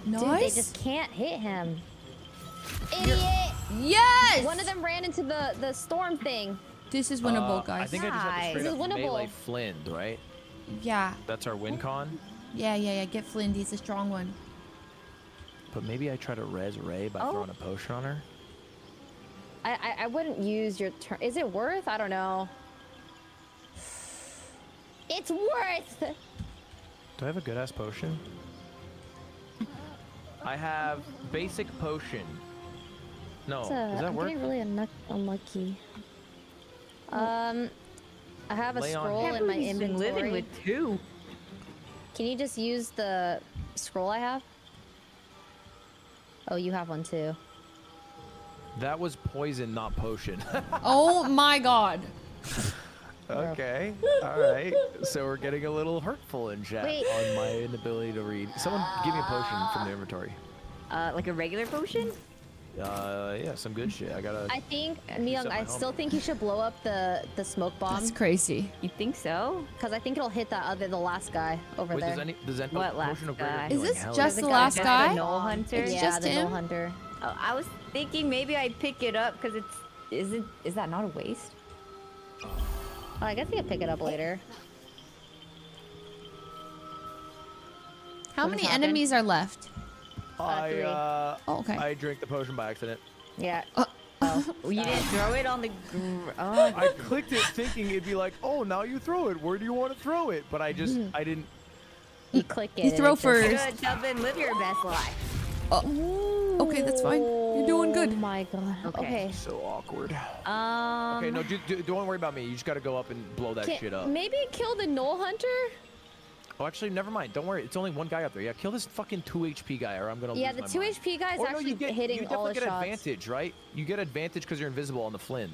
Dude, they just can't hit him. Idiot! Yes! One of them ran into the the storm thing. This is Uh, winnable, guys. I think I just have to Nice. straight This up is winnable. melee Flynn, right? Yeah. That's our win con. Yeah, yeah, yeah. Get Flynn. He's a strong one. But maybe I try to res Rae by Oh. throwing a potion on her. I, I I wouldn't use your turn. Is it worth? I don't know. It's worth. Do I have a good ass potion? I have basic potion. No, It's a- does that I'm work? getting really unlucky. Um, I have a Lay scroll in my inventory. living with two. Can you just use the scroll I have? Oh, you have one too. That was poison, not potion. Oh my god. okay. All right. So we're getting a little hurtful in chat Wait. on my inability to read. Someone give me a potion from the inventory. Uh, like a regular potion? Uh, yeah, some good shit. I gotta. I think, reset I still think you should blow up the the smoke bomb. That's crazy. You think so? Because I think it'll hit that other, the last guy over Wait, there. does any does any What last potion of guy? Is this hell just yeah. the last guy? The Gnoll Hunter? It's yeah, just the him? Gnoll Hunter. Oh, I was thinking maybe I'd pick it up because it's is it is that not a waste? Oh, I guess I can pick it up later. How What many happened? enemies are left? I three. uh. Oh, okay. I drank the potion by accident. Yeah. oh, you didn't throw it on the. Gr- oh, I clicked it thinking it'd be like, oh, now you throw it. Where do you want to throw it? But I just, Hmm. I didn't. you click it. You throw it first. Good, Tubman, live your best life. Okay, that's fine. You're doing good. Oh my god. Okay. So awkward. Um. Okay, no, do, do, don't worry about me. You just gotta go up and blow that can- shit up. Maybe kill the Gnoll Hunter. Oh, actually, never mind. Don't worry. It's only one guy up there. Yeah, kill this fucking two HP guy, or I'm gonna Yeah, lose the my two mind. HP guy is Or no, actually you get, hitting you all definitely the get shots. advantage, right? You get advantage because you're invisible on the Flind.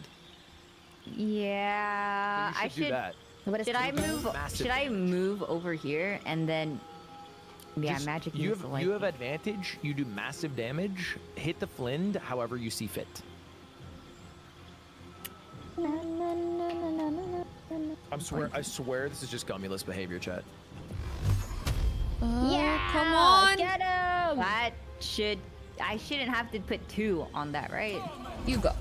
Yeah, So you I should do that. But should I move? Massive Should I move over here and then? Yeah, Just- magic. You have you have advantage. You do massive damage. Hit the Flind however you see fit. I swear, I swear, this is just gummuless behavior, chat. Uh, yeah, come on. get him. That should. I shouldn't have to put two on that, right? You go.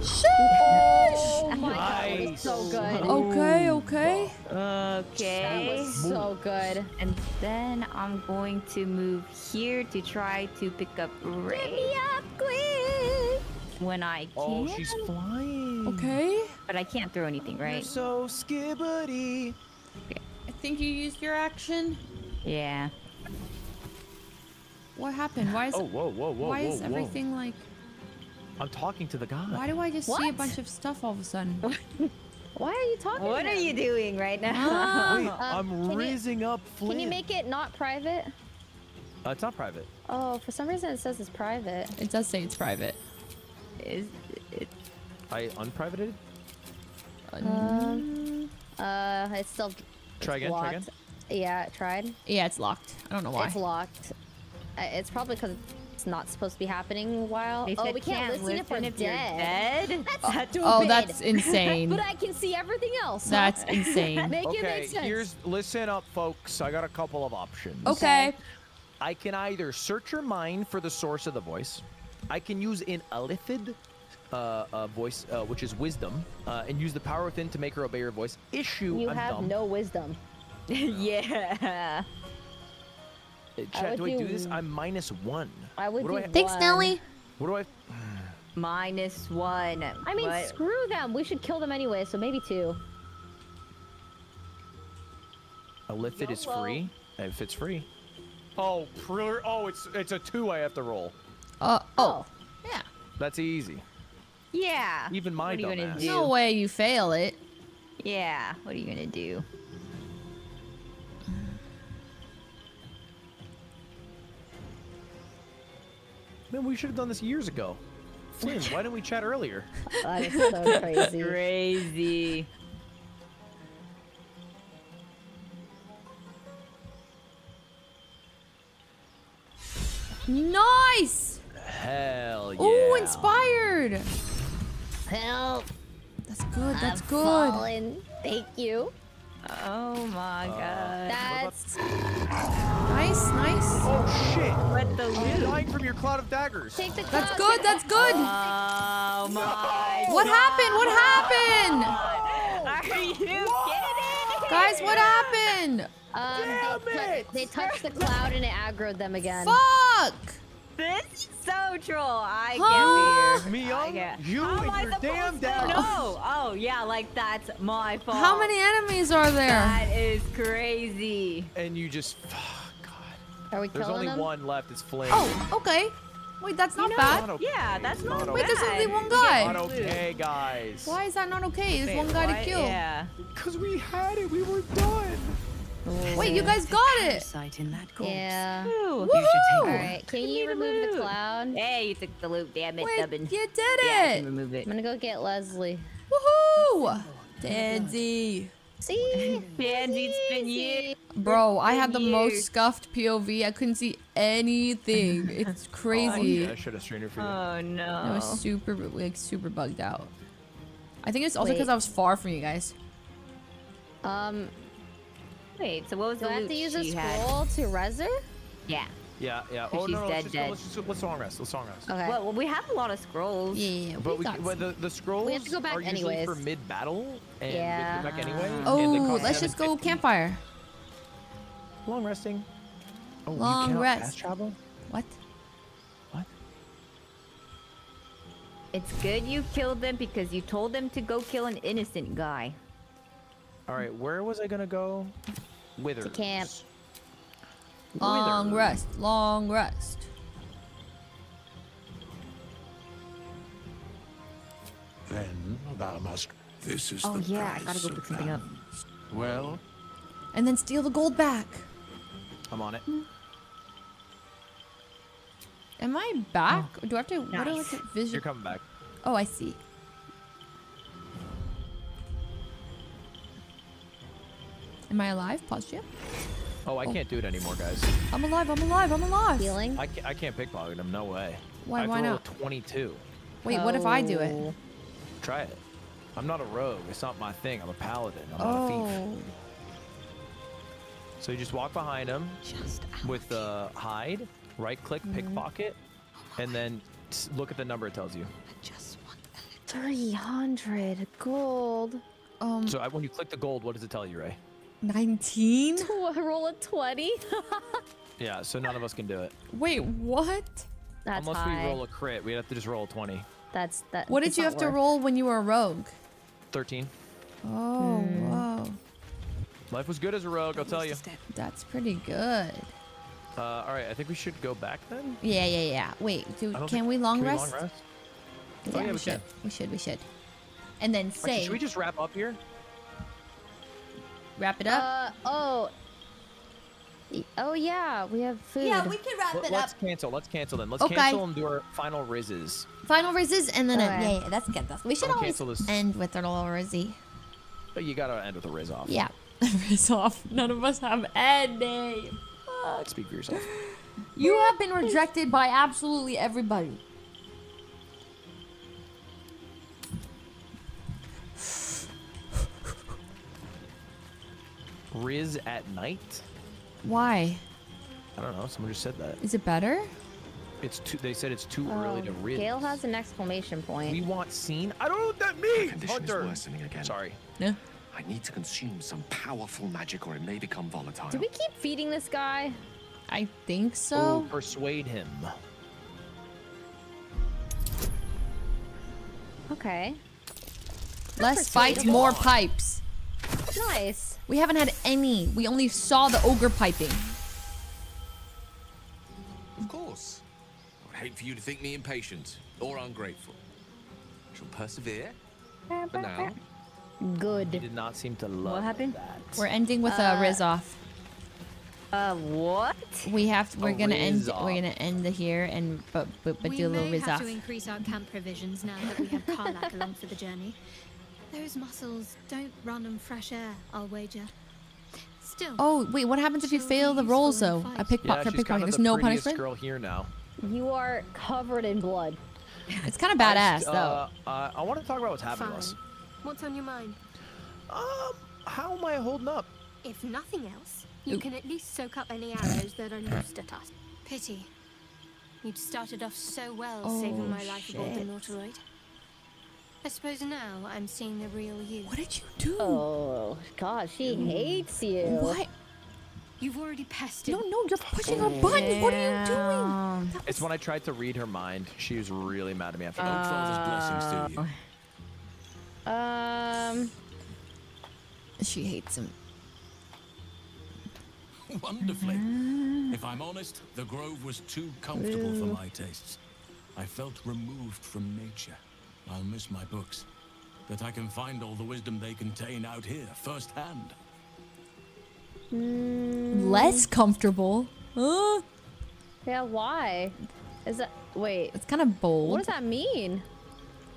Oh my god, that was Nice. so good. Okay, okay. Okay. That was so good. And then I'm going to move here to try to pick up Rae. up quick. When I oh, can. Oh, she's flying. Okay. But I can't throw anything, right? so skibbity. Okay. I think you used your action. Yeah. What happened? Why is Oh, whoa, whoa, whoa, why whoa, is whoa. everything like? I'm talking to the guy. Why do I just see a bunch of stuff all of a sudden? Why are you talking? What are you doing right now? Ah. Wait, Um, I'm can you- raising up Flynn. Can you make it not private? Uh, it's not private. Oh, for some reason it says it's private. It does say it's private. Is it? I unprivated. Um. Uh, it's still. Try it's again, try again. Yeah, it tried. Yeah, it's locked. I don't know why. It's locked. It's probably because it's not supposed to be happening while. They oh, we can't, can't listen, if we're listen if you're dead. dead? That's Oh, stupid. oh, that's insane. but I can see everything else. That's insane. Make it okay, make sense. here's listen up, folks. I got a couple of options. Okay. I can either search your mind for the source of the voice. I can use an Illithid uh, uh, voice, uh, which is wisdom, uh, and use the power within to make her obey your voice. Issue, You I'm have dumb. no wisdom. yeah. Uh, I Chat, would do I do do- this? I'm minus one. I would what do do I? Thanks, one. Nelly. What do I? Minus one. I mean, What? screw them. We should kill them anyway, so maybe two. Illithid is YOLO. free. If it's free. Oh, pr- oh, it's it's a two. I have to roll. Uh oh. Yeah. That's easy. Yeah. Even my what are you dumbass. No way you fail it. Yeah. What are you gonna do? We should have done this years ago. Flynn, why didn't we chat earlier? That is so crazy. crazy. Nice! Hell yeah. Ooh, inspired! Help! That's good, that's I'm good. Fallen. Thank you. Oh my Uh, god. That's Nice, nice. Oh shit. What the I'm loot? dying from your cloud of daggers. take the cloud. That's good. That's good. Oh my What happened? What happened? Are you kidding? Guys, what happened? Um, they, put- they touched the cloud and it aggroed them again. Fuck. This is so troll. I Huh? can't be here. I Miyoung, can't. you How am and I your supposed damn to daggers. know? Oh yeah, like that's my fault. How many enemies are there? That is crazy. And you just. God. Are we There's only them? one left. It's Flame. Oh, okay. Wait, that's not You know, bad. Not okay. Yeah, that's not Not Wait, there's only one guy. Not okay, guys. Why is that not okay? There's Wait, one guy to kill. Yeah. Because we had it. We were done. Wait, you guys got it. Parasite in that corpse. Yeah. Ooh. You should take All it. right, can Give you remove the loot. cloud? Hey, you took the loot. Damn it, Wait, Dubbin. you did Yeah, it. can remove it. I'm gonna go get Leslie. Woohoo! Danzy. See? Pansy, it's been you. Bro, I had the you. most scuffed POV. I couldn't see anything. It's crazy. I should have streamed it for you. Oh no. I was super, like, super bugged out. I think it's also because I was far from you guys. Um, Wait, so what was do the I have to use a she had? scroll to res her? Yeah. Yeah, yeah. Oh she's no, no. dead, let's, just go, dead. let's just let's long rest. Let's long rest. Okay. Well, we have a lot of scrolls. Yeah, But we we, got but the, the scrolls to go back are usually for mid battle, and Yeah. we have to go back anyway. and Oh, cost let's just go 750. campfire. Long resting. Oh, Long cannot rest. fast travel. What? What? It's good you killed them because you told them to go kill an innocent guy. All right, where was I gonna go? Withers. To camp. Long Withers. rest. Long rest. Then thou must. This is Oh the yeah, I gotta go of pick something up. Well, And then steal the gold back. I'm on it. Am I back? Oh. Do I have to? What do I have nice. to vision? You're coming back. Oh, I see. Am I alive? Pause you. Oh, I can't do it anymore, guys. I'm alive. I'm alive. I'm alive. Healing? I can't, I can't pickpocket him. No way. Why- I have why not? a 22. Wait, what if I do it? Oh. Try it. I'm not a rogue. It's not my thing. I'm a paladin. I'm not a thief. Oh. So you just walk behind him Just with the hide, right click, Mm-hmm. pickpocket, and then look at the number it tells you. just want 300 gold. Um, So I, when you click the gold, what does it tell you, Rae? 19? Tw- roll a 20? Yeah, so none of us can do it. Wait, what? That's Unless high. we roll a crit, we'd have to just roll a 20. That's that. What did you not have to roll when you were a rogue? 13. Oh, Hmm. whoa. Life was good as a rogue, I'll tell you. That's pretty good. Uh, all right, I think we should go back then. Yeah, yeah, yeah. Wait, do, can think- we long can we rest? long rest? Yeah, Oh, yeah, we, we should. can. We should. We should. And then Actually, say, should we just wrap up here? Wrap it up. Uh, oh. Oh, yeah, we have food. yeah, we can wrap Let- it Let's up. cancel. Let's cancel then. Let's Okay. cancel and do our final rizzes. Final rizzes, and then a, Okay. yeah, yeah, that's good. That's, we should I'll always this. end with a little rizzy. But you gotta end with a rizz off. Yeah, rizz off. None of us have any. Fuck. Speak for yourself. You have been rejected by absolutely everybody. Riz at night? Why? I don't know. Someone just said that. Is it better? It's too. They said it's too oh, early to riz. Gale has an exclamation point. We want scene. I don't know what that means. Condition is worsening again. Sorry. Yeah. I need to consume some powerful magic or it may become volatile. Do we keep feeding this guy? I think Oh, so. persuade him. Okay. Less fights, more pipes. Nice. We haven't had any. We only saw the ogre piping. Of course. I'd hate for you to think me impatient or ungrateful. I shall persevere. For now. Good. He did not seem to love What happened? that. We're ending with a Uh, riz off. Uh, what? We have to. We're A gonna end. off. We're gonna end the here and but but, but do a little may riz have off. to increase our camp provisions now that we have Karlach along for the journey. Those muscles don't run on fresh air, I'll wager. Still, Oh wait, what happens if you fail the rolls though? in A fight. pickpocket Yeah, for kind pickpocket. of There's the no punishment. girl here now. You are covered in blood. It's kind of badass, though. Uh, uh, I want to talk about what's happening to us. What's on your mind? Um, how am I holding up? If nothing else, you can at least soak up any arrows that are loosed at us. Pity. You'd started off so well saving Oh, my life aboard the shit. Nautiloid. I suppose now I'm seeing the real you. What did you do? Oh, God, she hates you. What? You've already passed it. No, no, you're pushing her buttons. What are you doing? It's when I tried to read her mind. She was really mad at me after Uh, that. Um, She hates him. Wonderfully. If I'm honest, the grove was too comfortable for my tastes. I felt removed from nature. I'll miss my books. But I can find all the wisdom they contain out here, firsthand. Less comfortable. Uh, yeah, why? Is that wait? it's kind of bold. What does that mean?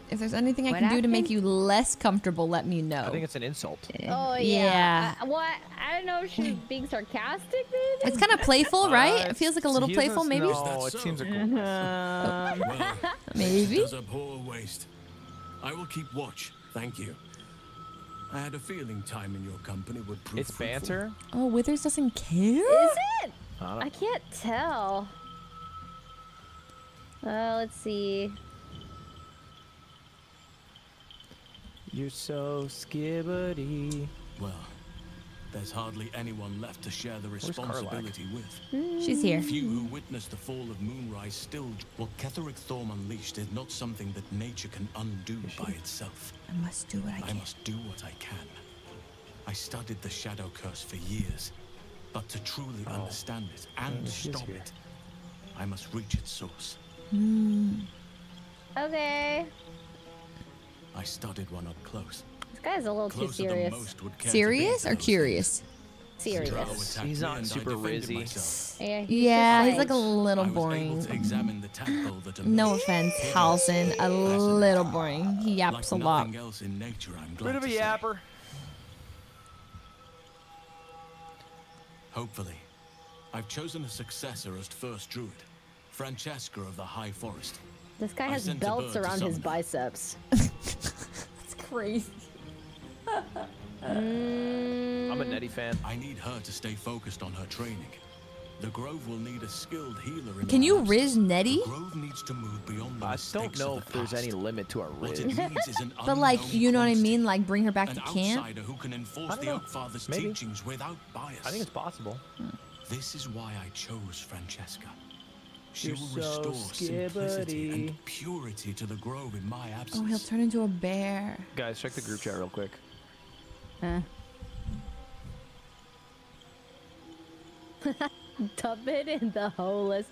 If there's anything I What can do to make you less comfortable, let me know. I think it's an insult. Oh yeah. Yeah. Uh, what? I don't know if she's being sarcastic, maybe. It's kind of playful, right? Uh, it feels like a little he playful, maybe. know. it seems like Well, Maybe. Does abhor waste. I will keep watch, thank you. I had a feeling time in your company would prove It's fruitful. banter. Oh, Withers doesn't care. Is it? I I can't tell. Uh, let's see. You're so skibbity. Well, there's hardly anyone left to share the responsibility with. She's here. Few who witnessed the fall of Moonrise still. What Ketheric Thorm unleashed is not something that nature can undo by itself. I must do what I I can. must do what I can. I studied the Shadow Curse for years, but to truly understand it and Oh. stop here. it, I must reach its source. Hmm. Okay. I studied one up close. This guy's a little too Closer than serious. most would care to Serious or curious? Serious. He's me not super defended rizzy. myself. Yeah. Yeah, he's like a little I was able boring. to examine the tadpole that No offense, Halsin. A little boring. He yaps a lot. nothing nature, Bit of a yapper. Hopefully. I've chosen a successor as first druid, Francesca of the High Forest. This guy has belts around his biceps. That's crazy. Mm, I'm a Nettie fan. I need her to stay focused on her training. The Grove will need a skilled healer in Can you absence. riz Nettie? The Grove needs to move beyond the I don't know if the there's any limit to our What riz. it needs is an But like, you know what I mean? Like, bring her back An to camp. who can enforce I don't the know. Maybe. teachings without bias. I think it's possible. This is why I chose Francesca. She You're will so restore simplicity and purity to the grove in my absence. Oh, he'll turn into a bear. Guys, check the group chat real quick. Dump it in the holeless.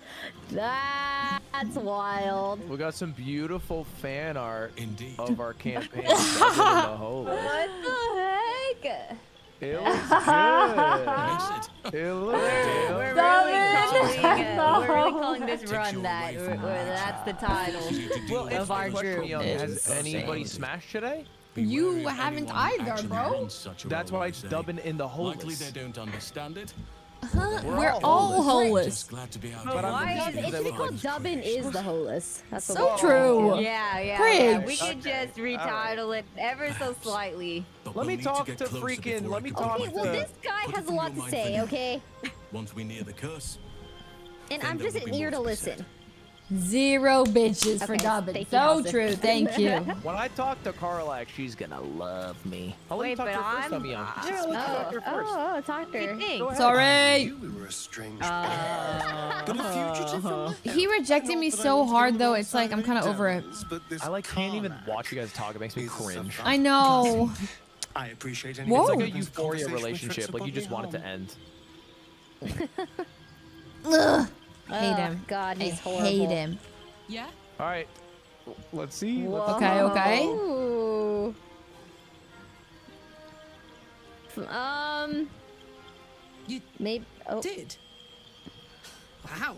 That's wild. We got some beautiful fan art Indeed. of our campaign. In the hole. What the heck? It looks good. It looks We're good. really, calling, uh, we're really calling this Takes run that. away Where, from where nature. that's the title. Forces you to do Well, what of our is group. Has anybody smashed today? Be You haven't either, bro. runs such a That's why I it's say. Dubbin in the Likely they don't understand it. Huh? We're We're, all all holeless. holeless. Glad to be out But. I'm Why is because it they should be look called like Dubbin is the holeless? That's So we're true. Yeah, yeah, yeah. We could just retitle it ever so slightly. But Let we'll me talk get to closer freaking- let me becomes talk Okay, my well, to- this guy has a lot to say, okay? Once we near the curse, And I'm just will an ear to to said. listen. Zero bitches for Okay, Dubbin. thank you, So Halsey. true. Thank you. When I talk to Karlach, she's gonna love me. I'll Wait, talk but to her first, I'm- Tommy Young. uh, Yeah, let you talk to her Oh, first. oh, oh, talk to her. Sorry. We were a strange Uh, But a fugitive from He rejected me so hard, though. It's like I'm kind of over it. I like can't even watch you guys talk. It makes me cringe. I know. I appreciate any Whoa. It's like a euphoria relationship. Like you just me want it to end. Ugh. Hate Oh, him. God, he's I horrible. hate him. Yeah? All right, let's see. Let's Whoa. Okay, okay. Ooh. Um. You maybe. Oh. did? Wow.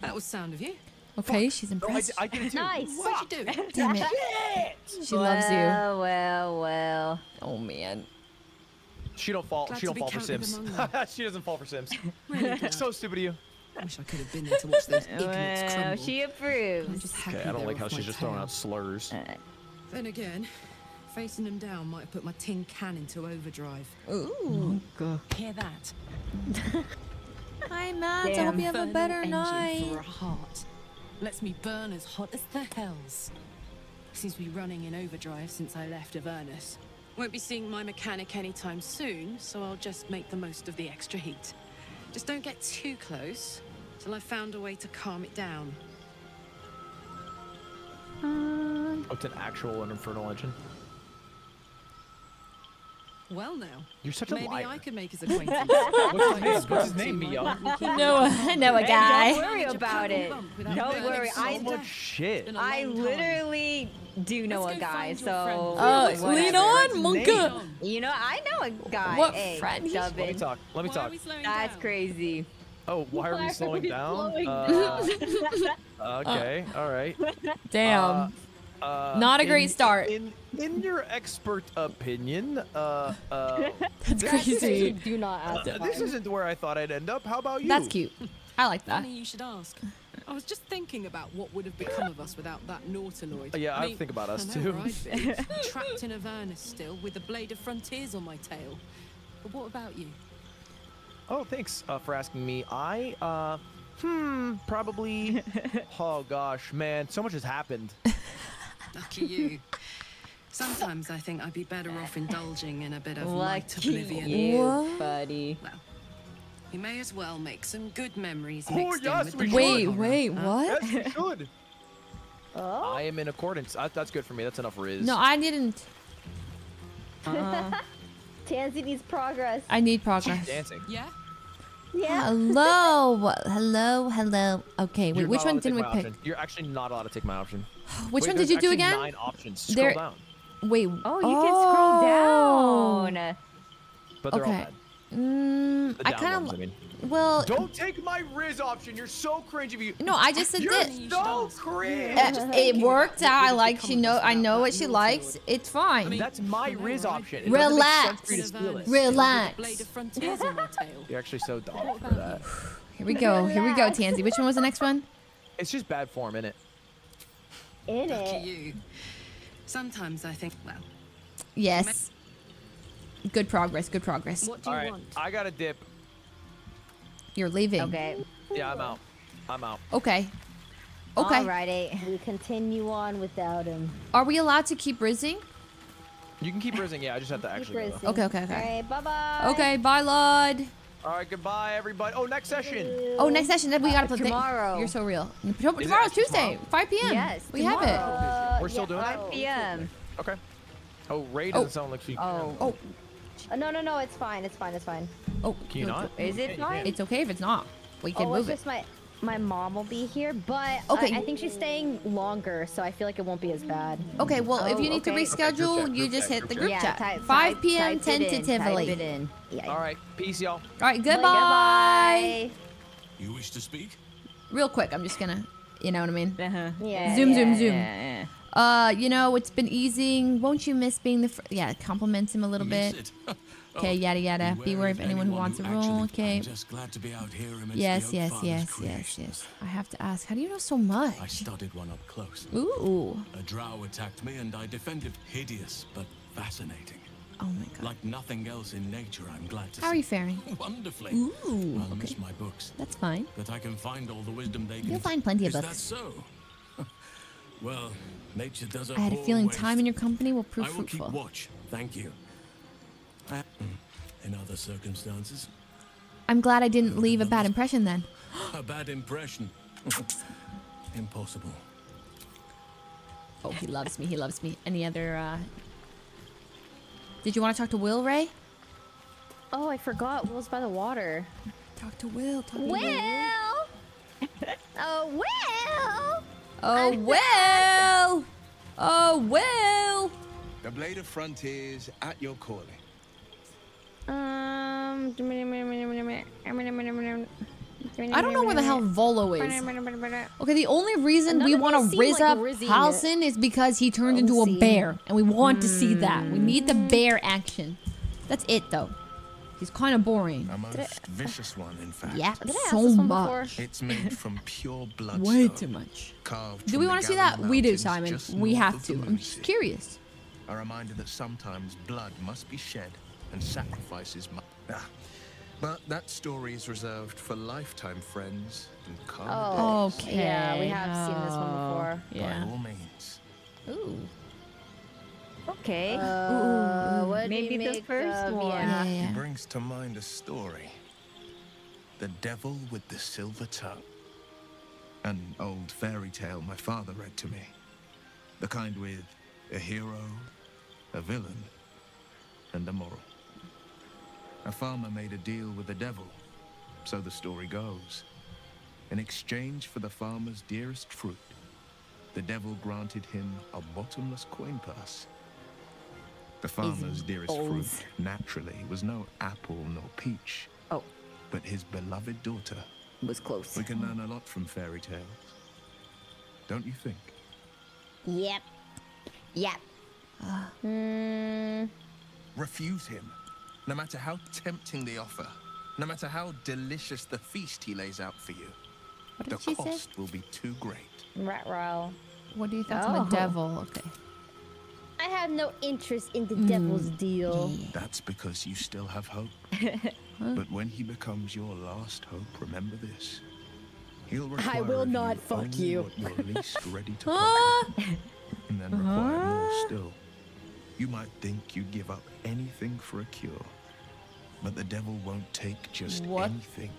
That was sound of you. Okay, she's Oh, I, impressed. I did it too. Nice. What'd you do? Damn it. She loves you. Well, well, well. Oh man. She don't fall. Glad she don't fall for Sims. she doesn't fall for Sims. Really so stupid of you. Wish I could have been there to watch those ignorants Well, crumble. she approves. I'm just happy Okay, I don't like how she's my just throwing out slurs. Then again, facing them down might have put my tin can into overdrive. Ooh. Oh, Hear that? Hi, Matt. I hope you have a Infernal better engine night. For a heart. Lets me burn as hot as the hells. Seems to be running in overdrive since I left Avernus. Won't be seeing my mechanic anytime soon, so I'll just make the most of the extra heat. Just don't get too close till I've found a way to calm it down. Oh, it's an actual and infernal engine. Well now, You're such a maybe liar. I could make his acquaintance. What's his name? What's his name, Mia? know a- I know a guy. Don't worry about it. Don't worry. I much shit. I literally do know a guy, so. Uh, whatever. lean on, Monka. You know, I know a guy. What hey, friend? Dubbin. Let me talk. Let me talk. That's crazy. Oh, why are Why we are slowing we down? slowing Uh, okay, all right. Damn. Uh, Not a great start. In, in your expert opinion, uh, uh, That's crazy. Do not ask. uh, this isn't where I thought I'd end up. How about you? That's cute. I like that. Funny you should ask. I was just thinking about what would have become of us without that Nautiloid. Uh, yeah, I mean, think about us, too. where I'd be. Trapped in Avernus still, with the blade of frontiers on my tail. But what about you? Oh, thanks uh, for asking me. I, uh, hmm, probably. oh gosh, man, so much has happened. Lucky you. Sometimes I think I'd be better off indulging in a bit of light Lucky oblivion. you, buddy. Well, we may as well make some good memories Oh, mixed yes, in we with should. the Wait, horror, wait, huh? what? Yes, we should. Oh. I am in accordance. I, that's good for me. That's enough riz. No, I didn't. Tansy needs progress. I need progress. dancing. Yeah? Yeah. Hello, hello, hello. Okay, wait, which one didn't we pick? option. You're actually not allowed to take my option. Which Wait, one did you do again? Nine options. Scroll There- down. Wait. Oh, you can scroll down. But they're all Okay. bad. Mm, The I kind ones, I of. mean. Well, Don't take my Riz option. You're so cringe of you. no, I just said You're that. so cringe. Uh, it worked out. I like. She know. I know what she likes. It's fine. That's my Riz option. It doesn't make sense for you to it. Relax. The blade of frontiers on my tail. You're actually so dumb for that. Here we go. Here we go, Tansy. Which one was the next one? It's just bad form, innit? In it. you. Sometimes I think, well, Yes. Good progress. Good progress. what do you right, want? I got a dip. You're leaving. Okay. Yeah, I'm out. I'm out. Okay. Okay. Alrighty. We continue on without him. Are we allowed to keep rizzing? You can keep rizzing. Yeah, I just have to actually go. Okay, okay, okay. Alright, bye bye. Okay. Bye, Lud. All right, goodbye, everybody. Oh, next session. Oh, next session. Then we gotta uh, play. tomorrow. You're so real. Is Tomorrow's actually Tuesday, 5 p.m. Yes. We have it. tomorrow. We're still yeah, doing it. 5 p.m. Okay. Oh, Rae Oh. doesn't sound like she. Oh. Oh. Uh, no, no, no. It's fine. It's fine. It's fine. Oh. Can you not? Is it fine? It's okay if it's not. We can oh, it's move it. just my my mom will be here, but Okay. I, I think she's staying longer, so I feel like it won't be as bad. Okay, well, if Oh, you need okay. to reschedule, chat, you just chat, hit the group yeah, chat. type, 5 p.m. type it in, tentatively. Type it in. Yeah. All right. Peace, y'all. All right, Bye, goodbye. You wish to speak? Real quick, I'm just gonna, you know what I mean? Uh-huh. Yeah. Zoom, yeah, zoom, zoom. yeah, Uh, you know, it's been easing. Won't you miss being the? Yeah, compliments him a little Miss bit. it? Okay, yada yada. Beware of anyone who wants a role. Okay. I'm just glad to be out here amidst Yes, yes, yes, yes, yes. I have to ask. How do you know so much? I studied one up close. Ooh. A drow attacked me and I defended. Hideous, but fascinating. Oh my god. Like nothing else in nature, I'm glad to How are you faring? Wonderfully. Ooh, I'll okay. miss my books. That's fine. But I can find all the wisdom they. You'll find plenty of books. Is that so? well, nature does. I had a feeling waste. time in your company will prove I will fruitful. keep watch. Thank you. Uh, In other circumstances, I'm glad I didn't leave a bad impression then. a bad impression. Impossible. Oh, he loves me. He loves me. Any other, uh... Did you want to talk to Will, Rae? Oh, I forgot. Will's by the water. Talk to Will. Talk to Will. oh, Will. Oh, well. Oh, well. The Blade of Frontiers at your calling. Um. I don't know where the hell Volo is. Okay, the only reason None we want to seem riz like up Rizzy. Halsin is because he turned into a bear, and we want to see that. We need the bear action. That's it, though. He's kind of boring. A most vicious one, in fact. Yeah, Did so this one before? much. It's made from pure blood. Way too much. Carved Do we want to see that? We do, Simon. We have to. I'm just curious. A reminder that sometimes blood must be shed and sacrifices must. Ah. But that story is reserved for lifetime friends and Oh, calmer days. Yeah, we have seen this one before. By all means. Ooh. Okay. Uh, what maybe the first of- one. yeah. It brings to mind a story. The Devil with the Silver Tongue. An old fairy tale my father read to me. The kind with a hero, a villain, and a moral. A farmer made a deal with the devil, so the story goes. In exchange for the farmer's dearest fruit, the devil granted him a bottomless coin purse. The farmer's dearest balls. fruit, naturally, was no apple nor peach. Oh. But his beloved daughter. Was close. We can learn a lot from fairy tales. Don't you think? Yep. Yep. Hmm. Refuse him. No matter how tempting the offer, no matter how delicious the feast he lays out for you, What the did she say? cost will be too great. Rat row. What do you think on Oh. the devil? Okay. I have no interest in the Mm, devil's deal. That's because you still have hope. But when he becomes your last hope, remember this. He'll require I will not you fuck you. What you're least ready to Ah! and then require more still. You might think you'd give up anything for a cure, but the devil won't take just What? anything.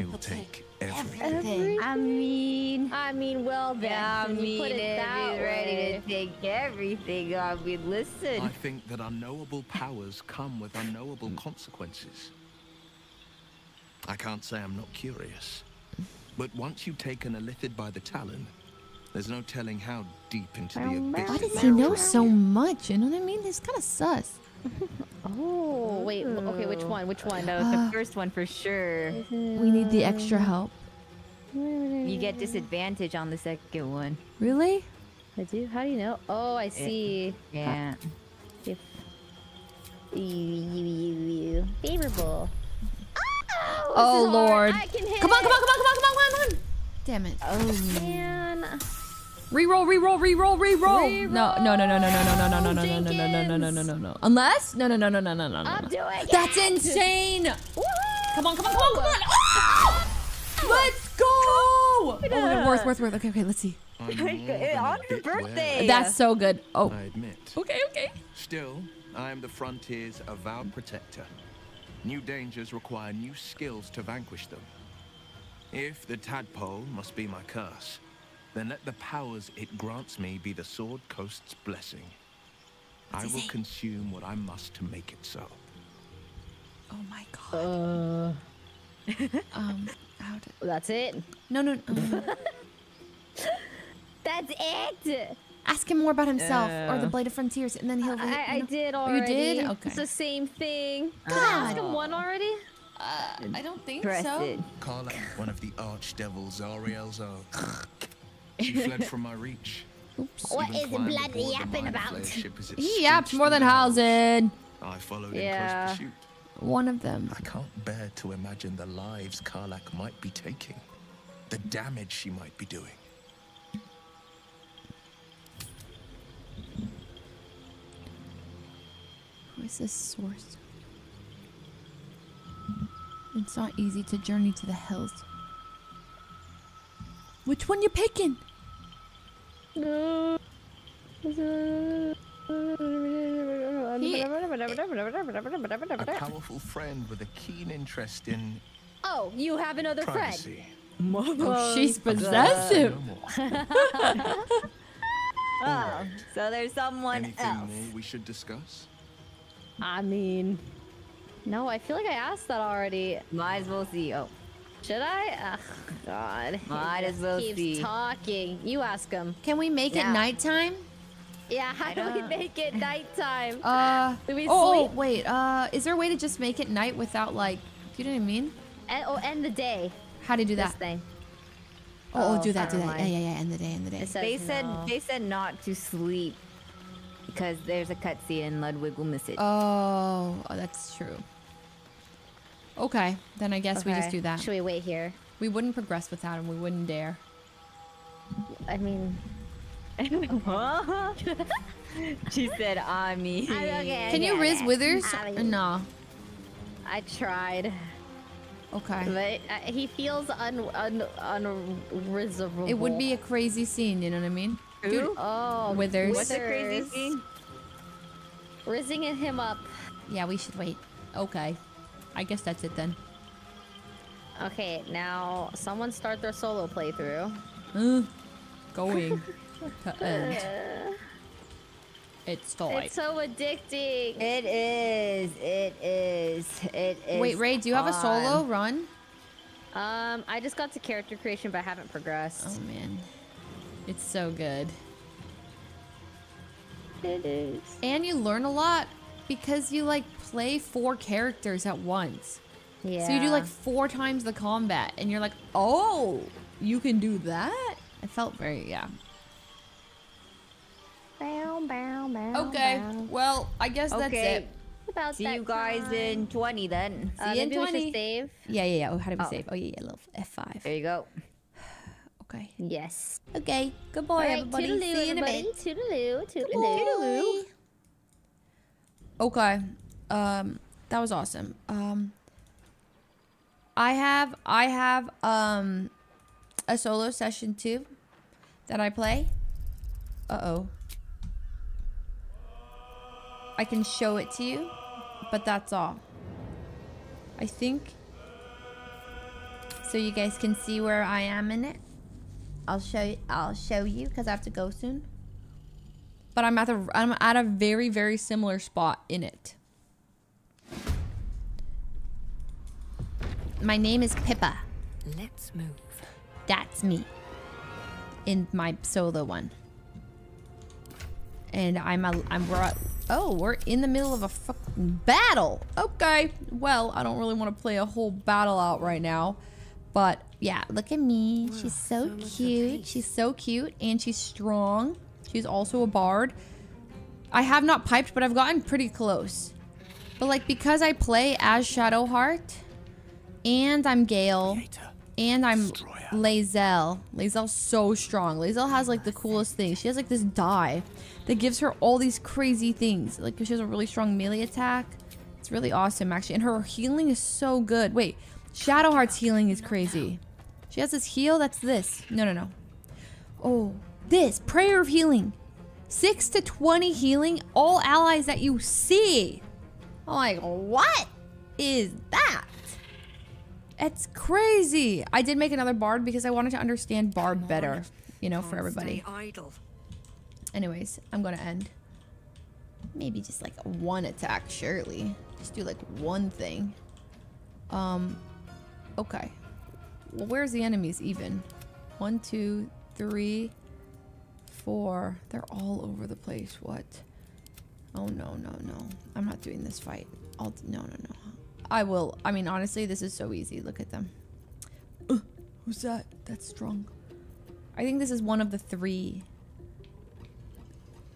He'll take everything. Everything. I mean, I mean, well then. Yeah, I you mean, put it if that he's ready to take everything, I mean, listen. I think that unknowable powers come with unknowable consequences. I can't say I'm not curious. But once you've taken an illithid by the talon, there's no telling how deep into the abyss Why does he know so much? You know what I mean? It's kind of sus. Oh, wait. Okay, which one? Which one? No, the first one for sure. We need the extra help. You get disadvantage on the second one. Really? I do? How do you know? Oh, I see. Yeah. If you, you, you. Favorable. Oh, Oh, this is oh, hard. Lord. I can hit Come on, come on, come on, come on, come on, come on. Damn it. Oh, man. Reroll, reroll, reroll, reroll. No, no, no, no, no, no, no, no, no, no, no, no, no, no, no, no, no, no. Unless, no, no, no, no, no, no, no, no. I'm doing it. That's insane. Come on, come on, come on, come on. Ah! Let's go. Oh my God, worth, worth, worth. Okay, okay, let's see. I'm more than a On her bit birthday. wary, That's so good. Oh, I admit. okay, okay. Still, I am the frontier's avowed protector. New dangers require new skills to vanquish them. If the tadpole must be my curse, then let the powers it grants me be the Sword Coast's blessing. I will consume what I must to make it so. Oh my God. Uh, Um, how did? that's it. No, no. no. That's it. Ask him more about himself or the Uh. Blade of Frontiers, and then he'll. I, I you know- did Oh, already. You did? Okay. It's the same thing. Did I ask him one already? Uh, I don't think Press so. it. Karlach, one of the archdevil Zariel's own. She fled from my reach. Oops. What Even is the climbed blood yapping about? Ship as it He yapped more than the hills. Halsin. I followed Yeah. in close pursuit. One of them. I can't bear to imagine the lives Karlach might be taking, the damage she might be doing. Who is this source? It's not easy to journey to the hills. Which one you picking? A powerful friend with a keen interest in Oh, you have another friend. privacy. Oh, she's possessive. No more. Oh, so there's someone Anything else. more we should discuss? I mean, no, I feel like I asked that already. Might as well see. Oh, Should I? Ugh, God. He Might as well keeps see. talking. You ask him. Can we make Yeah. it nighttime? Yeah, how do we make it nighttime? Uh. Do we oh, oh, sleep? wait. Uh, is there a way to just make it night without like? Do you know what I mean? And, oh, end the day. How do you do This that? thing. Oh, oh, Oh, do that, do never that. Yeah, mind. yeah, yeah. End the day, end the day. It says They said no. they said not to sleep Because there's a cutscene and Ludwig will miss it. Oh, oh, that's true. Okay, then I guess we just do that. Should we wait here? We wouldn't progress without him. We wouldn't dare. I mean, she said, I mean. Can you Riz Withers? No. I tried. Okay. But uh, he feels un un unreservable. It would be a crazy scene, you know what I mean? Who? Oh, Withers. What's the crazy scene? Rizzing him up. Yeah, we should wait. Okay. I guess that's it then. Okay, now someone start their solo playthrough. Uh, going to end. It's time. It's so addicting. It is. It is. It is. Wait, Rae, do you have a solo run? Um, I just got to character creation, but I haven't progressed. Oh man, it's so good. It is. And you learn a lot because you like play four characters at once. Yeah. So you do like four times the combat, and you're like, oh, you can do that. I felt very yeah. Bow, bow, bow, Okay, bow. well, I guess that's it. About See that you guys time. in 20 then. Uh, See you in maybe we should 20. save. Yeah, yeah, yeah. Oh, how do we Oh. save? Oh, yeah, yeah, little F5. There you go. Okay. Yes. Okay. Goodbye, All right, everybody. toodaloo, See you in a everybody. bit. Toodaloo, toodaloo. Okay. Um, that was awesome. Um, I have I have um a solo session too that I play. Uh oh. I can show it to you, but that's all. I think. So you guys can see where I am in it. I'll show you. I'll show you because I have to go soon. But I'm at the I'm at a very very similar spot in it. My name is Pippa. Let's move. That's me. In my solo one. And I'm a I'm we're at, oh we're in the middle of a fucking battle. Okay. Well, I don't really want to play a whole battle out right now, but yeah, look at me. she's so, cute. She's so cute and she's strong. She's also a bard. I have not piped, but I've gotten pretty close. But like because I play as Shadowheart and I'm Gale and I'm Lae'zel. Lae'zel's so strong. Lae'zel has like the coolest thing. She has like this die that gives her all these crazy things. Like she has a really strong melee attack. It's really awesome actually. And her healing is so good. Wait, Shadowheart's healing is crazy. She has this heal that's this. No, no, no. Oh, this prayer of healing. 6 to 20 healing all allies that you see. I'm like, what is that? It's crazy. I did make another bard because I wanted to understand bard better, you know, for everybody. Anyways, I'm gonna end. Maybe just like one attack, surely. Just do like one thing. Um, okay. Well, where's the enemies even? One, two, three, four. They're all over the place. What? Oh no, no, no. I'm not doing this fight. I'll no, no, no. I will. I mean, honestly, this is so easy. Look at them. Uh, who's that? That's strong. I think this is one of the three.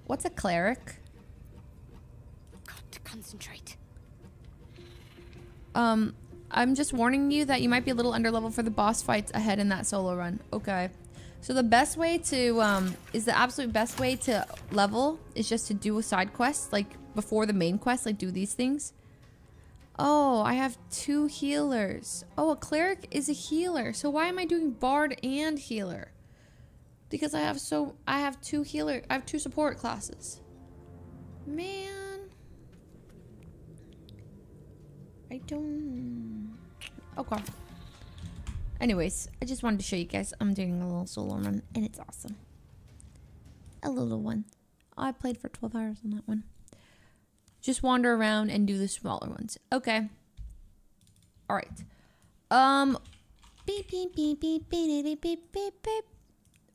What's a cleric? Got to concentrate. Um, I'm just warning you that you might be a little underlevel for the boss fights ahead in that solo run. Okay. So the best way to, um, is the absolute best way to level is just to do a side quest, like before the main quest, like do these things. Oh, I have two healers. Oh, a cleric is a healer. So why am I doing bard and healer? Because I have so, I have two healer, I have two support classes. Man. I don't. Okay. Anyways, I just wanted to show you guys I'm doing a little solo run and it's awesome. A little one. I played for 12 hours on that one. Just wander around and do the smaller ones. Okay. All right. Um. Beep beep beep beep beep beep beep beep beep.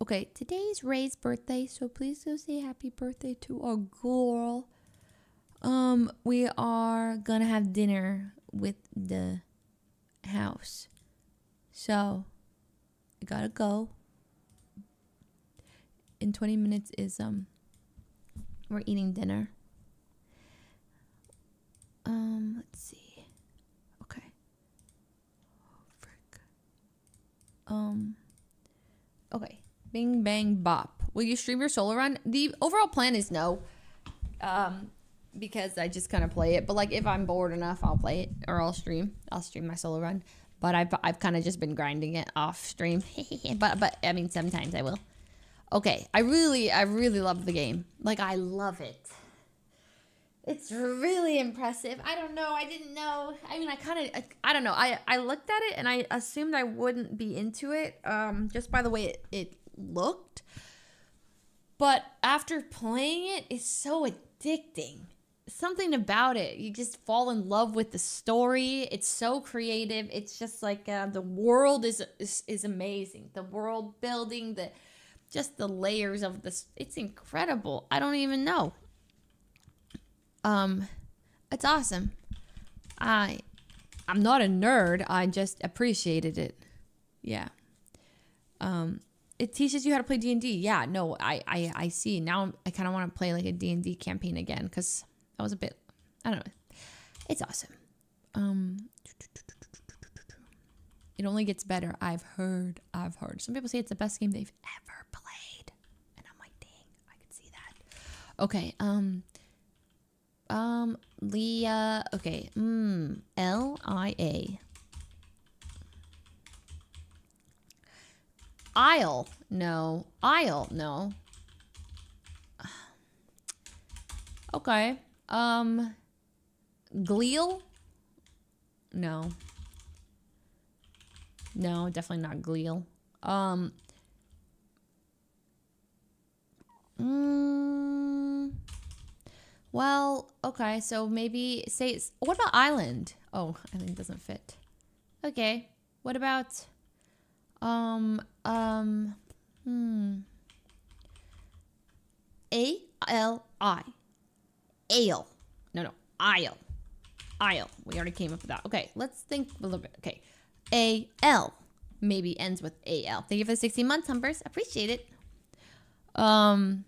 Okay, today's Rae's birthday, so please go say happy birthday to our girl. Um, we are gonna have dinner with the house. So, I gotta go. In 20 minutes is, um, We're eating dinner. Um, let's see. Okay. Oh, frick. Um. Okay. Bing bang bop. Will you stream your solo run? The overall plan is no. Um, because I just kind of play it. But like, if I'm bored enough, I'll play it or I'll stream. I'll stream my solo run. But I've I've kind of just been grinding it off stream. but but I mean, sometimes I will. Okay, I really I really love the game. Like I love it. It's really impressive. I don't know. I didn't know. I mean, I kind of, I, I, don't know. I, I looked at it and I assumed I wouldn't be into it um, just by the way it, it looked. But after playing it, it's so addicting. Something about it. You just fall in love with the story. It's so creative. It's just like uh, the world is, is is amazing. The world building, the just the layers of this. It's incredible. I don't even know. Um, it's awesome. I, I'm not a nerd. I just appreciated it. Yeah. Um, it teaches you how to play D and D. Yeah. No, I, I, I see. Now I kind of want to play like a D and D campaign again because that was a bit. I don't know. It's awesome. Um, it only gets better. I've heard. I've heard. Some people say it's the best game they've ever played, and I'm like, dang, I can see that. Okay. Um. Um, Leah. Okay. Mm. L I A. Isle. No. Isle. No. Okay. Um. Gleal. No. No, definitely not Gleal. Um. Mm, well, okay, so maybe say it's, what about island? Oh, island doesn't fit. Okay, what about um um hmm A L I ale. No, no, isle. Isle. We already came up with that. Okay, let's think a little bit. Okay, A L maybe ends with A L. Thank you for the 16 months, Humpers. Appreciate it. Um,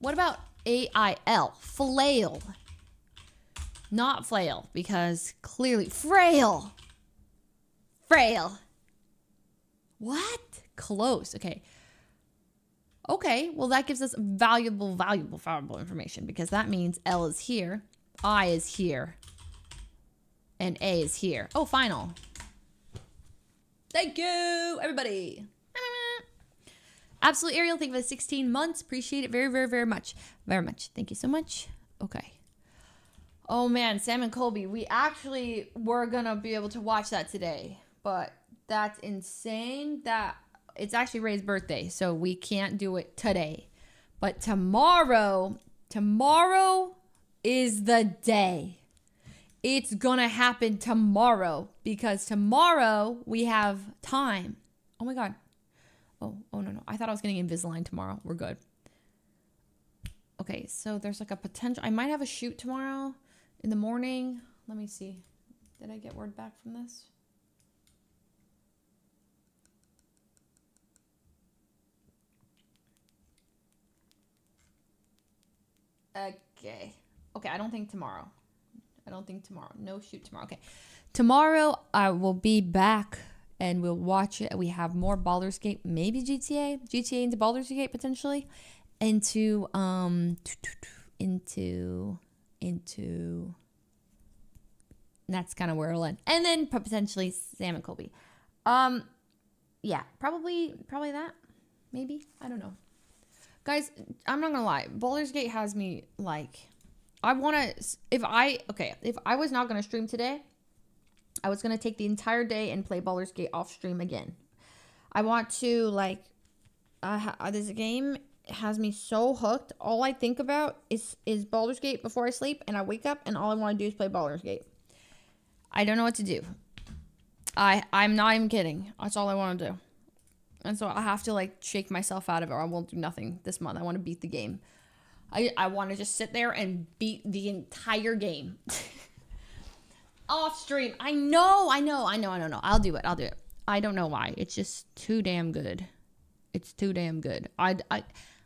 what about A I L? Flail. Not flail because clearly frail. Frail. What? Close. Okay. Okay, well that gives us valuable, valuable, valuable information because that means L is here, I is here, and A is here. Oh, final. Thank you, everybody. Absolute Ariel, thank you for the 16 months. Appreciate it very, very, very much. Very much. Thank you so much. Okay. Oh man, Sam and Colby, we actually were gonna be able to watch that today, but that's insane that it's actually Rae's birthday, so we can't do it today. But tomorrow, tomorrow is the day. It's gonna happen tomorrow because tomorrow we have time. Oh my god. Oh, oh no, no. I thought I was getting Invisalign tomorrow. We're good. Okay, so there's like a potential. I might have a shoot tomorrow in the morning. Let me see. Did I get word back from this? Okay. Okay, I don't think tomorrow. I don't think tomorrow. No shoot tomorrow. Okay. Tomorrow I will be back and we'll watch it. We have more Baldur's Gate, maybe GTA, GTA into Baldur's Gate potentially, into um into into. That's kind of where it'll end, and then potentially Sam and Colby. Um, yeah, probably probably that, maybe I don't know. Guys, I'm not gonna lie. Baldur's Gate has me like, I want to. If I okay, if I was not gonna stream today, I was gonna take the entire day and play Baldur's Gate off stream again. I want to like, uh, this game has me so hooked. All I think about is is Baldur's Gate before I sleep, and I wake up and all I want to do is play Baldur's Gate. I don't know what to do. I I'm not even kidding. That's all I want to do. And so I have to like shake myself out of it or I won't do nothing this month. I want to beat the game. I, I want to just sit there and beat the entire game. Off stream. I know, I know, I know, I don't know. I'll do it. I'll do it. I don't know why. It's just too damn good. It's too damn good. I, I,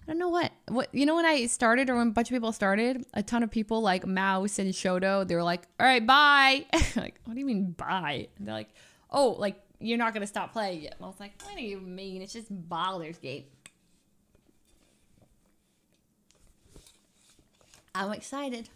I don't know what. What you know when I started or when a bunch of people started, a ton of people like Mouse and Shoto, they were like, "All right, bye." like, what do you mean bye? And they're like, "Oh, like you're not gonna stop playing it." And I was like, "What do you mean? It's just Baldur's Gate." I'm excited.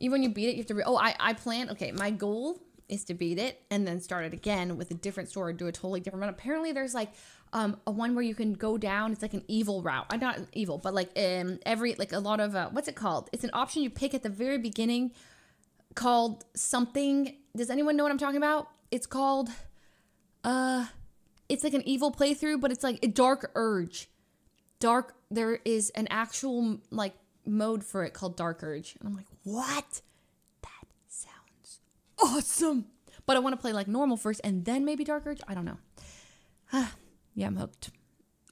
Even when you beat it, you have to. Re- oh, I I plan. Okay, my goal is to beat it and then start it again with a different story, do a totally different run. Apparently, there's like um a one where you can go down. It's like an evil route. I'm not evil, but like um every like a lot of uh, what's it called? It's an option you pick at the very beginning called something. Does anyone know what I'm talking about? It's called uh it's like an evil playthrough, but it's like a dark urge. Dark there is an actual like mode for it called Dark Urge. And I'm like, what? That sounds awesome. But I want to play like normal first and then maybe Dark Urge. I don't know. yeah, I'm hooked.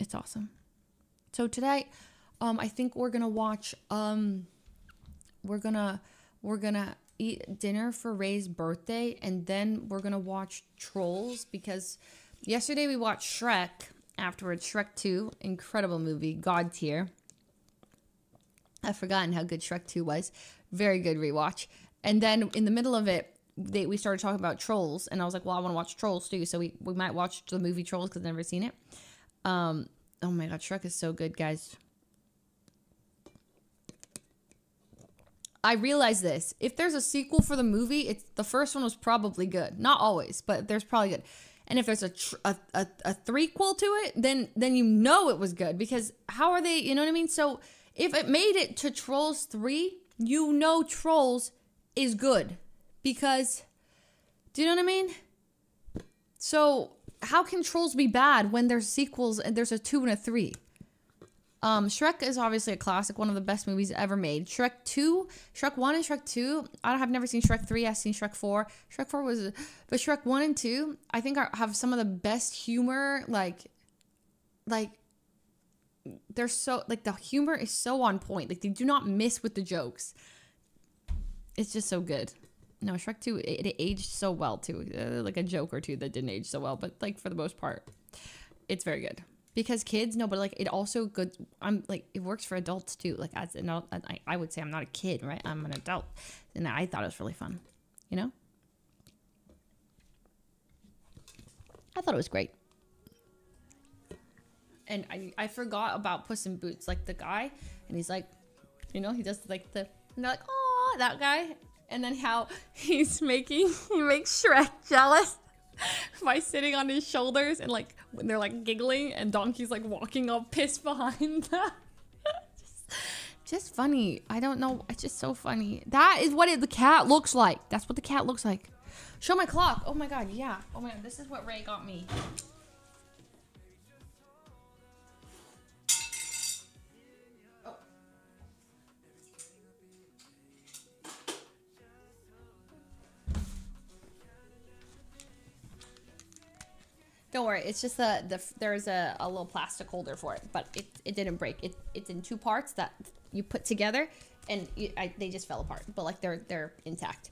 It's awesome. So today, um, I think we're gonna watch. Um, we're gonna we're gonna eat dinner for Rae's birthday, and then we're gonna watch Trolls because yesterday we watched Shrek. Afterwards, Shrek Two, incredible movie, God tier. I've forgotten how good Shrek 2 was. Very good rewatch. And then in the middle of it, they, we started talking about Trolls, and I was like, well, I want to watch Trolls too. So we, we might watch the movie Trolls because I've never seen it. Um, oh my God, Shrek is so good, guys. I realize this. If there's a sequel for the movie, it's the first one was probably good. Not always, but there's probably good. And if there's a tr- a, a, a threequel to it, then then you know it was good because how are they? You know what I mean? So if it made it to Trolls 3, you know Trolls is good because do you know what I mean? So, how can Trolls be bad when there's sequels and there's a 2 and a 3? Um, Shrek is obviously a classic, one of the best movies ever made. Shrek 2, Shrek 1 and Shrek 2, I have never seen Shrek 3, I've seen Shrek 4. Shrek 4 was, but Shrek 1 and 2, I think are, have some of the best humor, like, like, they're so, like, the humor is so on point. Like, they do not miss with the jokes. It's just so good. No, Shrek 2, it, it aged so well, too. Uh, like, a joke or two that didn't age so well, but, like, for the most part, it's very good because kids no but like it also good i'm like it works for adults too like as an adult I, I would say i'm not a kid right? I'm an adult. And i thought it was really fun you know? I thought it was great. And i i forgot about puss in boots like the guy and he's like you know he does like the and they're like oh that guy. And then how he's making he makes shrek jealous by sitting on his shoulders and like when they're like giggling and Donkey's like walking all pissed behind them. just, just funny. I don't know. It's just so funny. That is what it, the cat looks like. That's what the cat looks like. Show my clock. Oh my god, yeah. Oh my god, this is what Rae got me. Don't worry, it's just a the there's a, a little plastic holder for it, but it, it didn't break. It it's in two parts that you put together, and you, I, they just fell apart. But like they're they're intact.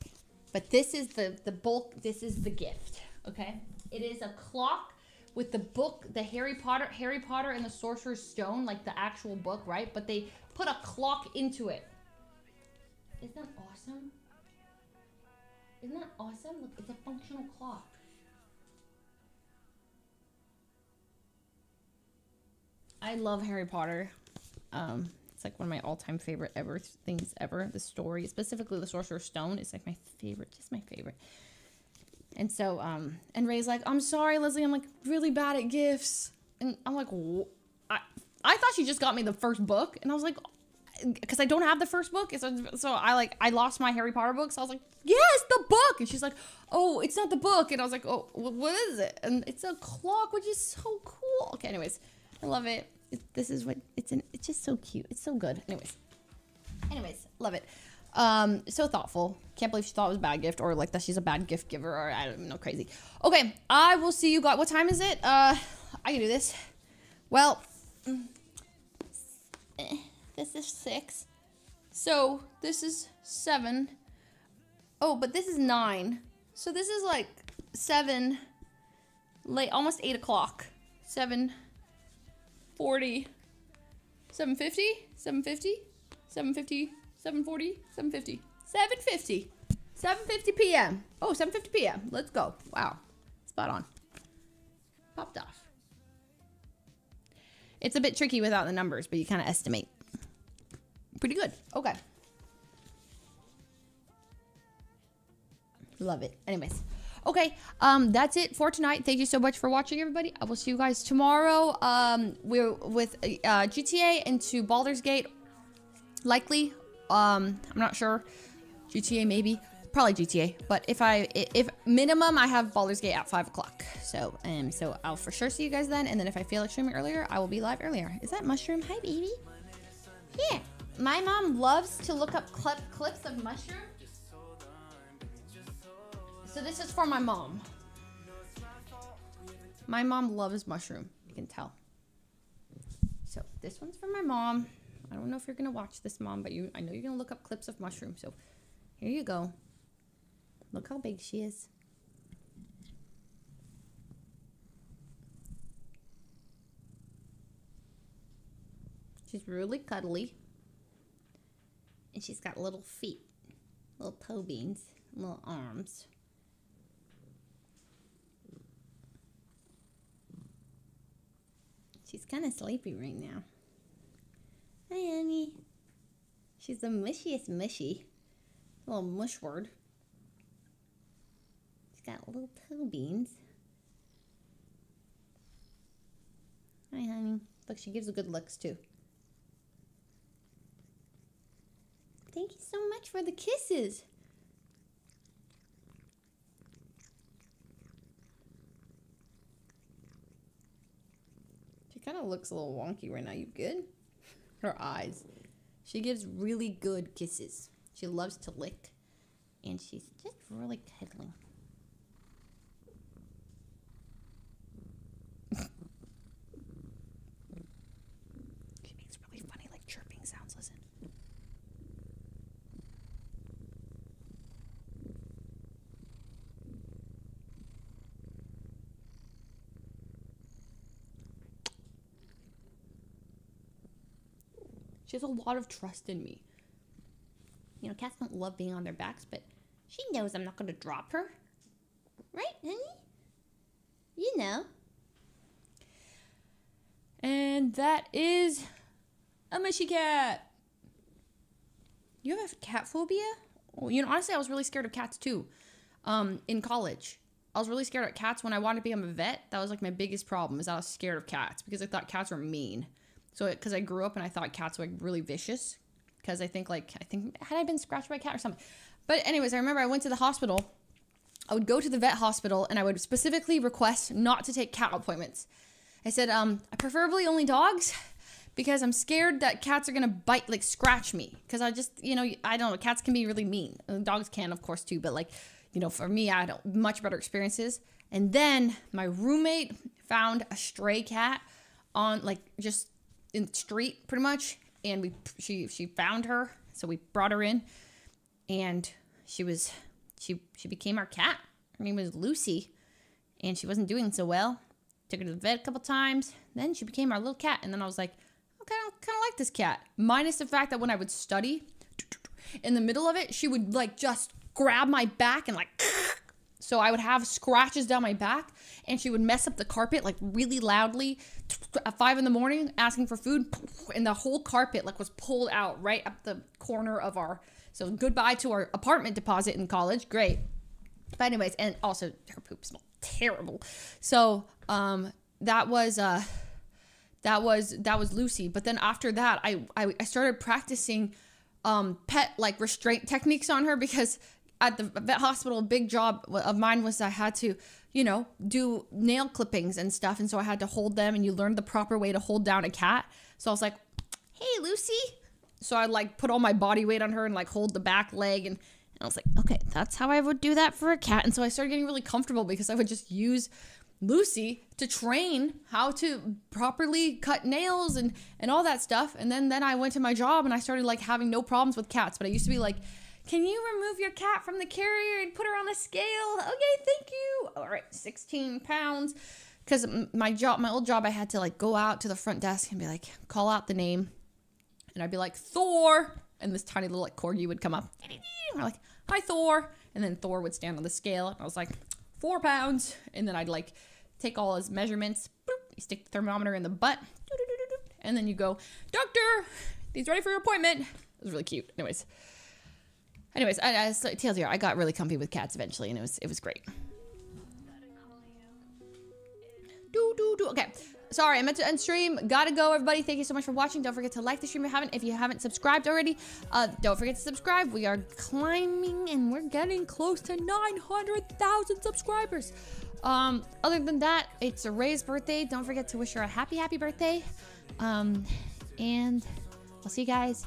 But this is the the bulk. This is the gift. Okay, it is a clock with the book, the Harry Potter Harry Potter and the Sorcerer's Stone, like the actual book, right? But they put a clock into it. Isn't that awesome? Isn't that awesome? Look, it's a functional clock. I love Harry Potter. Um, it's like one of my all-time favorite ever things ever. The story, specifically the Sorcerer's Stone, is like my favorite, just my favorite. And so, um, and Rae's like, "I'm sorry, Leslie. I'm like really bad at gifts." And I'm like, "I, I thought she just got me the first book," and I was like, because I don't have the first book, so, so I like I lost my Harry Potter book, so I was like, "Yes, the book," and she's like, "Oh, it's not the book," and I was like, "Oh, what is it?" And it's a clock, which is so cool. Okay, anyways. I love it. This is what it's in. It's just so cute. It's so good. Anyways, anyways, love it. Um, so thoughtful. Can't believe she thought it was a bad gift or like that she's a bad gift giver or I don't know, crazy. Okay, I will see you guys. What time is it? Uh, I can do this. Well, mm, eh, this is six. So this is seven. Oh, but this is nine. So this is like seven, late, almost eight o'clock. Seven. 40. 750, 750, 750, 740, 750, 750, 750 p.m. Oh, 750 p.m. Let's go. Wow. Spot on. Popped off. It's a bit tricky without the numbers, but you kind of estimate. Pretty good. Okay. Love it. Anyways. Okay, um, that's it for tonight. Thank you so much for watching, everybody. I will see you guys tomorrow. Um, we're with uh, GTA into Baldur's Gate. Likely. Um, I'm not sure. GTA maybe. Probably GTA. But if I, if minimum, I have Baldur's Gate at five o'clock. So, um, so I'll for sure see you guys then. And then if I feel like streaming earlier, I will be live earlier. Is that mushroom? Hi, baby. Yeah. My mom loves to look up clip, clips of mushroom. So this is for my mom. My mom loves mushroom. You can tell. So this one's for my mom. I don't know if you're gonna watch this, mom, but you I know you're gonna look up clips of mushroom. So here you go. Look how big she is. She's really cuddly. And she's got little feet, little toe beans, little arms. She's kind of sleepy right now. Hi, Annie. She's the mushiest mushy. A little mush word. She's got little toe beans. Hi, honey. Look, she gives a good looks too. Thank you so much for the kisses. Kind of looks a little wonky right now. You good? Her eyes. She gives really good kisses. She loves to lick. And she's just really cuddling. she makes really funny, like chirping sounds. Listen. She has a lot of trust in me. You know, cats don't love being on their backs, but she knows I'm not going to drop her. Right, honey? You know. And that is a mushy cat. You have a cat phobia? Well, you know, honestly, I was really scared of cats too. Um, in college, I was really scared of cats when I wanted to become a vet. That was like my biggest problem is I was scared of cats because I thought cats were mean. So because I grew up and I thought cats were like really vicious. Because I think like I think had I been scratched by a cat or something. But anyways, I remember I went to the hospital. I would go to the vet hospital and I would specifically request not to take cat appointments. I said, um, I preferably only dogs because I'm scared that cats are gonna bite, like scratch me. Because I just, you know, I don't know, cats can be really mean. Dogs can, of course, too. But like, you know, for me, I had much better experiences. And then my roommate found a stray cat on like just in the street, pretty much. And we, she, she found her, so we brought her in, and she was, she, she became our cat. Her name was Lucy, and she wasn't doing so well. Took her to the vet a couple times. Then she became our little cat, and then I was like, okay, I kind of like this cat. Minus the fact that when I would study, in the middle of it, she would like just grab my back and like. So I would have scratches down my back, and she would mess up the carpet like really loudly at five in the morning, asking for food, and the whole carpet like was pulled out right up the corner of our. So goodbye to our apartment deposit in college. Great, but anyways, and also her poop smelled terrible. So um, that was uh, that was that was Lucy. But then after that, I I, I started practicing um, pet like restraint techniques on her because at the vet hospital, a big job of mine was I had to, you know, do nail clippings and stuff. And so I had to hold them and you learn the proper way to hold down a cat. So I was like, hey, Lucy. So I like put all my body weight on her and like hold the back leg. And, and I was like, okay, that's how I would do that for a cat. And so I started getting really comfortable because I would just use Lucy to train how to properly cut nails and, and all that stuff. And then, then I went to my job and I started like having no problems with cats. But I used to be like, can you remove your cat from the carrier and put her on a scale? Okay, thank you. All right, 16 pounds. Because my job, my old job, I had to like go out to the front desk and be like, call out the name and I'd be like, Thor! And this tiny little like corgi would come up. And we're like, hi, Thor. And then Thor would stand on the scale. And I was like, four pounds. And then I'd like take all his measurements. boop, You stick the thermometer in the butt. And then you go, Doctor, he's ready for your appointment. It was really cute. Anyways. Anyways, I, I, so, I got really comfy with cats eventually, and it was it was great. Do do do. Okay, sorry, I meant to end stream. Gotta go, everybody. Thank you so much for watching. Don't forget to like the stream if you haven't. If you haven't subscribed already, uh, don't forget to subscribe. We are climbing, and we're getting close to 900,000 subscribers. Um, other than that, it's Rae's birthday. Don't forget to wish her a happy, happy birthday. Um, and I'll see you guys